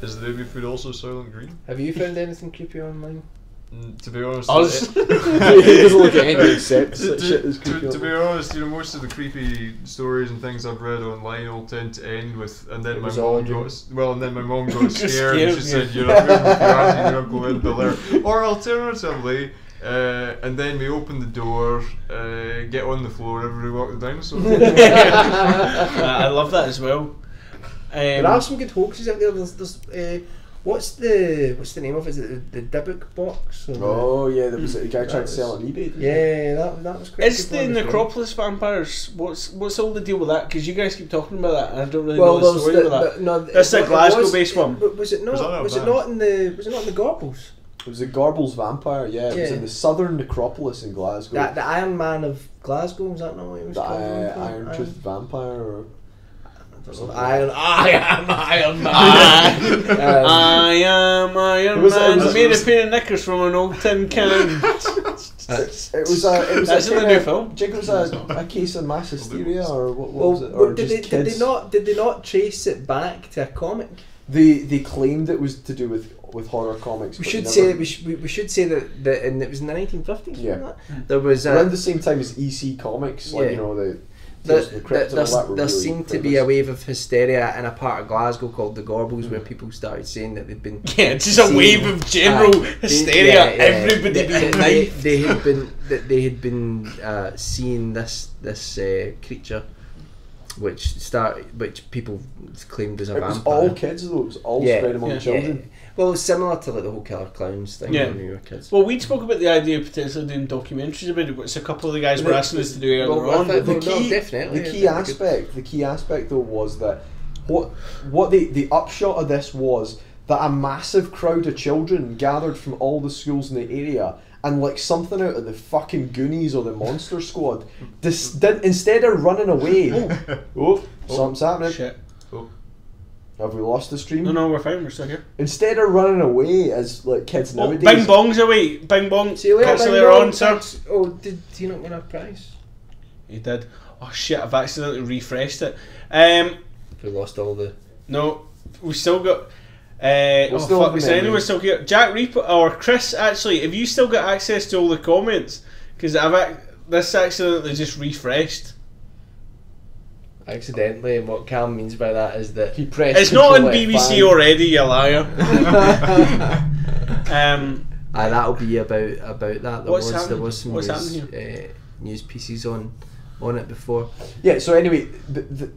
Is the baby food also Soylent Green? Have you found anything creepy online? Mm, to be honest, Us? he doesn't look at any except to, such shit to, as creepy. to, to be honest, you know, most of the creepy stories and things I've read online all tend to end with, and then It my was all a mom dream. got well, and then my mom got scared and she said, "You're not moving with your auntie, and your uncle in the lair." Or alternatively, uh, and then we open the door, uh, get on the floor, everybody walk the dinosaur. I I love that as well. There Um, are some good hoaxes out there. There's, there's uh, what's the what's the name of it? Is it the, the Dybbuk box? or the- Oh yeah, there was a guy trying That to sell on eBay. Yeah, that, that was quite. a Is good the one as well. necropolis vampires? What's what's all the deal with that? Because you guys keep talking about that, and I don't really Well, know the there's story the, with that. the, no, That's it the Glasgow-based one. it- was it not? Was Was, it not in the? Was it not in the Gorbals? It was the Gorbals vampire. Yeah, it was in the Southern Necropolis in Glasgow. That the Iron Man of Glasgow was that not what it was the called? uh, Iron Tooth Vampire. Or, Iron, I am Iron Man. I, Um, I am Iron It was- it Man, was- made a pair of knickers from an old tin can. it was a. It was That's a in the kinda- new film. Do you think it was a, a case of mass hysteria or what, what well, was it? Or did, just they, kids? did they not? Did they not trace it back to a comic? They they claimed it was to do with with horror comics. We should never- say we, sh- we, we should say that, that and it was in the 1950s. Yeah. wasn't? There was around uh, the same time as EC Comics, like Yeah. you know the. There, Tales from the there, and all that were there really seemed to be a wave of hysteria in a part of Glasgow called the Gorbals where people started saying that they'd been Yeah, it's just a wave of general Aye. They- hysteria. yeah, yeah. Everybody they, being they, they had been that they had been uh, seeing this this uh, creature, which start which people claimed as a It was vampire. all kids though. It was all Yeah. spread among Yeah. children. Well, it's similar to like the whole killer clowns thing Yeah. when we were kids. Well, we spoke about the idea of potentially doing documentaries about it, which a couple of the guys were asking us to do earlier Well, on. think- the Well, no, key, definitely, the key think could- aspect, the key aspect though was that what what the the upshot of this was that a massive crowd of children gathered from all the schools in the area and like something out of the fucking Goonies or the Monster Squad, dis- did, instead of running away, oh. oh, something's happening. Shit. Have we lost the stream? No, no, we're fine. We're still here. Instead of running away as like kids Oh, nowadays, Bing Bong's away. Bing Bong. See you later, Catch you Bing later Bong. on, sir. Thanks. Oh, did, did you not win a prize? He did. Oh shit! I've accidentally refreshed it. Um, We lost all the. no, we still got. Uh, oh still fuck! have Is anyone still here? Jack Reaper or Chris? Actually, have you still got access to all the comments? Because I've ac- this accidentally just refreshed. Accidentally, and what Cam means by that is that he pressed. It's not on Control BBC F5. already, you liar. um, Aye, that'll be about about that. There What's was happening? there was some What's news, happening uh, news pieces on on it before. Yeah, so anyway, the, the,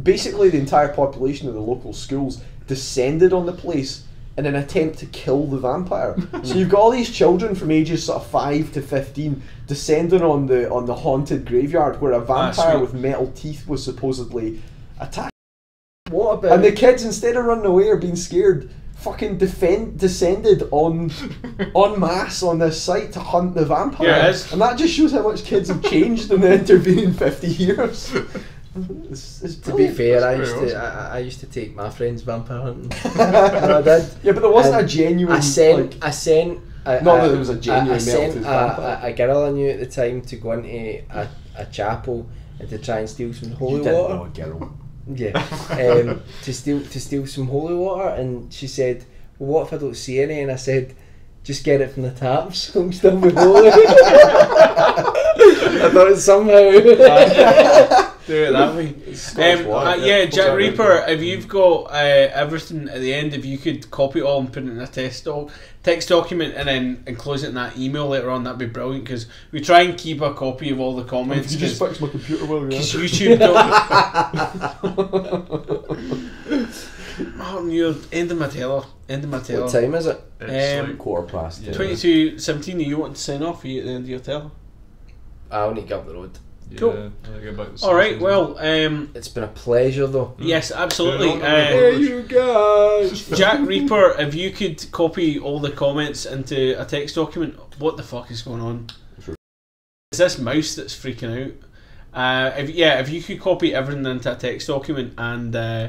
basically the entire population of the local schools descended on the place in an attempt to kill the vampire. so you've got all these children from ages sort of five to fifteen descending on the on the haunted graveyard where a ah, vampire with metal teeth was supposedly attacked. What about And the kids instead of running away or being scared, fucking defend descended on en masse on this site to hunt the vampire. Yeah. And that just shows how much kids have changed in the intervening fifty years. It's, it's To be brilliant. fair, I used very to I, I- I used to take my friends vampire hunting. no, I did. Yeah, but there wasn't And a genuine. I sent like, I sent. I, Not I, that there was a genuine I, I sent melted a, a, a girl I knew at the time to go into a, a chapel and to try and steal some holy you didn't water. know a girl. Yeah, um, to steal to steal some holy water, and she said, "Well, what if I don't see any?" And I said, "Just get it from the taps. I'm still be holy." I thought it somehow. Do it that way. Um, water, uh, yeah. yeah, Jack Reaper. in. If you've got uh, everything at the end, if you could copy it all and put it in a text doc, text document, and then enclose it in that email later on, that'd be brilliant. Because we try and keep a copy of all the comments. You just Because fix my computer while you're at it. YouTube don't. Martin, you're ending my teller. Ending my teller. what time is it? It's Um, like, Quarter past. Yeah. ten. 22 17, are you want to sign off? Are you at the end of your teller? I'll need to get up the road. Yeah, cool. I think about Alright, well, um, It's been a pleasure, though. yes, absolutely. Yeah, no, no, Uh, no, no. you guys. Jack Reaper, if you could copy all the comments into a text document, what the fuck is going on? Sure. Is this mouse that's freaking out? Uh, if yeah, if you could copy everything into a text document and uh,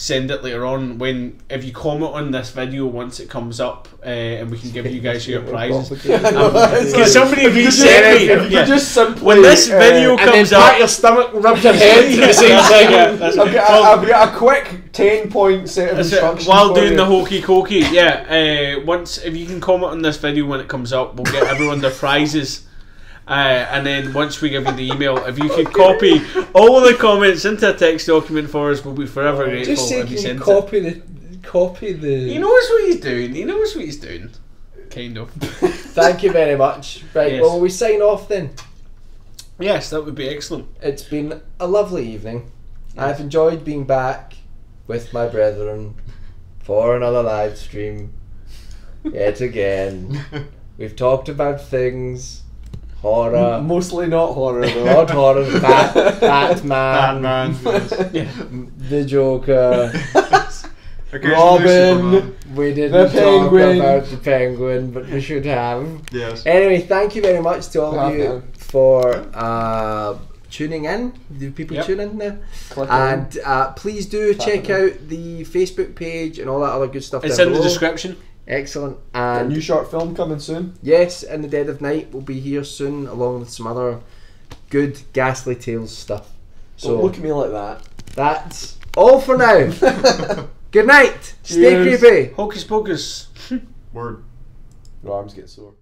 send it later on when if you comment on this video once it comes up, uh, and we can give you guys your prizes. Because somebody resent me. If you Yeah. just simply When this video uh, comes then pat up- your stomach, rub your head. Yeah, Say, that's it, yeah, I've, it. got, I've got a quick ten point set of That's it. While doing you. the hokey cokey, yeah. Uh, once if you can comment on this video when it comes up, we'll get everyone their prizes. Uh, and then once we give you the email, if you could copy all the comments into a text document for us, we'll be forever grateful Just say if you send it. copy the copy the. He knows what he's doing. He knows what he's doing. Kind of. Thank you very much. Right, Yes. well we sign off then. yes, that would be excellent. It's been a lovely evening. I've enjoyed being back with my brethren for another live stream. Yet again. We've talked about things. Horror. Mostly not horror though. Not horror. Bat- Batman. Batman. yes. The Joker. Occasionally Robin. Superman. We didn't The talk about the penguin, but we should have. Yes. Anyway, thank you very much to all of you man. for uh, tuning in. Do people Yep. tune in now? Click. And uh, please do Tap check out the Facebook page and all that other good stuff. It's down in the description. Excellent. a And new short film coming soon. yes, in the dead of night, we'll be here soon, along with some other good ghastly tales stuff. Don't So look at me like that. that's all for now. good night. Stay creepy. Hocus pocus. Word. Your arms get sore.